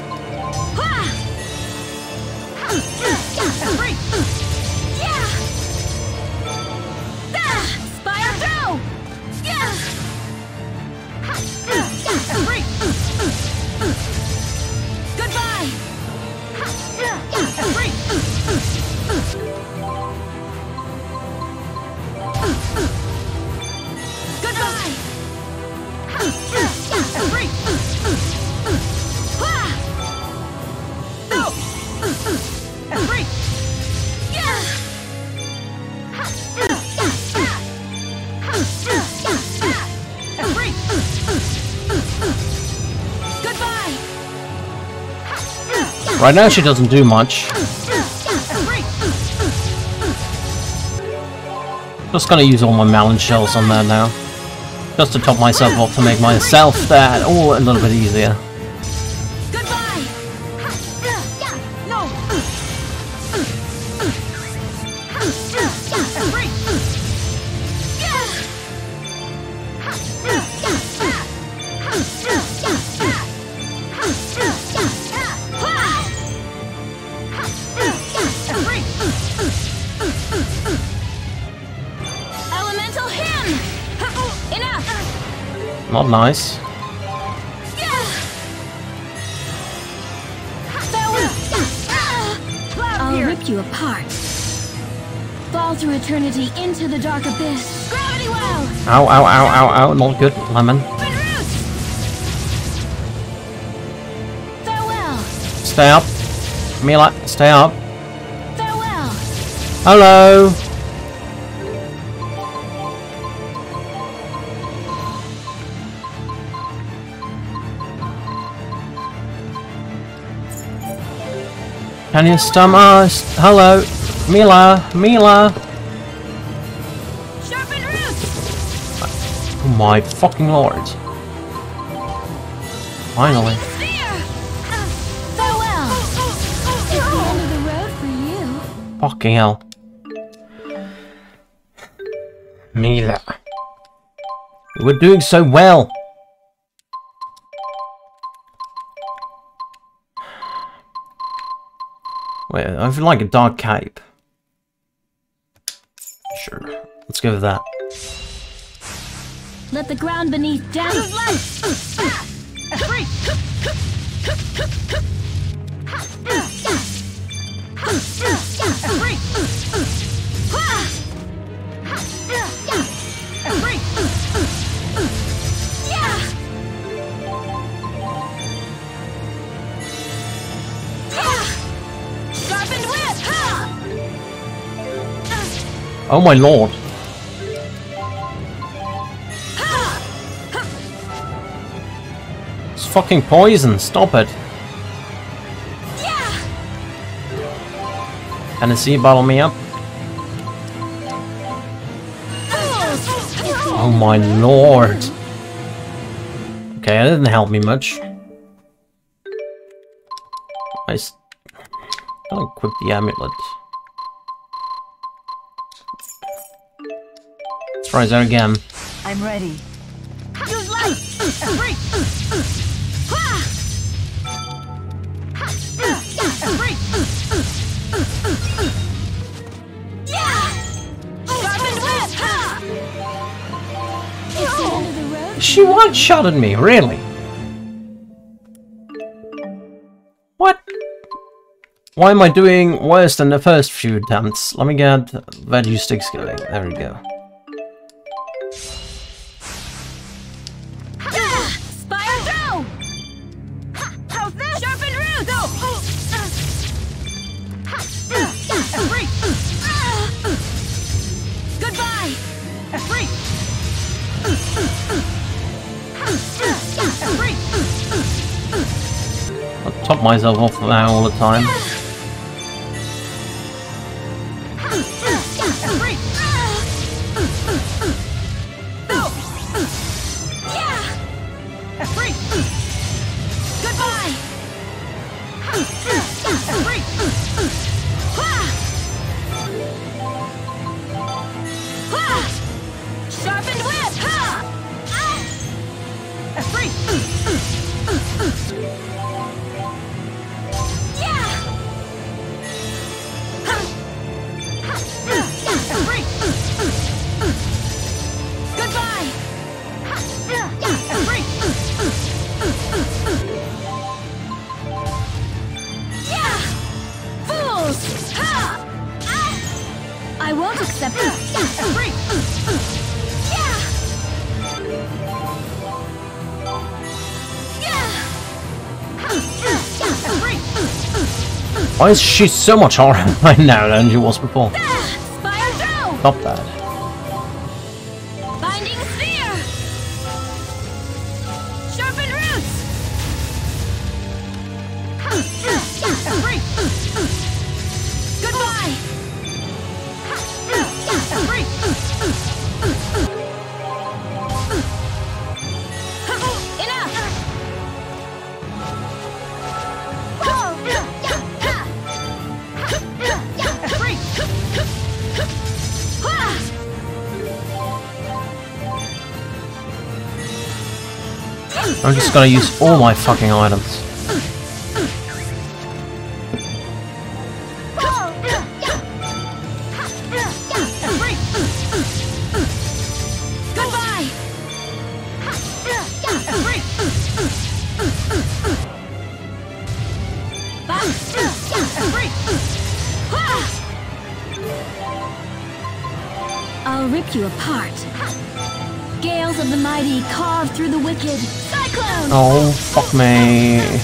Right now she doesn't do much. Just gonna use all my melon shells on there now. Just to top myself off to make myself that all a little bit easier. nice. I'll rip you apart. Fall through eternity into the dark abyss. Gravity well. Ow, ow, ow, ow, ow. Not good, Lemon. Stay up. Milla, stay up. Farewell. Hello. Can you stum us? Hello. Milla, Milla. Oh my fucking lord. Finally. Sphere. Farewell. It's the end of the road for you. Fucking hell. Milla. Were doing so well. Wait, I feel like a dark cape. Sure, let's go with that. Let the ground beneath dance. Sharpened Oh my lord. It's fucking poison, stop it. Hennessy, bottle me up. Oh my lord. Okay, that didn't help me much. I gotta equip the amulet. Try that again. I'm ready. Use light! Free! Sharpened whip! It's the end of the road. She one-shotted me, really? What? Why am I doing worse than the first few attempts? Let me get that veggie sticks going. There we go. Top myself off now all the time. Why is she so much harder right now than she was before? Stop that. I'm just gonna use all my fucking items.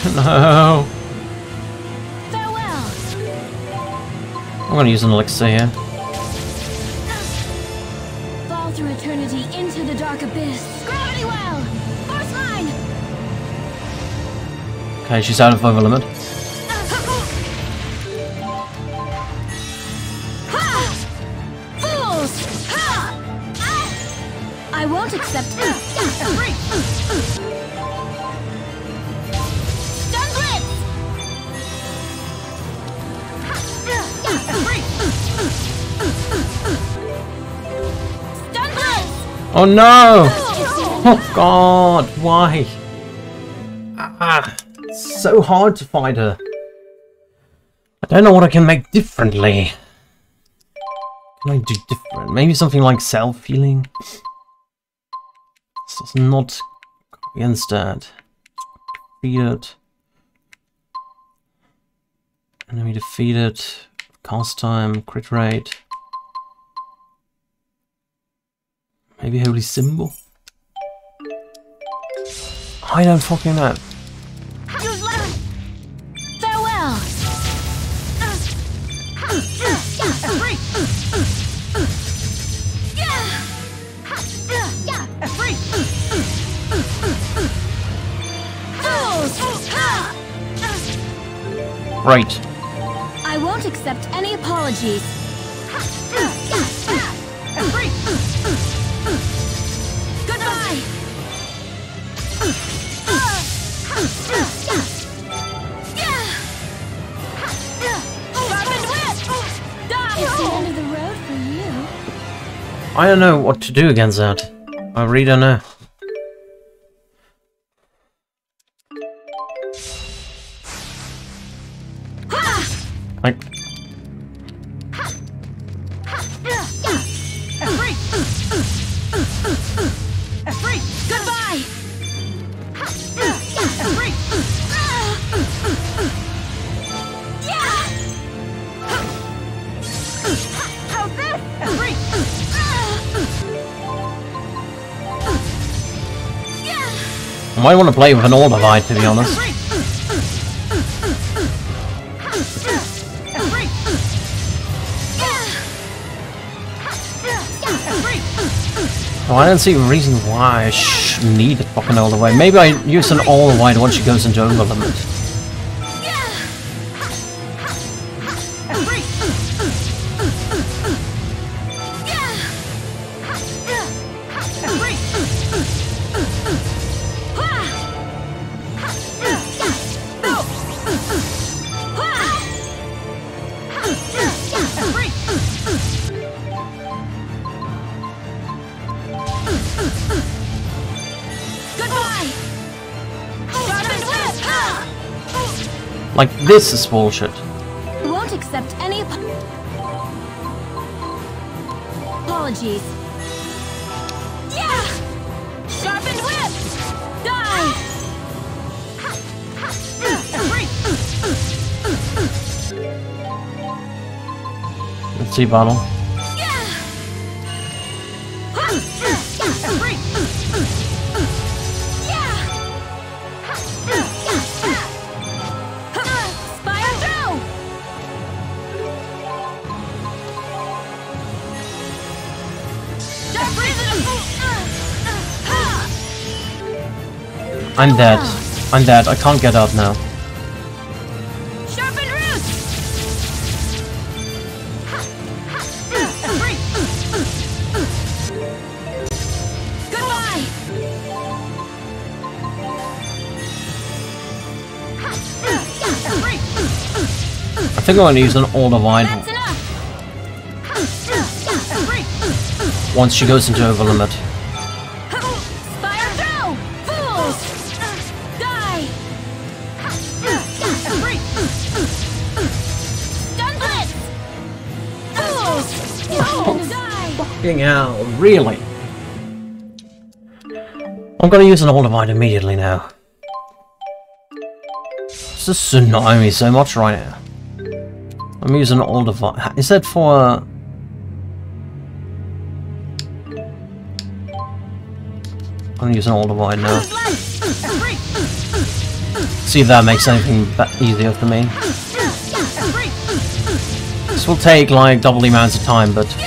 no. Farewell. I'm gonna use an elixir here. Fall through eternity into the dark abyss. Gravity well. Force line. Okay, she's out of overlimit. Oh no! Oh god, why? Ah, it's so hard to fight her. I don't know what I can make differently. Can I do different? Maybe something like self-healing? This does not against that. Defeated. Enemy defeated. Cast time, crit rate. Maybe holy symbol? I don't fucking know. Farewell! Right. I won't accept any apologies. I don't know what to do against that. I really don't know. Like, might want to play with an all divide to be honest. Oh, I don't see a reason why I need a fucking all divide. Maybe I use an all divide once she goes into over this is bullshit. Won't accept any ap- apologies. Yeah! Sharpened whip! Die! Let's see, bottle. I'm dead. I'm dead. I can't get up now. Sharpened roots! Goodbye! I think I'm to use an That's enough! once she goes into over limit. Fucking really? I'm gonna use an divide immediately now. This is annoying me so much right now. I'm using all divide. Is that for? Uh... I'm using divide now. See if that makes anything easier for me. This will take like double the amount of time, but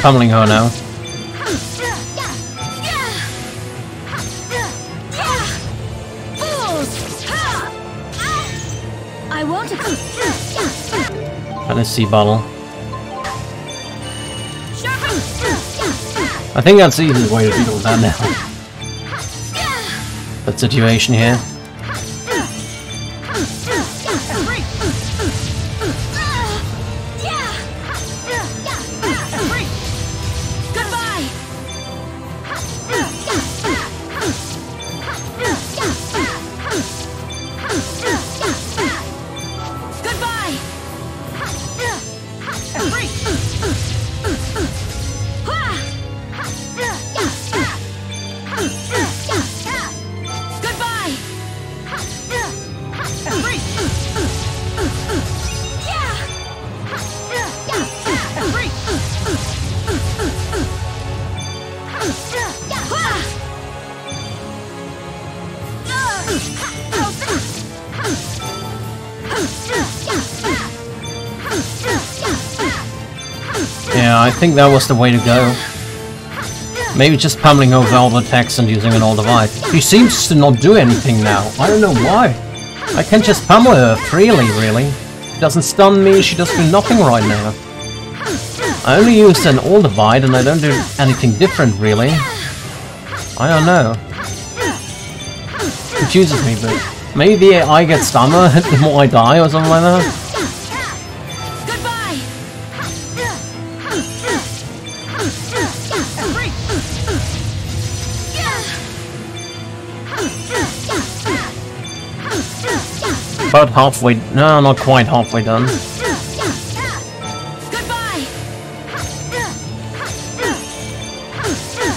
pummeling her now. I won't accept. Fantasy bottle. I think that's the easiest way to deal with that now. That situation here. Think that was the way to go. Maybe just pummeling over all the attacks and using an all divide. She seems to not do anything now. I don't know why. I can just pummel her freely, really. She doesn't stun me, she does do nothing right now. I only used an all divide and I don't do anything different, really. I don't know. Confuses me, but maybe I get stamina the more I die or something like that. About halfway, no, not quite halfway done.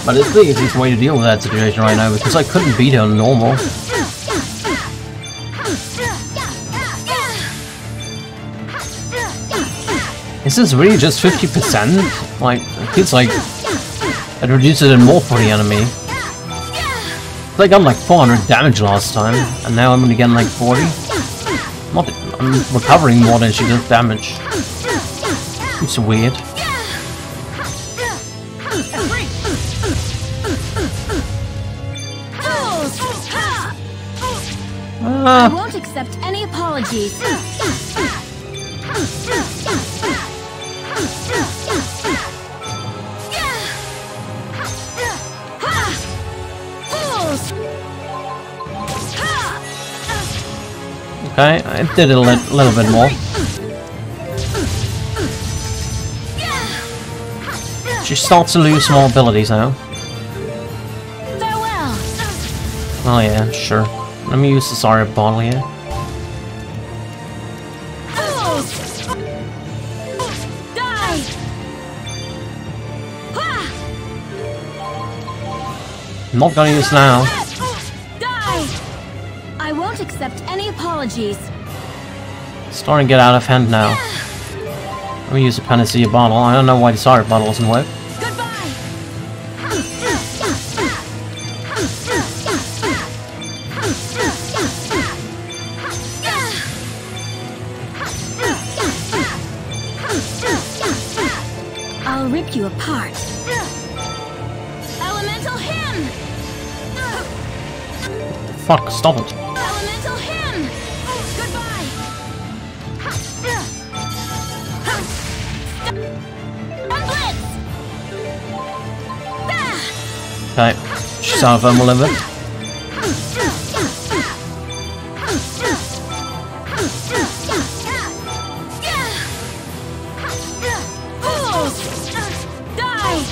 But it's the easiest way to deal with that situation right now because I couldn't beat her normal. Is this really just 50%? Like, it feels like it reduces it more for the enemy. Like I got like 400 damage last time, and now I'm only getting like 40. Not I'm recovering more than she does damage. It's weird. Ah. Ah. I won't accept any apologies. I did a li little bit more. She starts to lose more abilities now. Oh yeah, sure. Let me use the Zarya bottle here. Not gonna use now. Starting to get out of hand now. Let me use the Panacea bottle. I don't know why the Zarya bottle doesn't work. She's out of thermal limit. Fools! Die!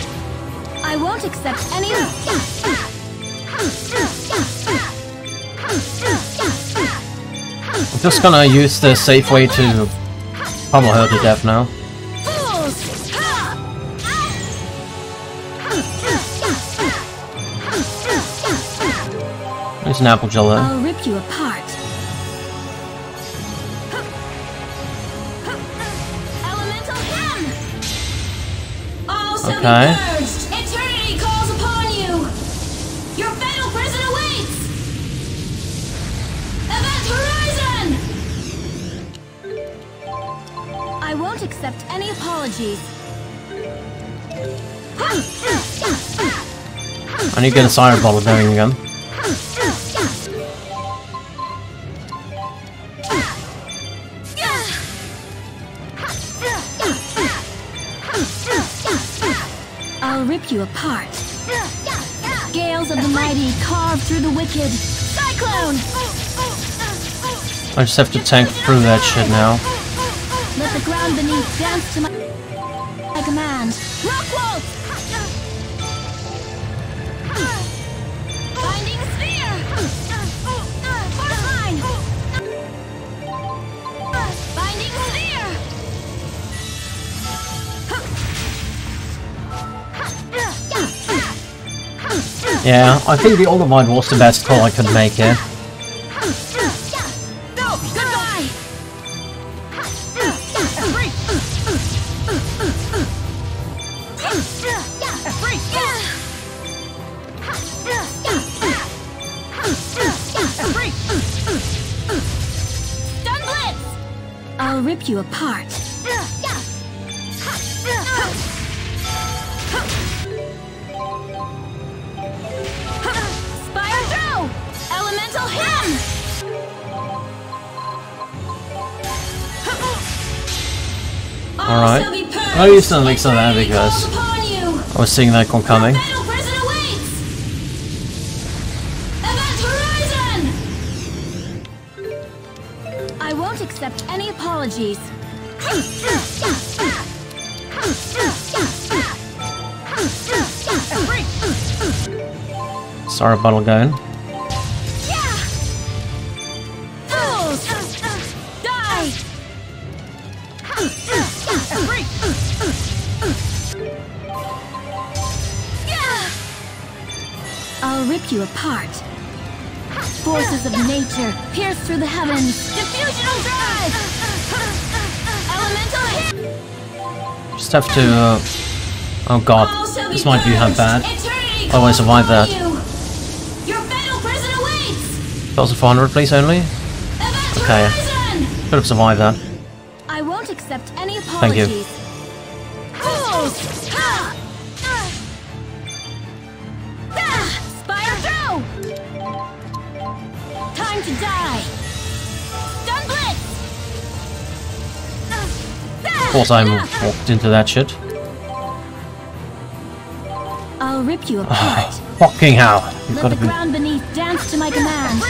I won't accept any. I'm just gonna use the safe way to pummel her to death now. An apple jello. I'll rip you apart. Elemental hymn! All shall Okay. Eternity calls upon you! Your fatal prison awaits! Event Horizon! I won't accept any apologies. I need to get a siren bottle going again. I just have to tank through that shit now. Let the ground beneath dance to my, my command. Rock waltz! Binding Sphere! Force line! Binding Sphere! Yeah, I think the Olivine was the best call I could make here. Used to elixir because I was seeing that one coming. Fatal prison awaits! Event Horizon! I won't accept any apologies. Sorry, bottle going. Just have to. Uh... Oh god, this might be how bad. Oh, I survived that. calls upon you. Your fatal prison awaits! 1400 please only? Okay, could have survived that. I won't accept any Thank you. Course I'm walked into that shit. I'll rip you apart. Fucking hell. You've Let got the to be. ground beneath dance to my command.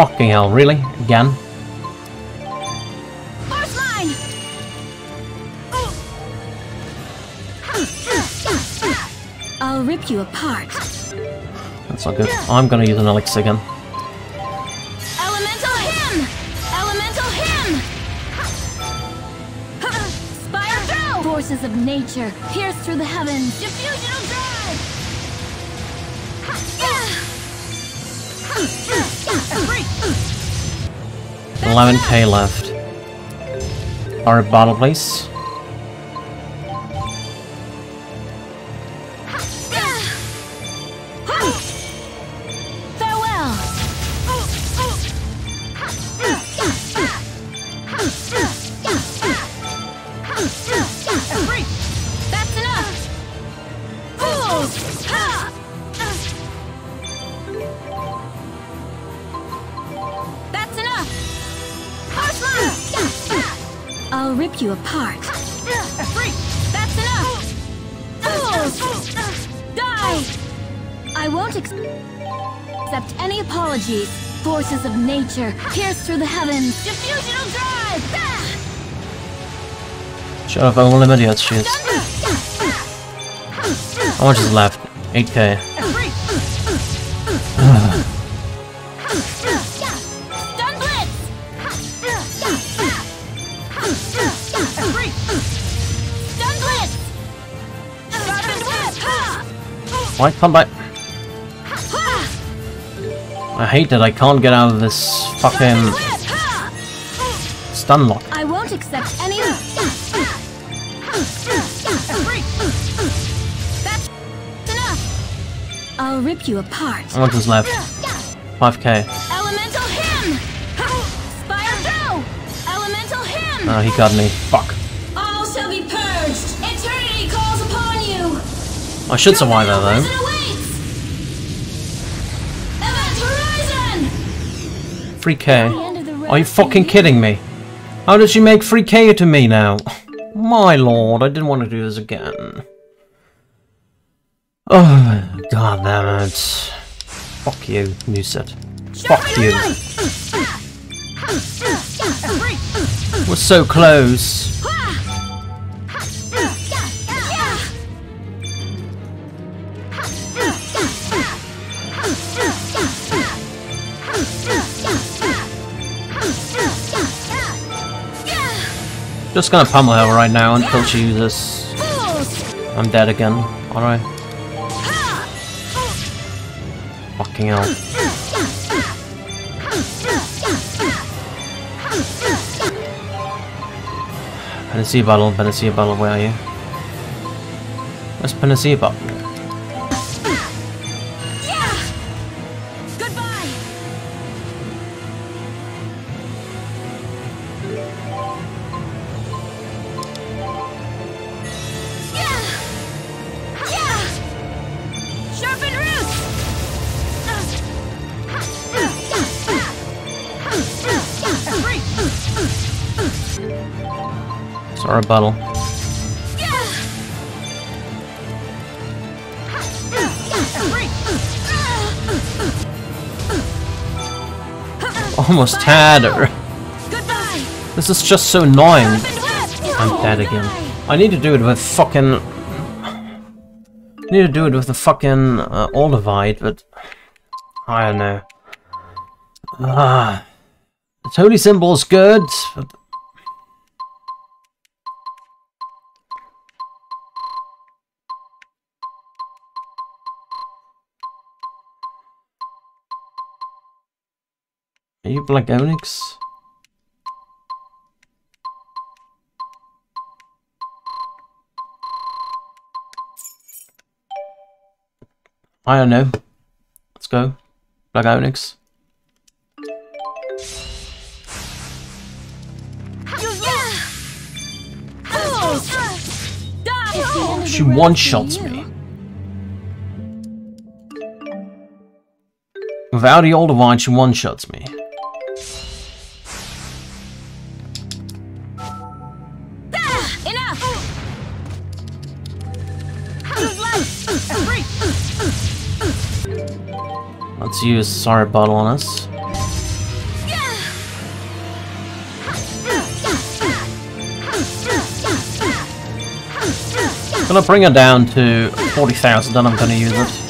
Fucking hell, really? Again? I'll rip you apart. That's not good. I'm gonna use an elixir again. Elemental Hymn! Elemental Hymn! Spire Throw! Forces of nature pierce through the heavens. Diffusional 11k left. Alright, bottle please. Nature pierce through the heavens. Diffusional drive! Shut up, I'm unlimited yet, shit. How much is left? 8k. Stun blitz! Stun blitz! Sharpened whip! Why come back? I hate that I can't get out of this fucking stun lock. I won't accept any. That's enough! I'll rip you apart. How much is left? 5k. Elemental hymn! Spire throw! Elemental hymn! Oh, he got me. Fuck. All shall be purged! Eternity calls upon you! I should survive that though. 3k. Are you fucking kidding me? How does she make 3k to me now? My lord, I didn't want to do this again. Oh, god damn it. Fuck you, new set. Fuck you. We're so close. Just gonna pummel her right now until she uses. I'm dead again. Alright. Fucking hell. Panacea bottle, Panacea bottle, where are you? Where's Panacea bottle? Bottle. Almost had her. This is just so annoying. I'm dead again. I need to do it with fucking... I need to do it with the fucking uh, all divide, but... I don't know. Ah, the holy symbol is good, but... Are you Black Onyx? I don't know. Let's go. Black Onyx. She one-shots me. Without the Oldivine, she one-shots me. Let's use Sorry Bottle on us. Gonna bring her down to 40,000, then I'm gonna use it.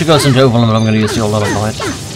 When she goes into overload, I'm going to use the old light.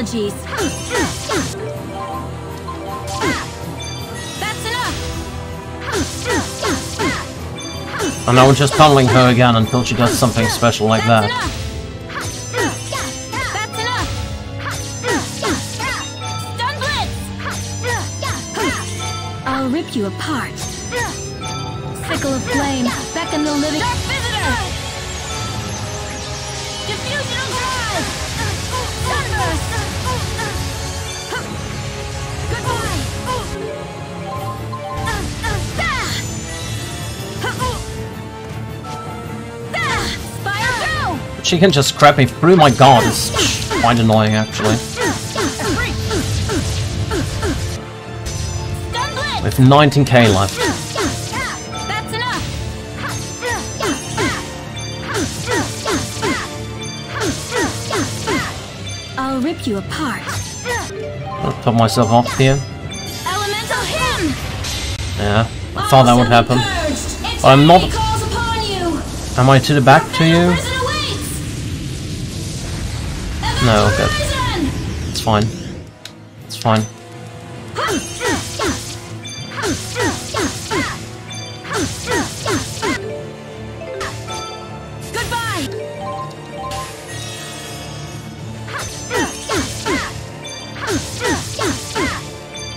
Apologies. That's enough! And now we're just tunneling her again until she does something special like that. She can just crap me through my god. It's quite annoying, actually. With 19k left. I'll rip you apart. I'll top myself off here. Yeah, I thought that would happen. But I'm not. Calls upon you! Am I to the back to you? No, good. It's fine. It's fine. Goodbye!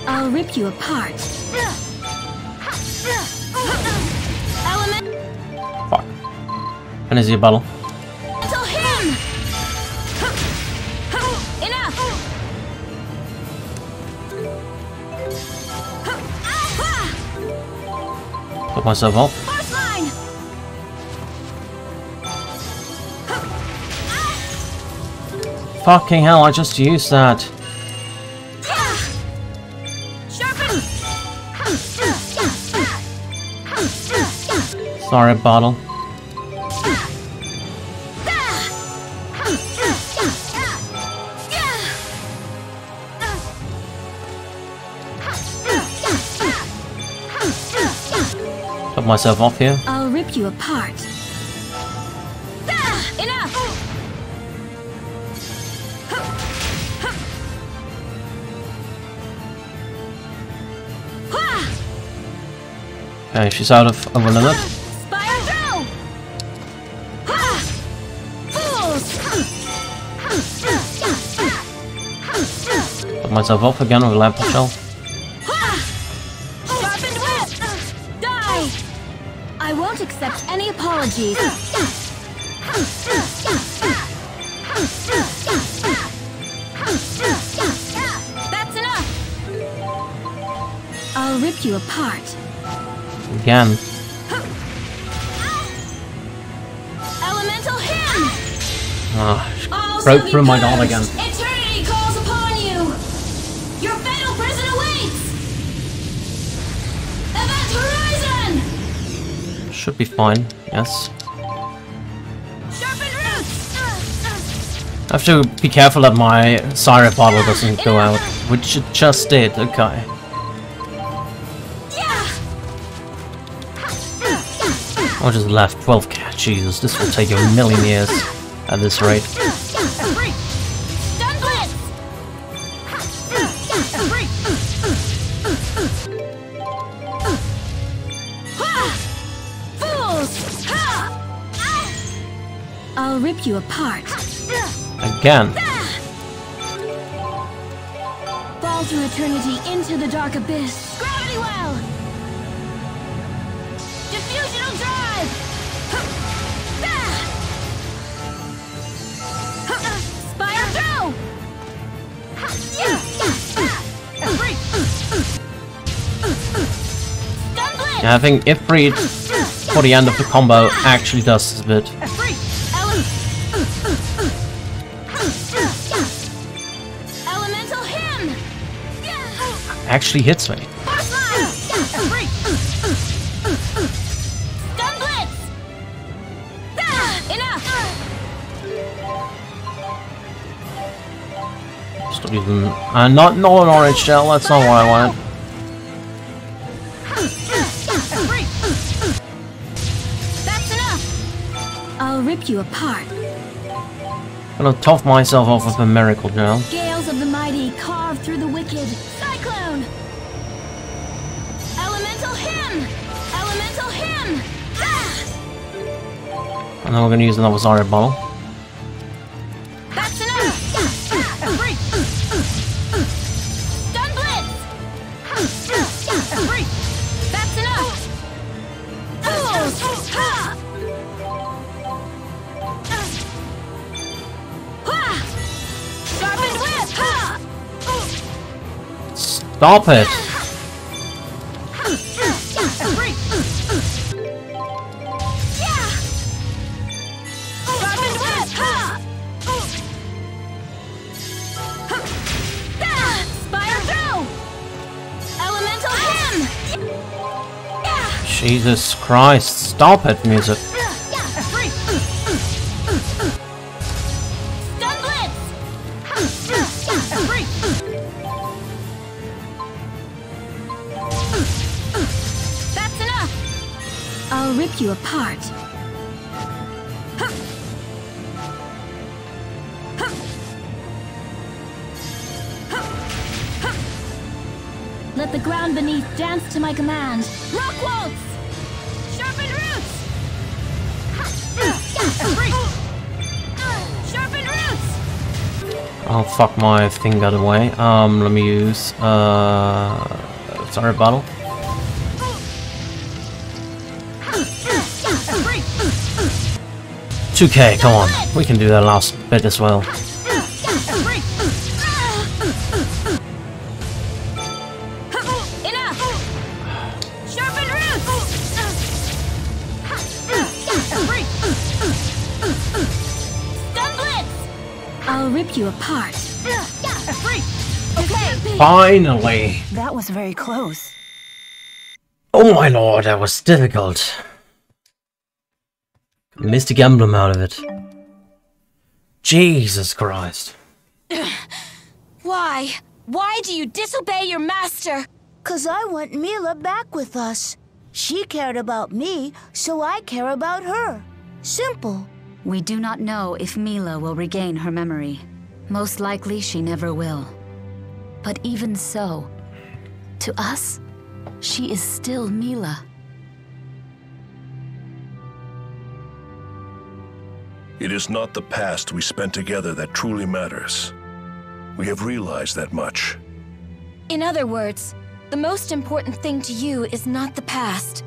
I'll rip you apart. Fuck. Finish your battle. Put myself off. Fucking hell, I just used that. Sorry, bottle. Myself off here. I'll rip you apart. Ah, enough! Okay, she's out of over limit. Spire throw! Ah! Fools! Put myself off again with a lamp shell. Any. That's enough! I'll rip you apart. Again. Elemental hymn! Ah, she All broke through my god again. Eternity calls upon you! Your fatal prison awaits! Event Horizon! Should be fine, yes. I have to be careful that my Syra bottle doesn't go out. which it just did, okay. I just left 12k, Jesus, this will take a million years at this rate. Fall through eternity into the dark abyss. Gravity well! Diffusional drive! Spire! Yeah, I think Efreet for the end of the combo actually does this a bit. Actually hits me. Gun blitz! Enough! Stop using. Uh, not no an orange gel. That's not what I want. I'll rip you apart. Gonna tough myself off with a miracle gel. And then we're gonna use another Zarya bottle. That's enough! Christ! Stop it, music. My thing got away. Um, let me use uh, Zarya bottle. Two K, come on, we can do that last bit as well. Finally! That was very close. Oh my lord, that was difficult. Mystic emblem out of it. Jesus Christ. Why? Why do you disobey your master? Cause I want Milla back with us. She cared about me, so I care about her. Simple. We do not know if Milla will regain her memory. Most likely she never will. But even so, to us, she is still Milla. It is not the past we spent together that truly matters. We have realized that much. In other words, the most important thing to you is not the past,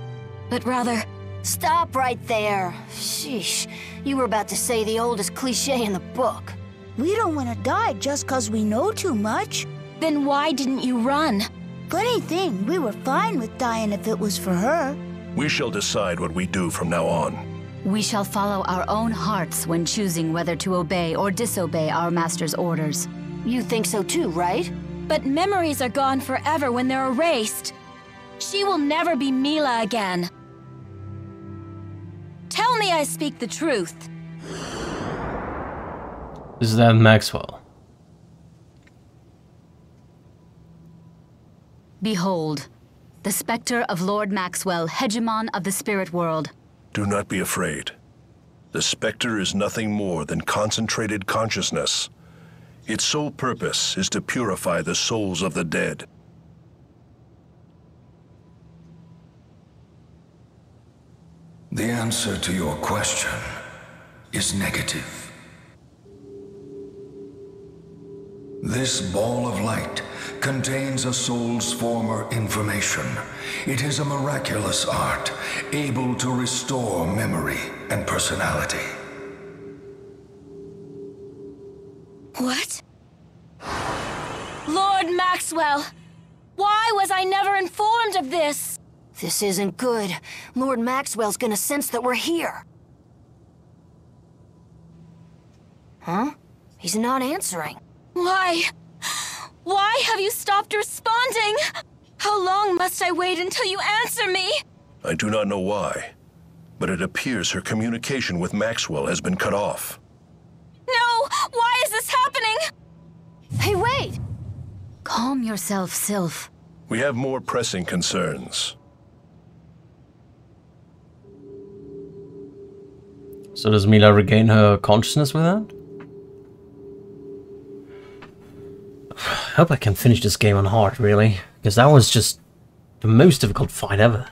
but rather. Stop right there. Sheesh. You were about to say the oldest cliche in the book. We don't want to die just cause we know too much. Then why didn't you run? Funny thing, we were fine with dying if it was for her. We shall decide what we do from now on. We shall follow our own hearts when choosing whether to obey or disobey our master's orders. You think so too, right? But memories are gone forever when they're erased. She will never be Milla again. Tell me I speak the truth. Is that Maxwell? Behold, the specter of Lord Maxwell, hegemon of the spirit world. Do not be afraid. The specter is nothing more than concentrated consciousness. Its sole purpose is to purify the souls of the dead. The answer to your question is negative. This ball of light contains a soul's former information. It is a miraculous art, able to restore memory and personality. What? Lord Maxwell! Why was I never informed of this? This isn't good. Lord Maxwell's gonna sense that we're here. Huh? He's not answering. Why? Why have you stopped responding? How long must I wait until you answer me? I do not know why, but it appears her communication with Maxwell has been cut off. No! Why is this happening? Hey, wait! Calm yourself, Sylph. We have more pressing concerns. So does Milla regain her consciousness with that? Hope I can finish this game on hard, really. Because that was just the most difficult fight ever.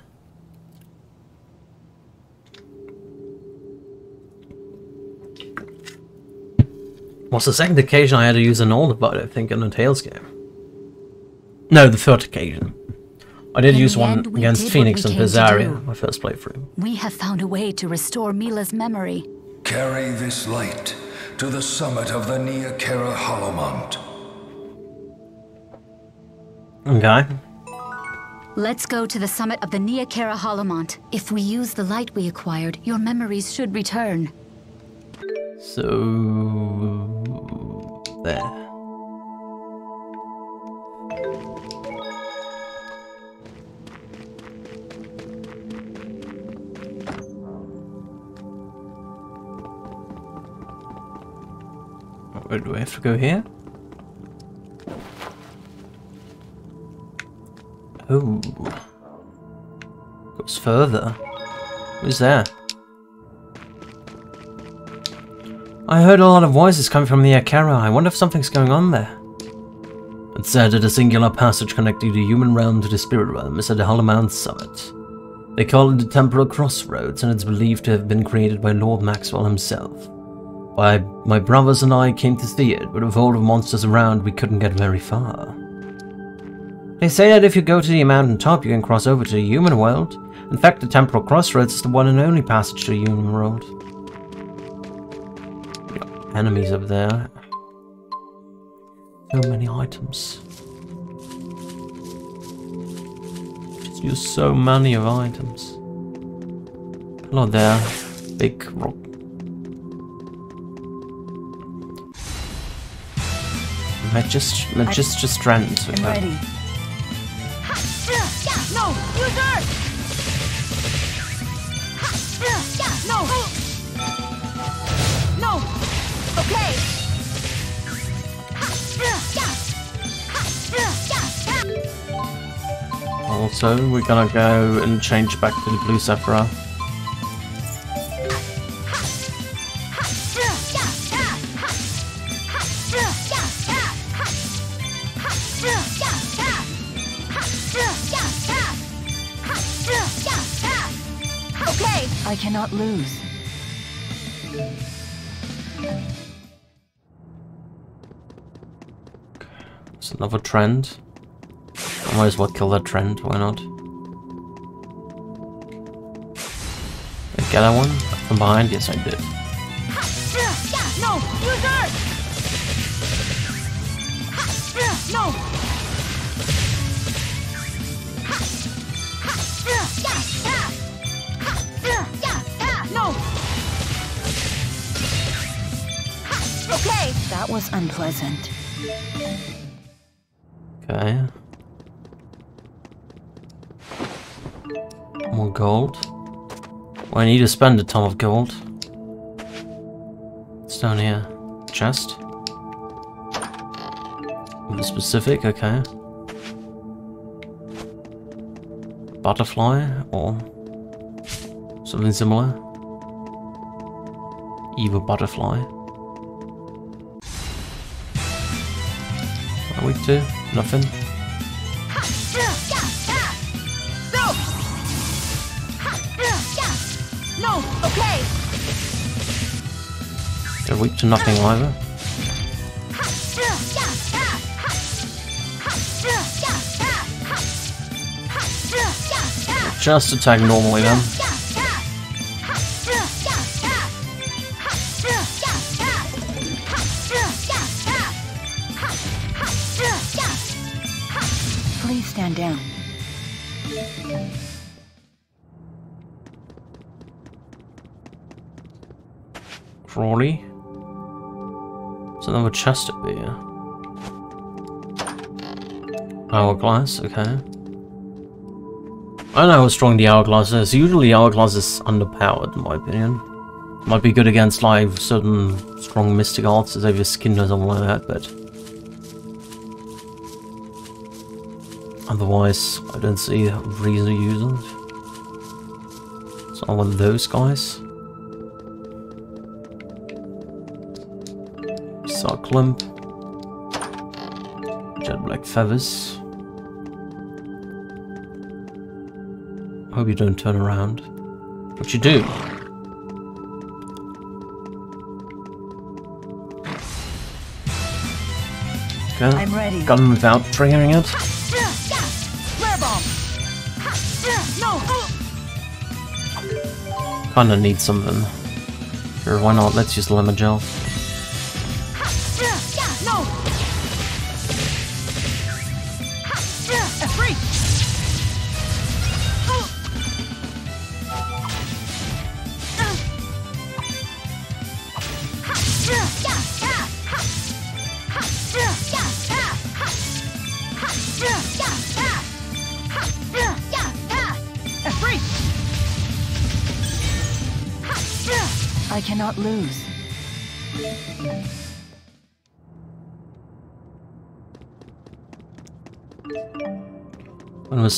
Was the second occasion I had to use an older bot, I think, in a Tales game. No, the third occasion. I did In use one end, against Phoenix and came to Bizarria, my first playthrough. We have found a way to restore Milla's memory. Carry this light to the summit of the Nia Khera Hollowmont. Okay. Let's go to the summit of the Nia Khera Hollowmont. If we use the light we acquired, your memories should return. So... There. Do I have to go here? Oh. Goes further. Who's there? I heard a lot of voices coming from the Akara. I wonder if something's going on there. It said that a singular passage connecting the human realm to the spirit realm is at the Hollowmont summit. They call it the Temporal Crossroads, and it's believed to have been created by Lord Maxwell himself. Why, my brothers and I came to see it, but with all the monsters around, we couldn't get very far. They say that if you go to the mountain top, you can cross over to the human world. In fact, the Temporal Crossroads is the one and only passage to the human world. Enemies up there. So many items. Just use so many of items. Hello there, big rock. Magister Strand. I'm ready. No! Use Earth! No! No! Okay! Also, we're gonna go and change back to the blue Sephiroth. I cannot lose. It's another trend. I might as well kill that trend, why not? Did I get that one? From behind? Yes, I did. No! Use No! Okay! That was unpleasant. Okay. More gold. Well, I need to spend a ton of gold. It's down here. Chest. With a specific, okay. butterfly or something similar. Evil butterfly. Are we to? Nothing. They're weak to nothing either. Just attack normally then. Please stand down. Crawley. There's another chest up here. Hourglass, okay. I don't know how strong the hourglass is. Usually hourglass is underpowered in my opinion. Might be good against like certain strong mystic arts as over skin or something like that, but otherwise I don't see a reason to use it. So I want those guys. Sarclimp. Jet black feathers. Hope you don't turn around. What you do? Okay. I'm ready. Gun without triggering it. Flare bomb. No. Kinda need something. Sure, why not? Let's use lemon gel.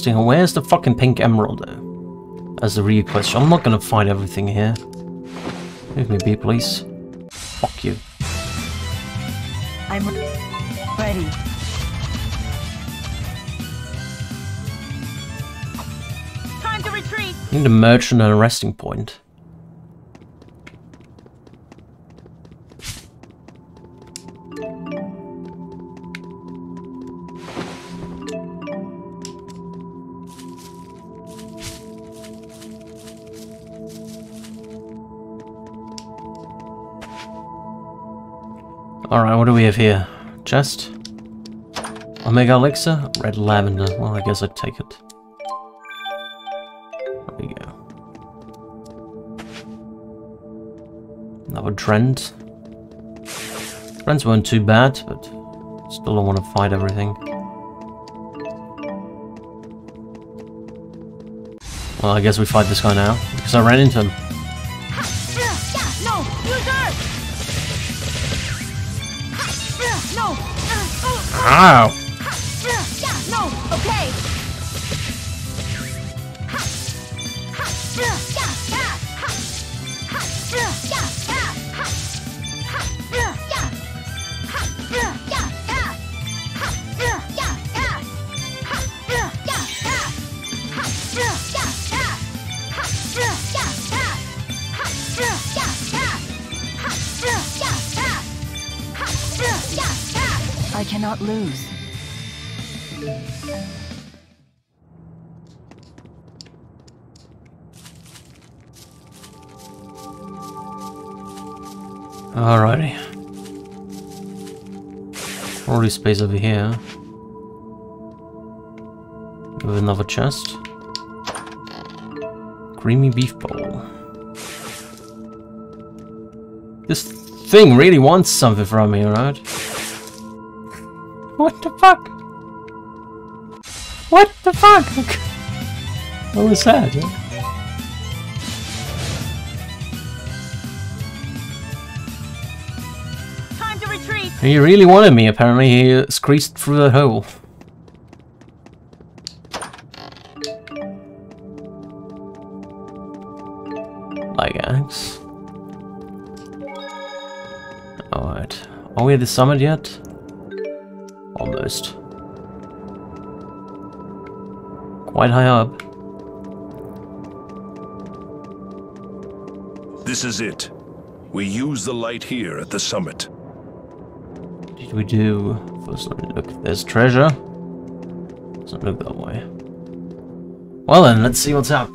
Thinking, where's the fucking pink emerald though? That's the real question. I'm not gonna find everything here. Leave me be, please. Fuck you. I'm ready. Time to retreat. I need a merchant and a resting point. Have here? Chest? Omega Elixir? Red Lavender. Well, I guess I'd take it. There we go. Another trend. Trends weren't too bad, but still don't want to fight everything. Well, I guess we fight this guy now, because I ran into him. Ow! Over here. With another chest. Creamy beef bowl. This thing really wants something from me, right? What the fuck? What the fuck? what was that? He really wanted me, apparently. He squeezed through the hole. Like axe. Alright. Are we at the summit yet? Almost. Quite high up. This is it. We use the light here at the summit. What did we do? First, let me look. There's treasure. Doesn't look that way. Well then, let's see what's up.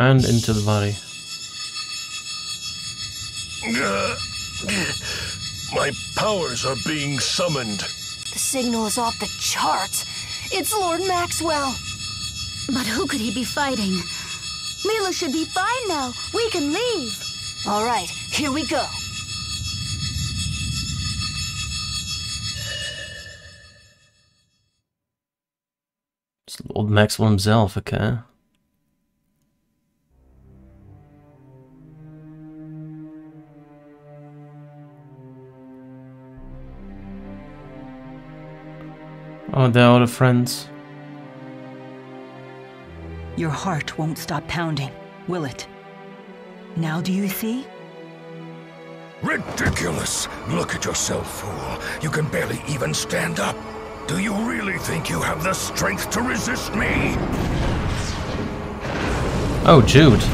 And into the body. My powers are being summoned. The signal is off the charts. It's Lord Maxwell. But who could he be fighting? Milla should be fine now. We can leave. All right, here we go. It's Lord Maxwell himself, okay? Oh, they're all the friends. Your heart won't stop pounding, will it? Now do you see? Ridiculous! Look at yourself, fool. You can barely even stand up. Do you really think you have the strength to resist me? Oh, Jude.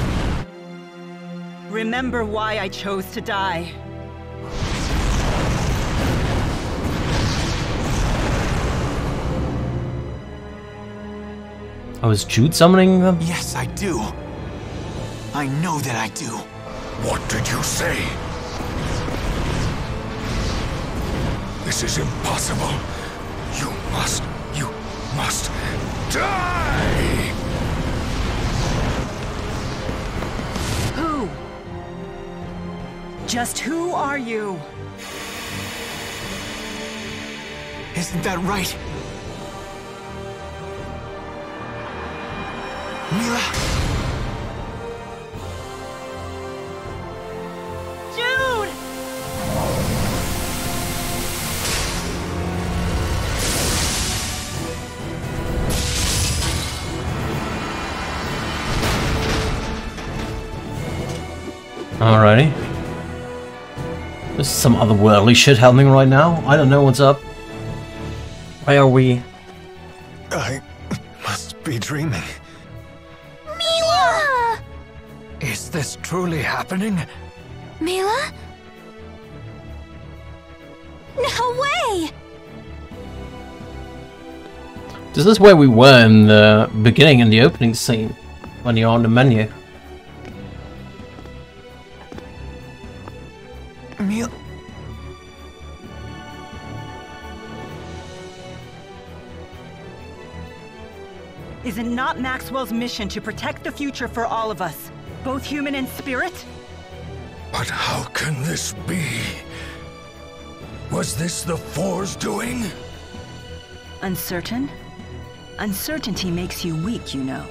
Remember why I chose to die. Oh, is Jude summoning them? Yes, I do. I know that I do. What did you say? This is impossible. You must, you must die! Who? Just who are you? Isn't that right? Milla? Jude! Alrighty. There's some otherworldly shit happening right now. I don't know what's up. Why are we? I must be dreaming. This truly happening? Milla? No way! This is where we were in the beginning, in the opening scene, when you're on the menu. Milla. Is it not Maxwell's mission to protect the future for all of us, both human and spirit? But how can this be? Was this the Four's doing? Uncertain? Uncertainty makes you weak, you know.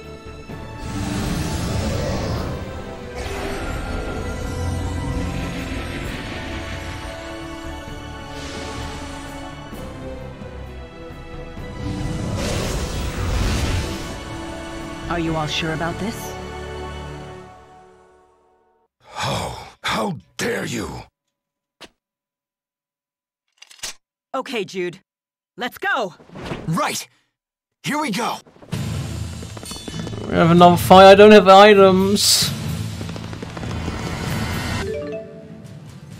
Are you all sure about this? Dare you? Okay, Jude. Let's go! Right! Here we go! We have another fight. I don't have items.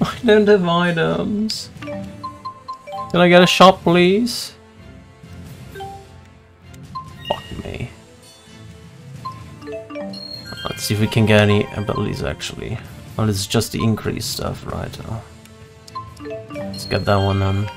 I don't have items. Can I get a shop, please? Fuck me. Let's see if we can get any abilities actually. Oh, it's just the increase stuff, right? Oh. Let's get that one then.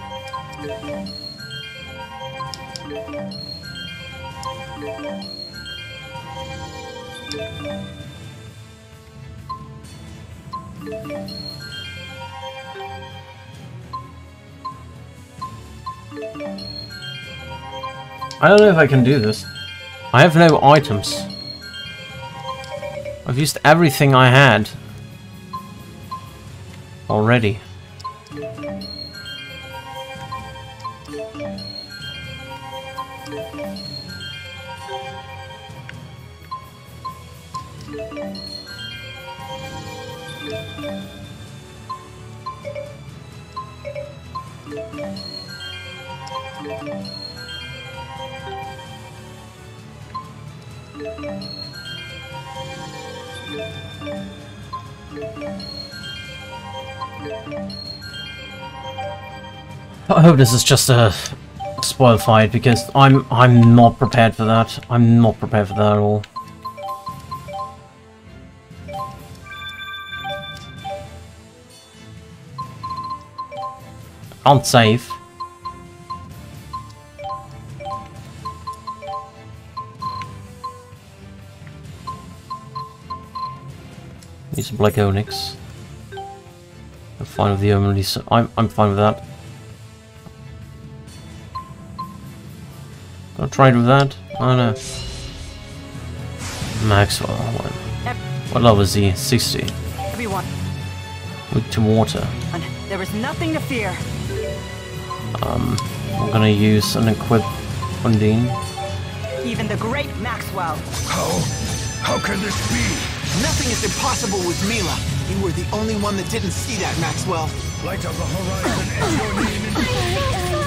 I don't know if I can do this. I have no items. I've used everything I had. Already. Hope this is just a spoil fight because I'm I'm not prepared for that. I'm not prepared for that at all. Can't save. Need some Black Onyx. I'm fine with the only. I'm I'm fine with that. Gonna try it with that? Oh no. Maxwell, what, what level is he? 60. Everyone, Weak to water. there is nothing to fear. Um, I'm gonna use an equip Undine. Even the great Maxwell. How? How can this be? Nothing is impossible with Milla. You were the only one that didn't see that, Maxwell. Light of the horizon, etch your name in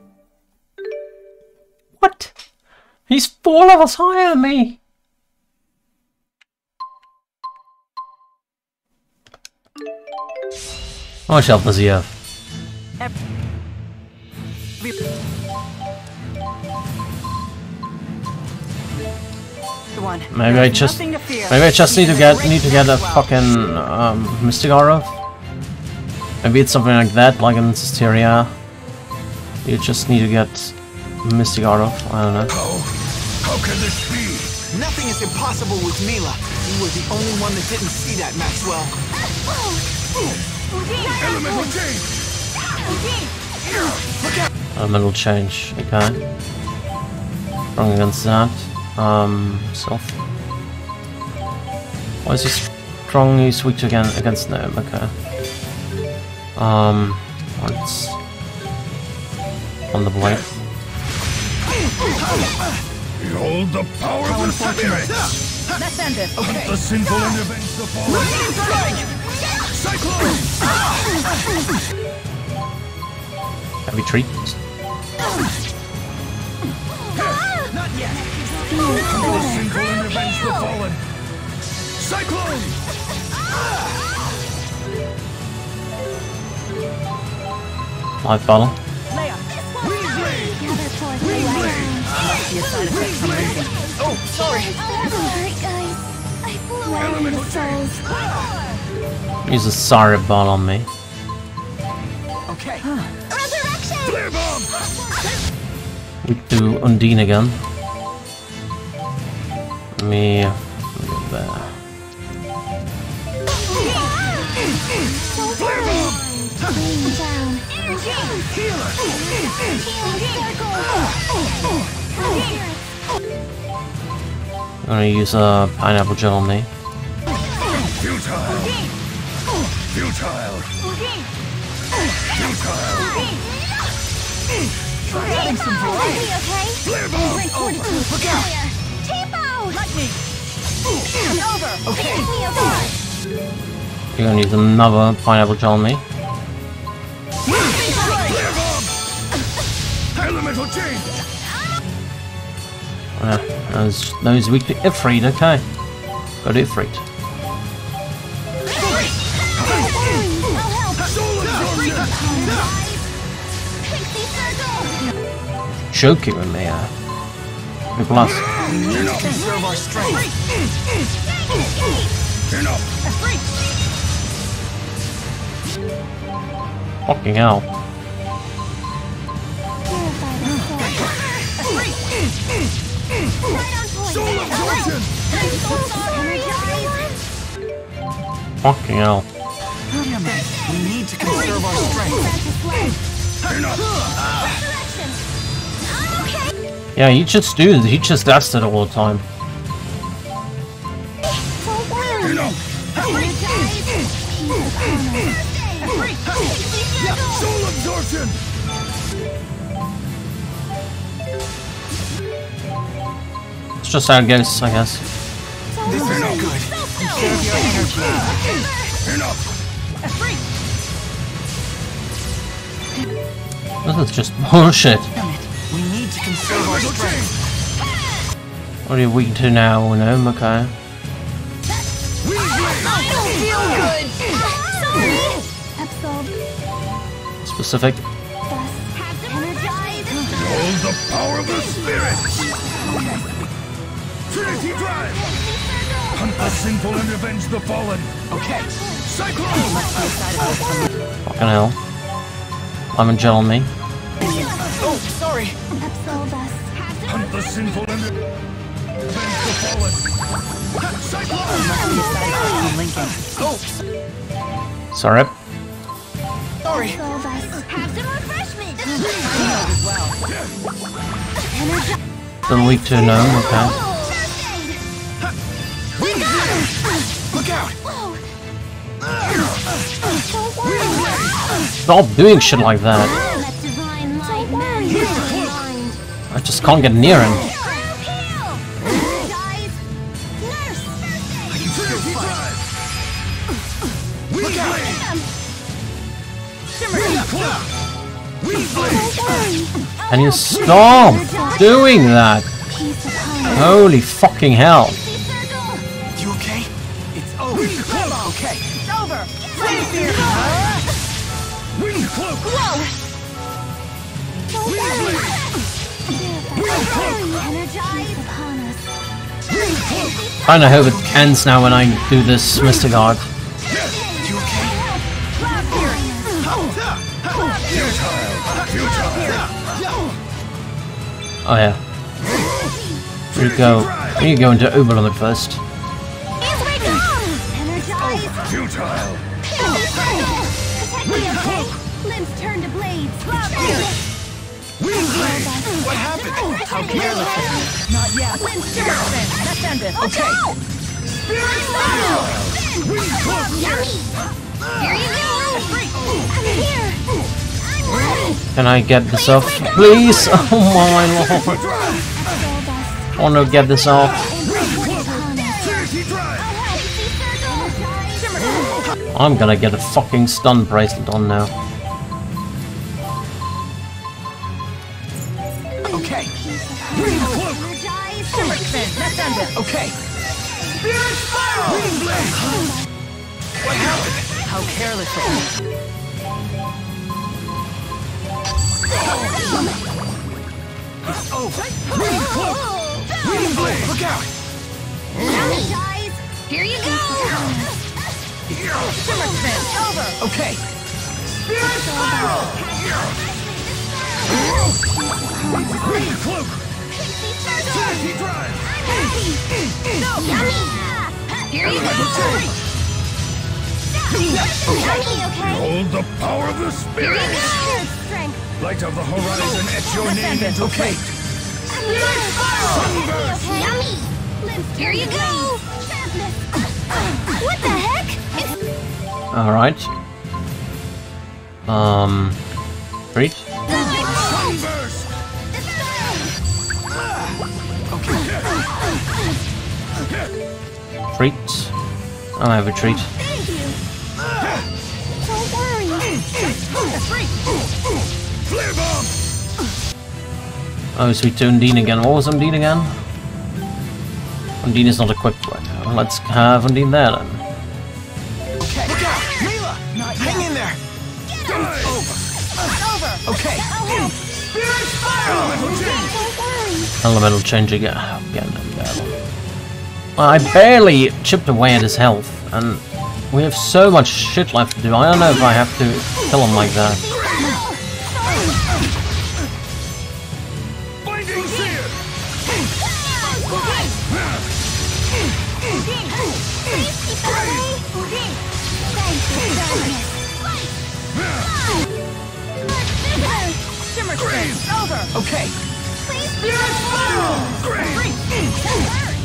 What? He's four levels higher than me! How much health does he have? Maybe I just Nothing to fear. maybe I just need to get need to get a fucking um, Mystic Aura. Maybe it's something like that, like in Zestiria. You just need to get Mystic Aura. I don't know. How? How can this be? Nothing is impossible with Milla. You were the only one that didn't see that, Maxwell. Elemental change! Elemental change. Okay. Strong against that. Um, self. Why is he strong? He's weak again against them. Okay. Um, once on the blade. Behold the power of the spirits! Let's end this. Hunt the sinful and avenge the fallen! Cyclone! Heavy treat. Not yet. Hunt the sinful and avenge the fallen! Cyclone! Live battle. Leia. Another See a side effect from anything. Oh, sorry. Sorry, guys. I blew out the souls. Use a sorry ball on me. Okay. Resurrection! Clear bomb! We do Undine again. Let me let me go there. Clear bomb! Down. Healer! I'm gonna use a pineapple gel me. Futile! Futile! Futile! Okay? Clear bomb! Fortitude. Look out. Lightning. Over. Okay. You're gonna use another pineapple gel me. Clear bomb! Elemental change! Uh, those, those weak to Efreet, okay. Got Efreet. Joking with me, uh. Good plus. Fucking hell. Fucking hell. We need to conserve our strength. Yeah, he just do he just does it all the time. Soul absorption! It's just how it goes, I guess. This is no good. Conserve your energy. Enough! This is just bullshit. We need to conserve our strength. What are you weak to now, Uno? Okay. Specific. Hold the power of the spirit! Trinity Drive! Hunt the sinful and avenge the fallen! Okay. Cyclone! Fucking hell. Lemon gel on me. Oh, sorry. Absolve us. Hunt the sinful and avenge the fallen! Cyclone! Lincoln. Oh, Sorry. sorry. Little weak to no, okay. Look out. Stop doing shit like that. I just can't get near him. Can you stop doing that? Holy fucking hell. Kinda hope it ends now when I do this Mr. God. Oh yeah. Here you go. Here you go into Uber first. Let's end it. Okay. Here you go. I'm here. Can I get this off? Please? Oh my lord. I want to get this off. I'm gonna get a fucking stun bracelet on now. How careless of you. It's over. Look out! Sorry, guys. Here you go. Over. Okay. Spirit spiral! Reading Cloak! Trinity Drive! Yummy. Here you go. Yummy, okay? Hold the power of the Here spirit! you go. Strength. Light of the horizon, etch your name into Okay. fate! Yummy. Here you go. What the heck? Alright. Um. Breach? Sunburst! Treat. I have a treat. Flare bomb! Oh, sweet to Undine again. What was Undine again? Undine is not equipped right now. Let's have Undine there then. Okay. Look out! Milla! Hang in there! Die! Over. Okay. Elemental change! Don't worry. Elemental change again. Again, again. I barely chipped away at his health, and we have so much shit left to do. I don't know if I have to kill him like that. Okay.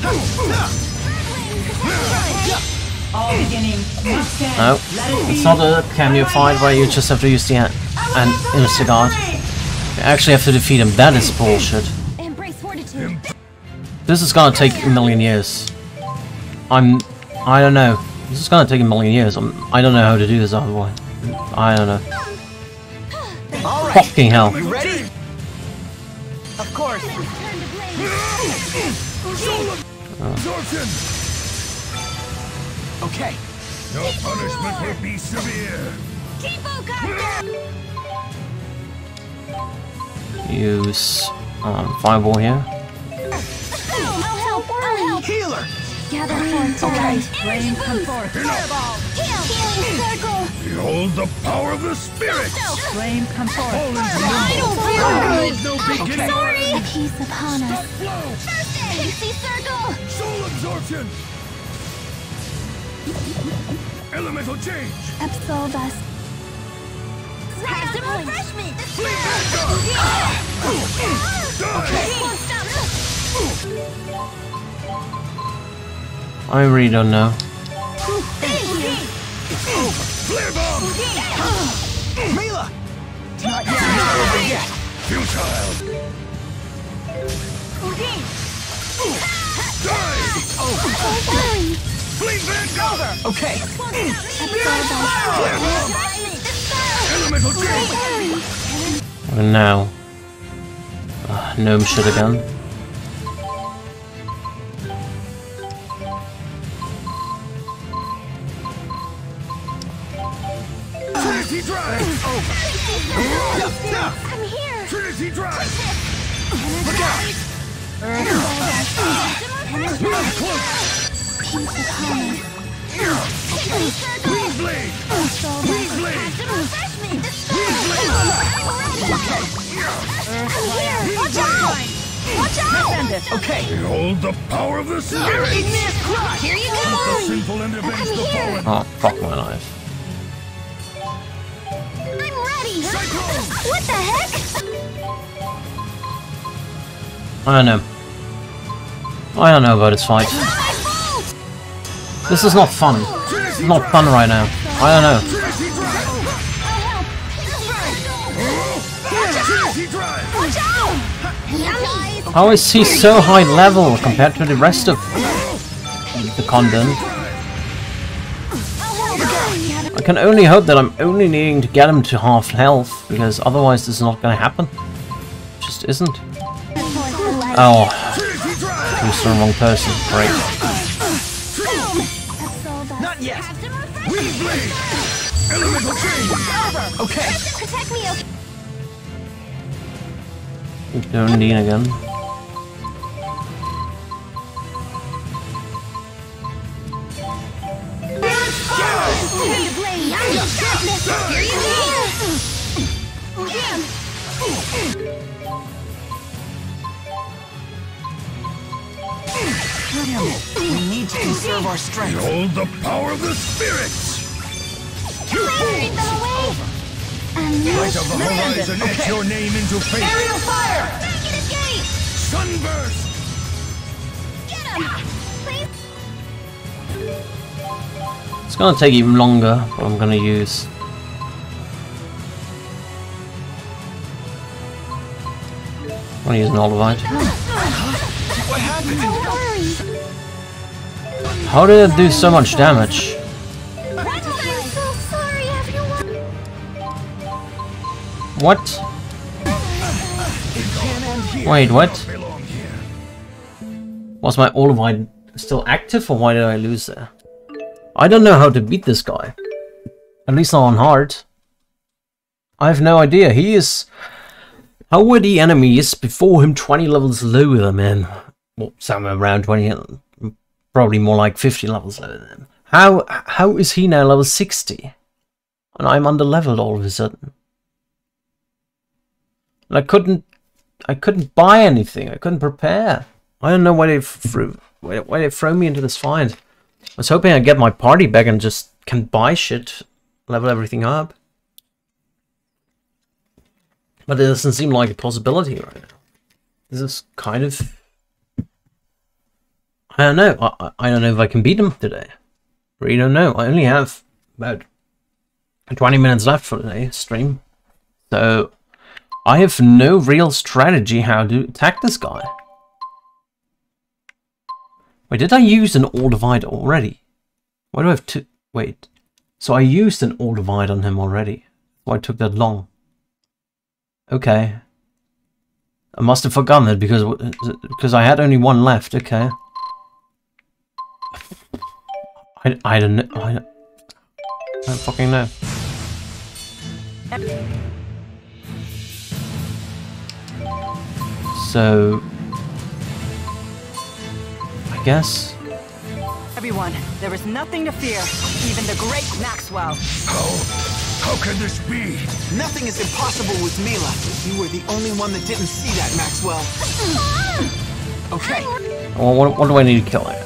Please, no, Let it be. it's not a cameo fight where you just have to use the an an Instaguard. You actually have to defeat him. That is bullshit. This is gonna take a million years. I'm... I don't know. This is gonna take a million years. I'm, I don't know how to do this otherwise. I don't know. Right. Fucking hell. You ready? Of course. Oh. Absorption! Okay. Your punishment will be severe. Keep okay. Use um, Fireball here. I'll help. Healer. Gather forth Okay. light. Flame come forth. Fireball. Heal. Healing circle. Behold the power of the spirit! Flame come forth. I don't feel No good. beginning. Sorry. Peace upon Stop us. flow! Pixie circle. Soul absorption! Elemental change! Absolve us. Have some refreshment. Fleet Vanguard! Die! Won't stop. I really don't know. Thank you. Flare bomb! Ah! Milla. Not yet. Not over yet. Futile! Die! Don't worry. Fleet Vanguard! Okay. Absolve us. Elemental Don't. And now... Uh, gnome shit again. Trinity Drive! I'm here. Trinity Drive! Look out. Peace upon us. Green Blade! Absolve Green us. Blade! I'm here. Watch out. Watch out. Okay. Behold the power of the spirit! Here you The go. sinful and avenge the fallen! Oh, fuck my life. I'm ready. Cyclone! What the heck? I don't know. I don't know about this fight. This is not fun. It's not fun right now. I don't know. How is he so high level compared to the rest of the content? I can only hope that I'm only needing to get him to half health, because otherwise this is not gonna happen. Just isn't. Oh, choose the wrong person. Great. Absolve us. Not yet. Green Blade! Elemental change! Okay. Protect me, okay? Doing Dean again. The blade. Here you go. Damn. Damn it. We need to conserve our strength. Behold the power of the spirits! Carry them away. Light of the horizon, etch your name into fate! Aerial fire. Negative gate. Sunburst! Get him. Please. It's gonna take even longer, but I'm gonna use. I'm gonna use an Olivite. What happened? Don't worry. How did it do so much damage? What? Wait, what? Was my Olivite still active or why did I lose there? I don't know how to beat this guy. At least not on hard. I have no idea. He is... How were the enemies before him 20 levels lower than him? Well, somewhere around 20, probably more like 50 levels lower than him. How, how is he now level 60? And I'm under leveled all of a sudden. And I couldn't, I couldn't buy anything. I couldn't prepare. I don't know why they threw, why, they throw me into this fight. I was hoping I'd get my party back and just can buy shit, level everything up. But it doesn't seem like a possibility right now. This is kind of... I don't know. I, I don't know if I can beat them today. Really don't know. I only have about 20 minutes left for the stream. So I have no real strategy how to attack this guy. Wait, did I use an All Divide already? Why do I have to... Wait. So I used an All Divide on him already. Why took that long? Okay. I must have forgotten it because because I had only one left. Okay. I, I don't know. I don't, I don't fucking know. So, I guess. Everyone, there is nothing to fear, even the great Maxwell. How? How can this be? Nothing is impossible with Milla. You were the only one that didn't see that, Maxwell. Okay. Well, what, what do I need to kill it?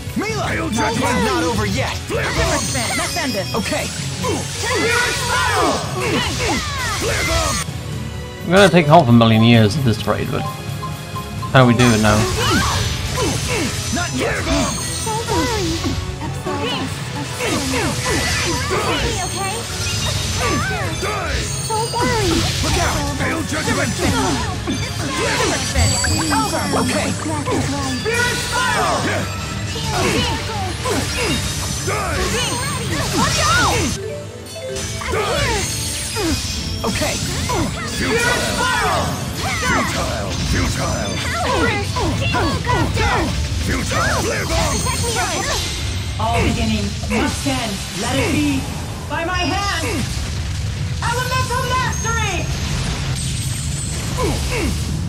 Milla! Hail Judgment! It's not over yet. Flare bomb! Let's end it. Okay. Flare bomb! I'm gonna take half a million years at this rate, but how we do it now? Not yet. Don't worry. Absolve us. Okay? Die! Don't worry. Look out! Hail Judgment! Okay. Die! Watch out! Die! Okay. Futile! Futile! Futile! Futile! Flare bomb! All beginning must end. Let it be. By my hand. Elemental mastery.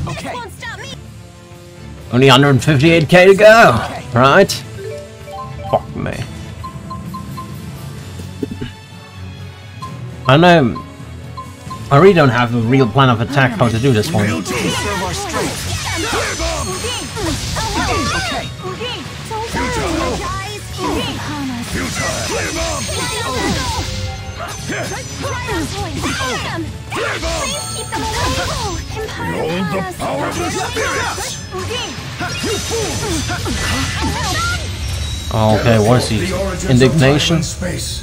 Okay. Only 158k to go, right? Fuck me. I know. I really don't have a real plan of attack how to do this one. Behold the power of the spirits! You fools! Okay, what is he? Indignation? Space.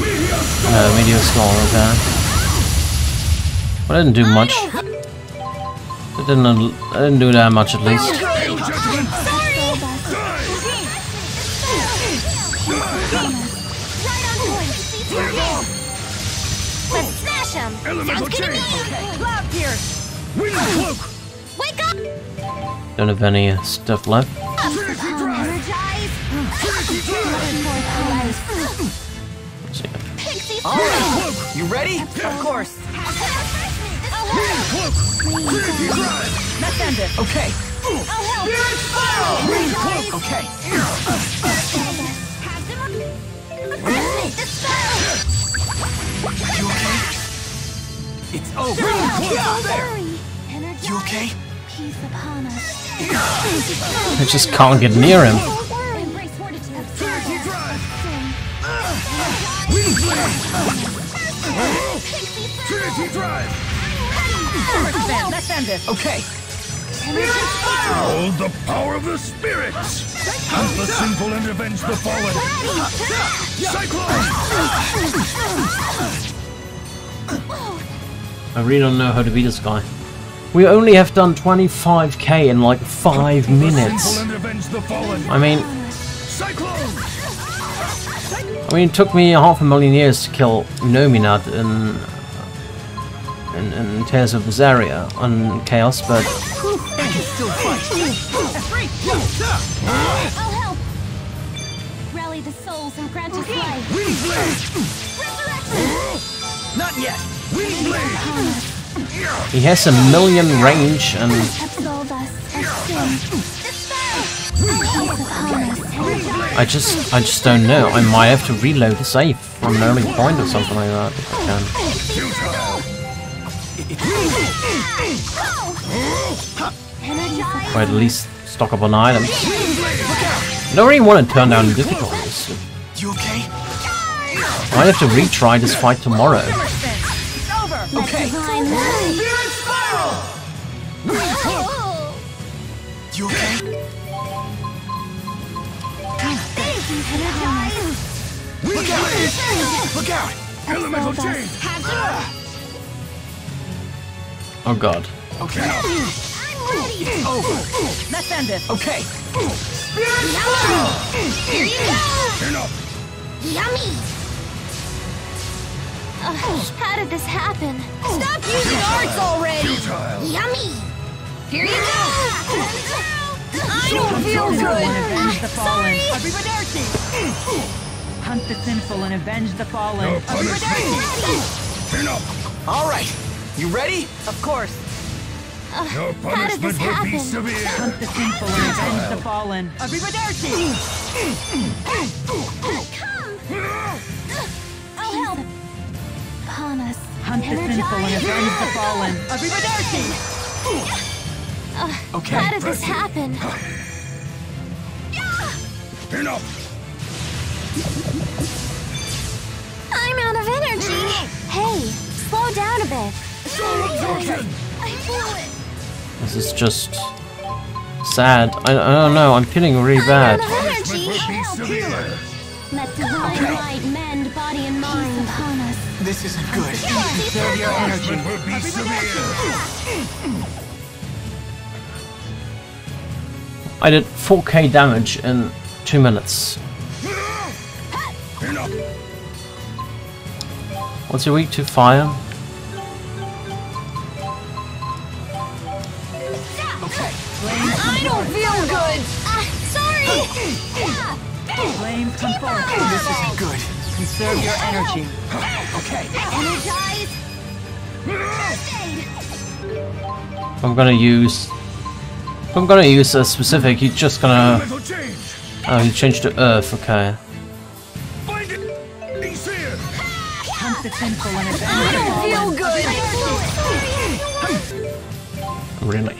Uh, meteor skull, okay. But I didn't do much. I didn't. I didn't do that much at least. Hail Judgment! Absolve us. Die! Right on point. Flare bomb! Let's smash him. Elemental Sounds good to chain! me. Cloud pierce. Wind cloak! Wake up. Don't have any uh, stuff left. Trinity drive! Energize. Trinity drive! Let's see. Pixie All right. You ready? Of course. Wind cloak! Trinity drive! Let's end it. Okay. Okay. You okay? It's over. Yeah, there. You okay? Peace upon us. I just can't get near him. Embrace fortitude. Trinity drive! Wind flame! Trinity drive! Spin. Let's end it. Okay. Behold the power of the spirits! Hunt the sinful and avenge the fallen! Cyclone! I really don't know how to beat this guy. We only have done 25k in like 5 minutes. And! I mean! I mean, it took me half a million years to kill Innominat in, in, in Tales of Berseria on Chaos, but He has a million range and Absolve us of sin. I just I just don't know. I might have to reload the save from an early point or something like that if I can. Or at least stock up on items. I don't really want to turn down the difficulties. You okay? I have to retry this fight tomorrow. Okay. You okay? Look out! Look out! Elemental change! Oh god. Okay. It's over. Let's end it. Okay. Spirit spiral! Here you go! Turn up! Yummy! Uh, how did this happen? Stop using arts already! Futile! Yummy! Here you go! I don't feel good! Avenge the fallen. sorry! Arrivederci! Hunt the sinful and avenge the fallen. No punishment. Arrivederci! Turn! All right. You ready? Of course. Uh, Your how did this punishment will be happen? severe! Hunt the sinful and avenge the fallen. Arrivederci! I'll help! Panas. Hunt the sinful and avenge the fallen. Arrivederci! Uh, Okay, how did this happen? Turn up! I'm out of energy! Hey, slow down a bit. I feel it. This is just sad. I, I don't know, I'm feeling really bad. I'm out of Punishment will be severe! Let divine light mend body and mind upon us. This isn't good. Conserve your energy. I did 4k damage in 2 minutes. What's your weak to fire? Okay. I don't feel good! Ah, sorry! Flames come forth. This isn't good. Conserve your energy. Okay. Energize! I'm gonna use... If I'm gonna use a specific, he's just gonna... Oh, he changed to Earth, okay. Find it! He's here! Hunt the sinful and avenge I the don't fallen. feel good! Really.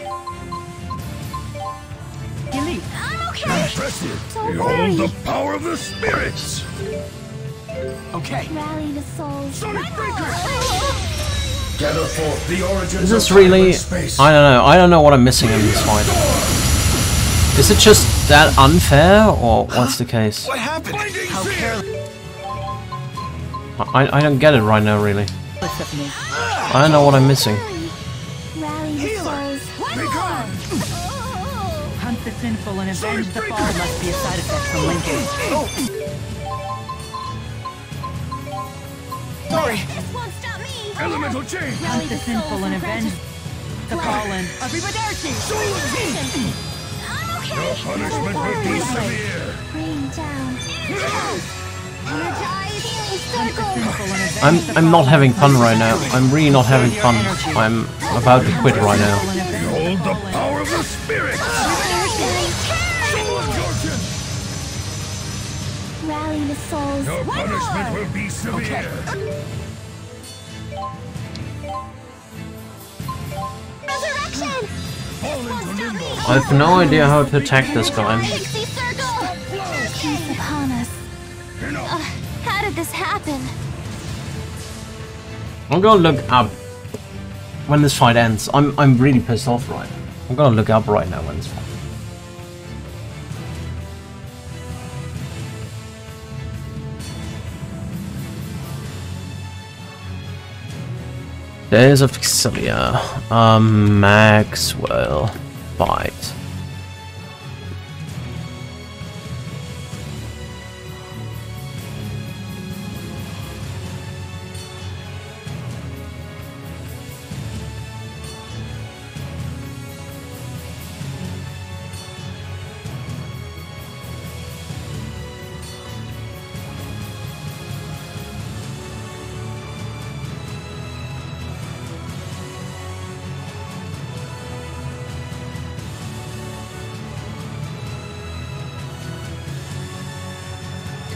Delete. I'm okay! Impressive! Don't Behold the power of the spirits! Okay. Rally the souls. Sonic Breaker! Is this of really... space. I don't know. I don't know what I'm missing in this fight. Is it just that unfair, or what's the case? What happened? How careless! I, I don't get it right now, really. Listen to me. I don't know what I'm missing. Rally the Hunt the sinful and avenge the fallen must be a side effect from linking. Oh. Sorry. Elemental change! Hunt the sinful and avenge the fallen. Arrivederci! I'm okay! Your punishment will be severe! Rain down. Energize! Healing circle! Sinful and avenge I'm I'm not having fun right now. I'm really not having fun. I'm about to quit right now. Sinful the Behold the power of the spirits! Soul absorption! Rally the souls. Your punishment will be severe! Resurrection! Fall into limbo! I have no idea how to attack this guy. Peace upon us. Turn up! Uh, how did this happen? I'm gonna look up when this fight ends. I'm I'm really pissed off right now. I'm gonna look up right now when this fight. Days of Xillia. Um, Maxwell. Fight.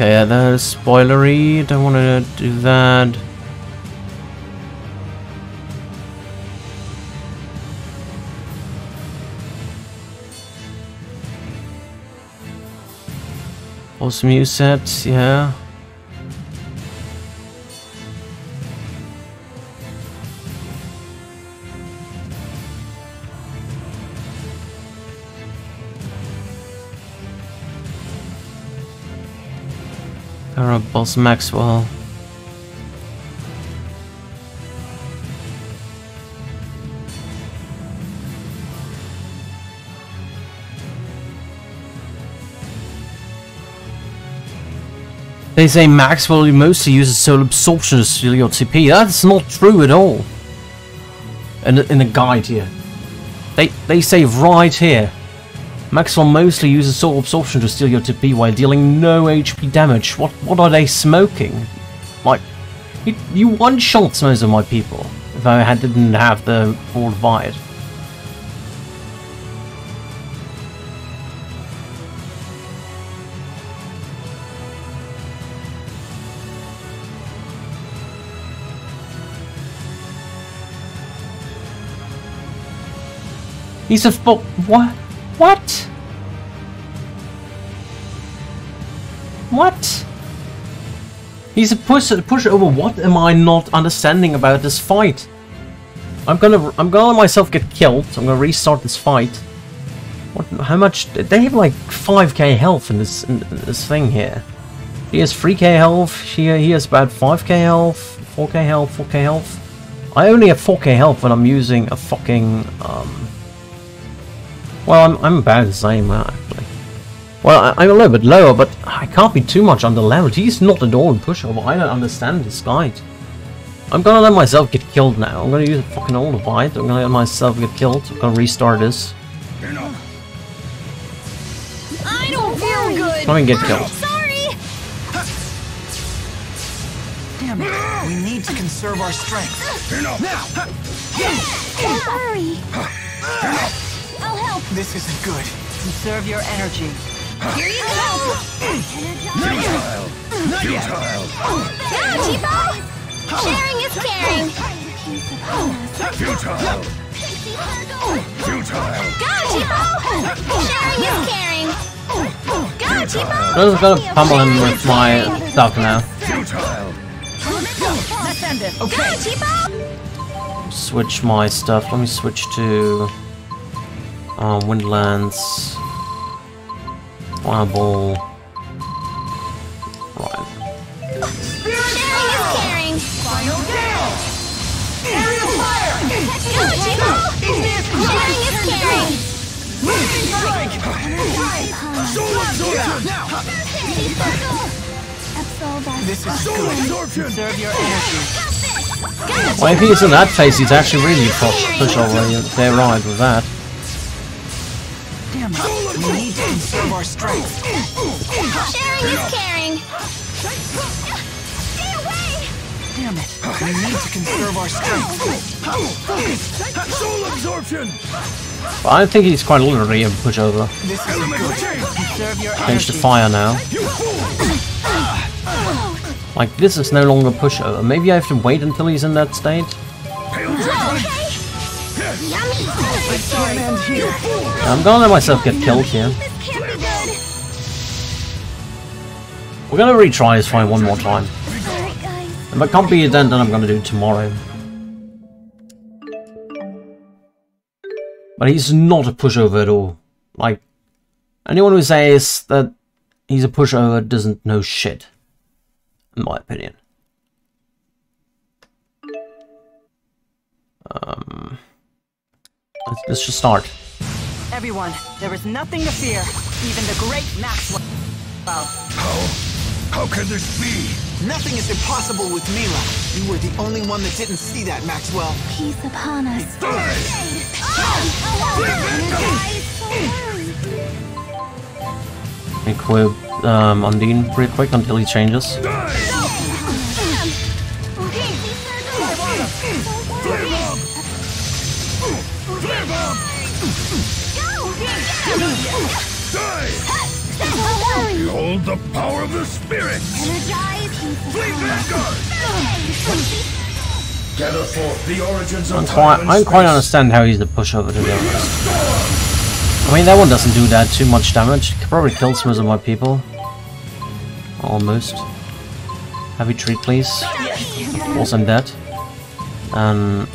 Okay, that is spoilery. Don't want to do that. Awesome new sets, yeah. Para Boss Maxwell. They say Maxwell mostly uses soul absorption to steal your TP. That's not true at all. In, in the guide here. They, they say right here. Maxwell mostly uses soul absorption to steal your TP while dealing no HP damage. What what are they smoking? Like, you, you one-shot most of my people if I had, didn't have the full divide. He's a fo- what? What? What? He's a push pushover. What am I not understanding about this fight? I'm gonna I'm gonna let myself get killed. I'm gonna restart this fight. What? How much? They have like 5k health in this in this thing here. He has 3k health. He he has about 5k health, 4k health, 4k health. I only have 4k health when I'm using a fucking um. Well, I'm I'm about the same actually. Well, I, am a little bit lower, but I can't be too much under leveled. He's not a dawn pushover. I don't understand this guy. I'm gonna let myself get killed now. I'm gonna use a fucking old fight. I'm gonna let myself get killed. I'm gonna restart this. I don't feel good. Come and get killed. Sorry. Damn it. We need to conserve our strength. Now. Don't worry. I'll help. This isn't good. Conserve your energy. Here you go. Futile. Futile. Go, Teepo. Sharing is caring. Futile. Futile. Go, Teepo. Sharing is caring. Go, Teepo. I'm just gonna pummel him with my stuff now. Futile. Let's end it. Okay. Go, Teepo. Switch my stuff. Let me switch to um, Windlands. Fireball. Right. This is Soul. Well, if he's in that phase, he's actually really push pushover. They're right with that. Damn. We need to conserve our strength. Sharing is caring. Stay away. Damn it. We need to conserve our strength. Soul absorption. But I think he's quite literally a pushover. This isn't good. Change the energy. fire now. Like, this is no longer pushover. Maybe I have to wait until he's in that state? I'm gonna let myself get killed here. We're gonna retry this fight one more time. If I can't beat it then, then I'm gonna do it tomorrow. But he's not a pushover at all. Like, anyone who says that he's a pushover doesn't know shit. In my opinion. Um, let's, let's just start. Everyone, there is nothing to fear. Even the great Maxwell. Well, How? How can this be? Nothing is impossible with Milla. You were the only one that didn't see that, Maxwell. Peace upon us. Equip um, Undine pretty quick until he changes. Die! Behold the power of the spirits! Energize. Fleet Vanguard! Gather forth the origins I'm of quite, time and I quite understand how he's the pushover to be honest. I mean, that one doesn't do that too much damage. Could probably kill some of my people. Almost. Heavy treat, please. Of course, I'm dead. Um,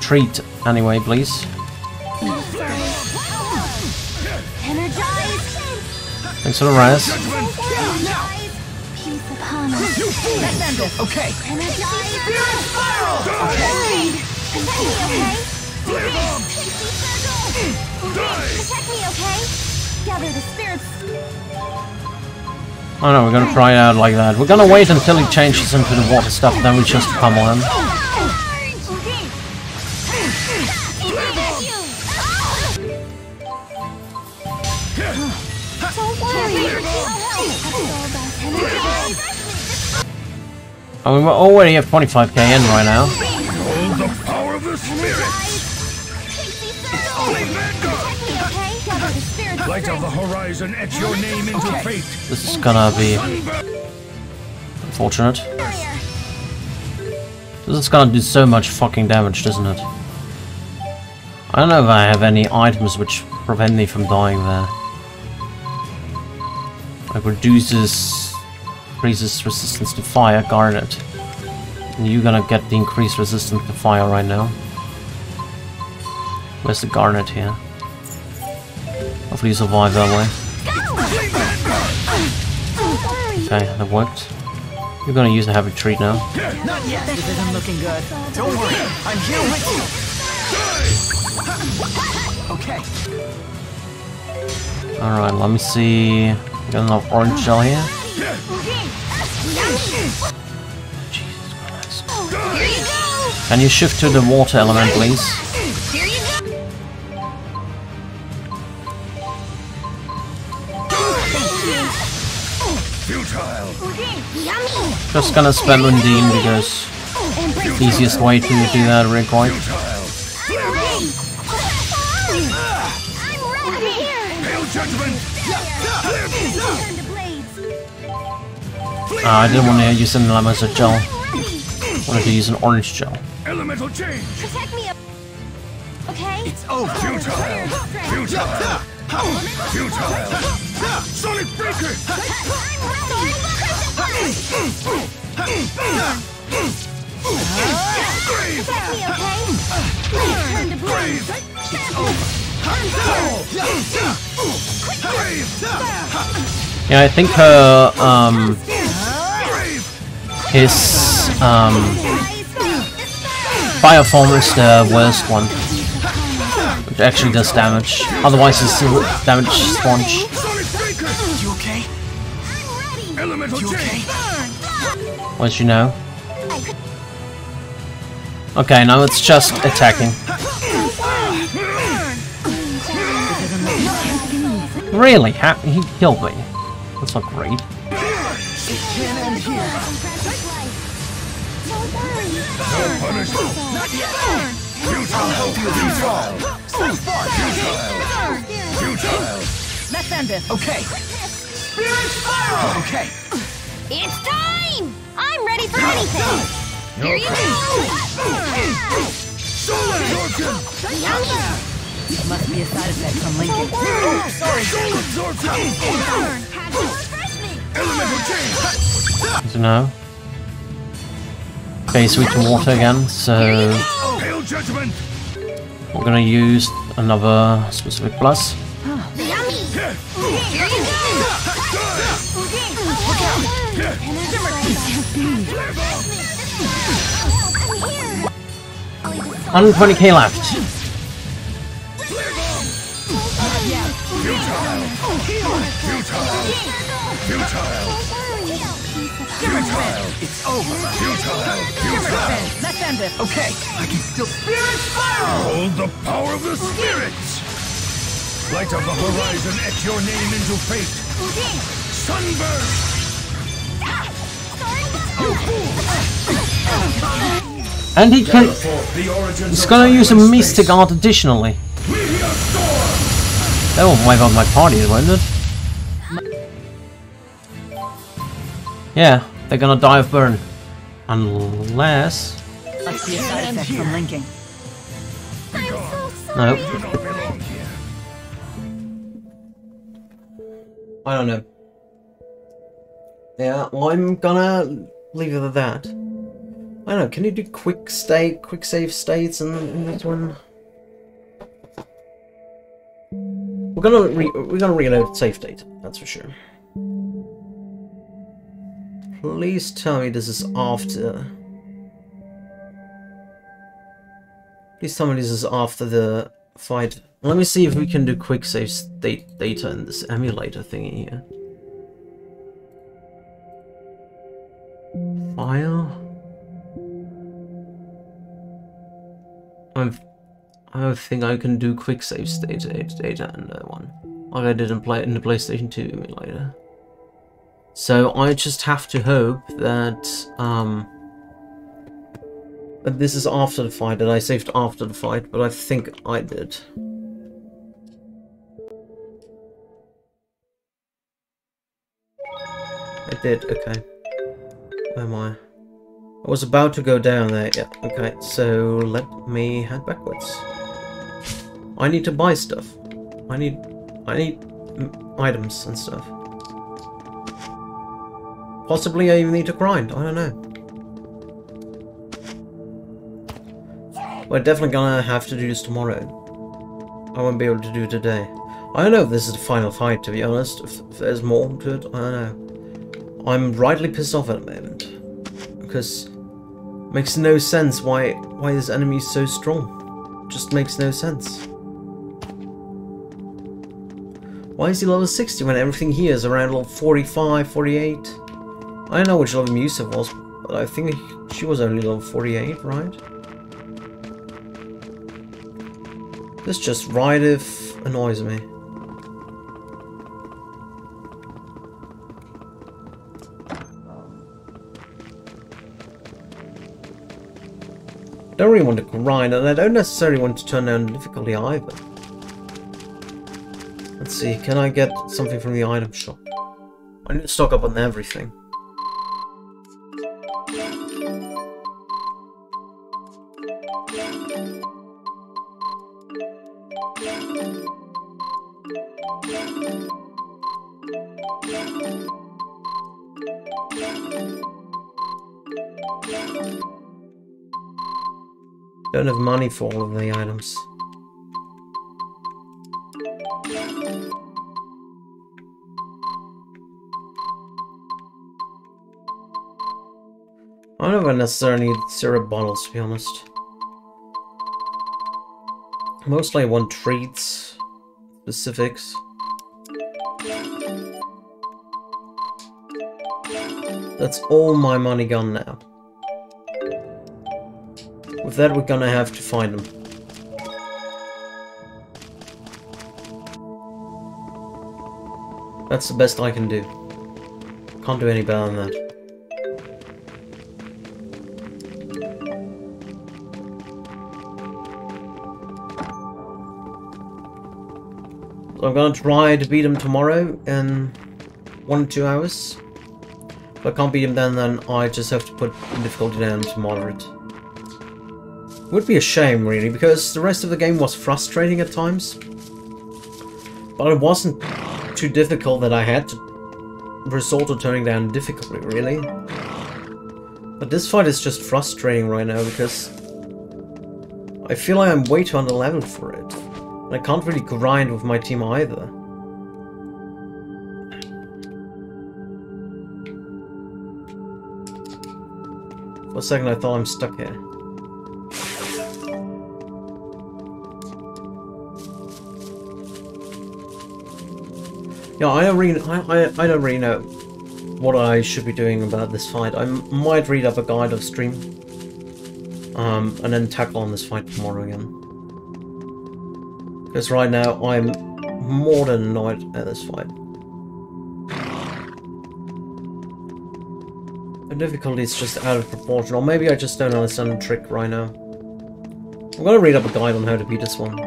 treat, anyway, please. Thanks for the us. Okay. Oh no, we're gonna it out like that. We're gonna wait until he changes into the water stuff, then we just pummel him. I mean, we're already at 25k in right now. Behold the power of the spirits! Light of the horizon, etch your name into fate! This is gonna be unfortunate. This is gonna do so much fucking damage, doesn't it? I don't know if I have any items which prevent me from dying there. Like reduces increases resistance to fire, Garnet. And you're gonna get the increased resistance to fire right now. Where's the Garnet here? Hopefully you survive that way. Okay, that worked. You're gonna use the heavy treat now. Not yet. This isn't looking good. Don't worry. I'm here with you. Okay. Alright, let me see. Got enough orange gel here. Can you shift to the water element, please? Just gonna spam Undine because easiest way to do that real quick. Uh, I didn't want to use an lemon gel. wanted to use an orange gel. Elemental change! Protect me, okay? It's over. Futile! Futile! Futile! Sonic Breaker! Protect me, okay? Turn to blaze. Yeah, I think her, um, his, um, fire form is the worst one. Which actually does damage. Otherwise it's damage sponge. You okay? You okay? Once you know. Okay, now it's just attacking. Really? Ha he killed me. That's not great. It can't end here. No punishment! Not yet. Futile! Help you resolve. So far. Futile! Let's end this. Okay. Spirit spiral. Okay. It's time! I'm ready for anything! Here you go! Soul absorption! Yummy! It must be a side effect from linking. Oh, oh, sorry! Soul absorption! Elemental change! So now. Okay, switch to water again, so Hail judgment! we're gonna use another specific plus. Yummy! Here you go! Hundred twenty k left. Futile! It's over. Futile! Futile! Let's end this. Okay. I can still spirit spiral. Hold the power of the spirits! Light of the horizon, etch your name into fate! Sunburst! And he can. Gather forth the origins He's gonna use a Mystic. Art additionally. That will wipe out my party, won't it? Yeah, they're gonna die of burn. Unless... I see a side effect from linking. Nope. I don't know. Yeah, well, I'm gonna leave it at that. I don't know, can you do quick state, quick save states in, in this one? We're gonna re we're gonna reload save date, that's for sure. Please tell me this is after. Please tell me this is after the fight. Let me see if we can do quick save state data in this emulator thingy here. File. I'm, I don't think I can do quick save state data in that one, like I did in play in the PlayStation 2 emulator. So I just have to hope that um, that this is after the fight, that I saved after the fight, but I think I did. I did, okay. Where am I? I was about to go down there, yeah, okay, so let me head backwards. I need to buy stuff. I need, I need items and stuff. Possibly I even need to grind, I don't know. We're definitely gonna have to do this tomorrow. I won't be able to do it today. I don't know if this is the final fight, to be honest. If, if there's more to it, I don't know. I'm rightly pissed off at the moment. Because makes no sense why why this enemy is so strong. Just makes no sense. Why is he level 60 when everything here is around level 45, 48? I don't know which level Musa was, but I think she was only level 48, right? This just right if annoys me. Don't really want to grind, and I don't necessarily want to turn down difficulty either. Let's see, can I get something from the item shop? I need to stock up on everything. Don't have money for all of the items. I don't I necessarily need syrup bottles, to be honest. Mostly I want treats, specifics. That's all my money gone now. With that, we're gonna have to find them. That's the best I can do. Can't do any better than that. So I'm gonna try to beat him tomorrow in one or two hours. If I can't beat him then, then I just have to put difficulty down to moderate. Would be a shame, really, because the rest of the game was frustrating at times. But it wasn't too difficult that I had to resort to turning down difficulty, really. But this fight is just frustrating right now, because I feel like I'm way too underleveled for it. And I can't really grind with my team either. For a second I thought I'm stuck here. Yeah, I don't really, I, I, I don't really know what I should be doing about this fight. I might read up a guide of stream, um, and then tackle on this fight tomorrow again. Because right now I'm more than annoyed at this fight. The difficulty is just out of proportion, or maybe I just don't understand the trick right now. I'm gonna read up a guide on how to beat this one.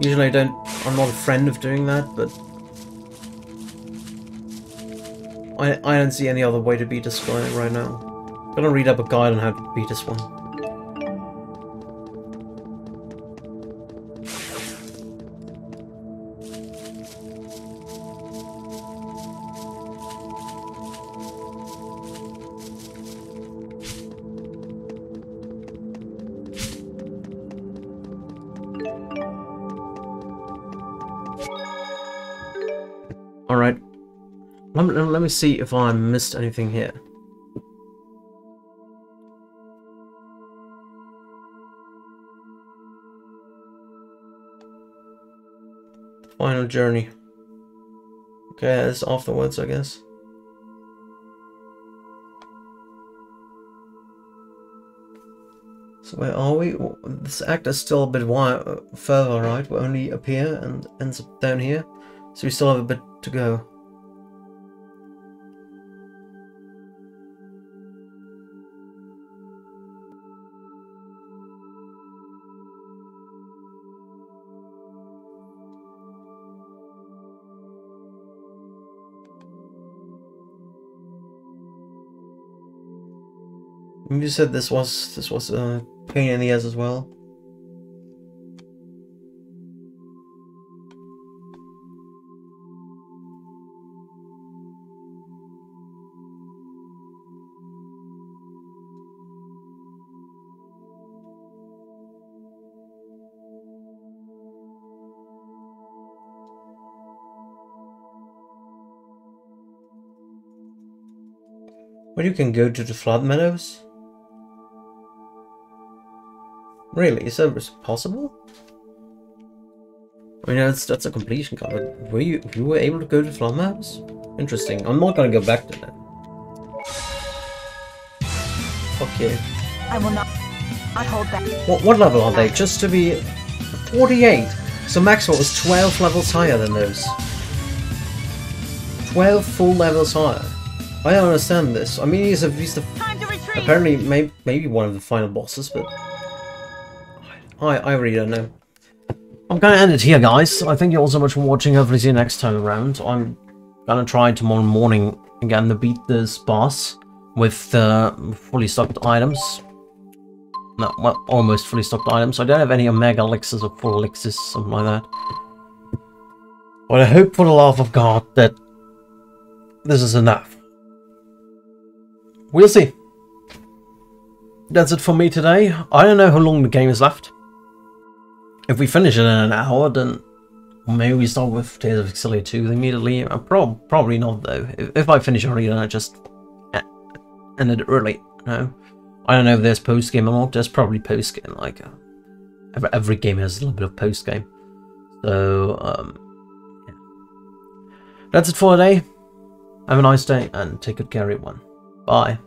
Usually I don't, I'm not a friend of doing that, but I, I don't see any other way to beat this guy right now. Gonna read up a guide on how to beat this one. Let me, see if I missed anything here. Final journey. Okay, it's afterwards, I guess. So where are we? This act is still a bit wide, further, right? We only appear and ends up down here. So we still have a bit to go. You said this was this was a pain in the ass as well. Well, you can go to the flood meadows. Really? Is that possible? I mean, that's that's a completion card. But were you you were able to go to flood maps? Interesting. I'm not gonna go back to that. Okay. I will not, not hold back. What what level are they? Just to be 48. So Maxwell was 12 levels higher than those. 12 full levels higher. I don't understand this. I mean, he's a, he's the apparently may, maybe one of the final bosses, but I I really don't know. I'm gonna end it here, guys. I thank you all so much for watching. Hopefully, see you next time around. I'm gonna try tomorrow morning again to beat this boss with uh, fully stocked items. No, well, almost fully stocked items. I don't have any Omega elixirs or full elixirs, something like that. But I hope for the love of God that this is enough. We'll see. That's it for me today. I don't know how long the game is left. If we finish it in an hour, then maybe we start with Tales of Xillia 2 immediately. Uh, prob probably not, though. If, if I finish early, then I just end it early. No, I don't know if there's post game or not. There's probably post game. Like uh, every, every game has a little bit of post game. So um, yeah. that's it for today. Have a nice day and take good care, everyone. Bye.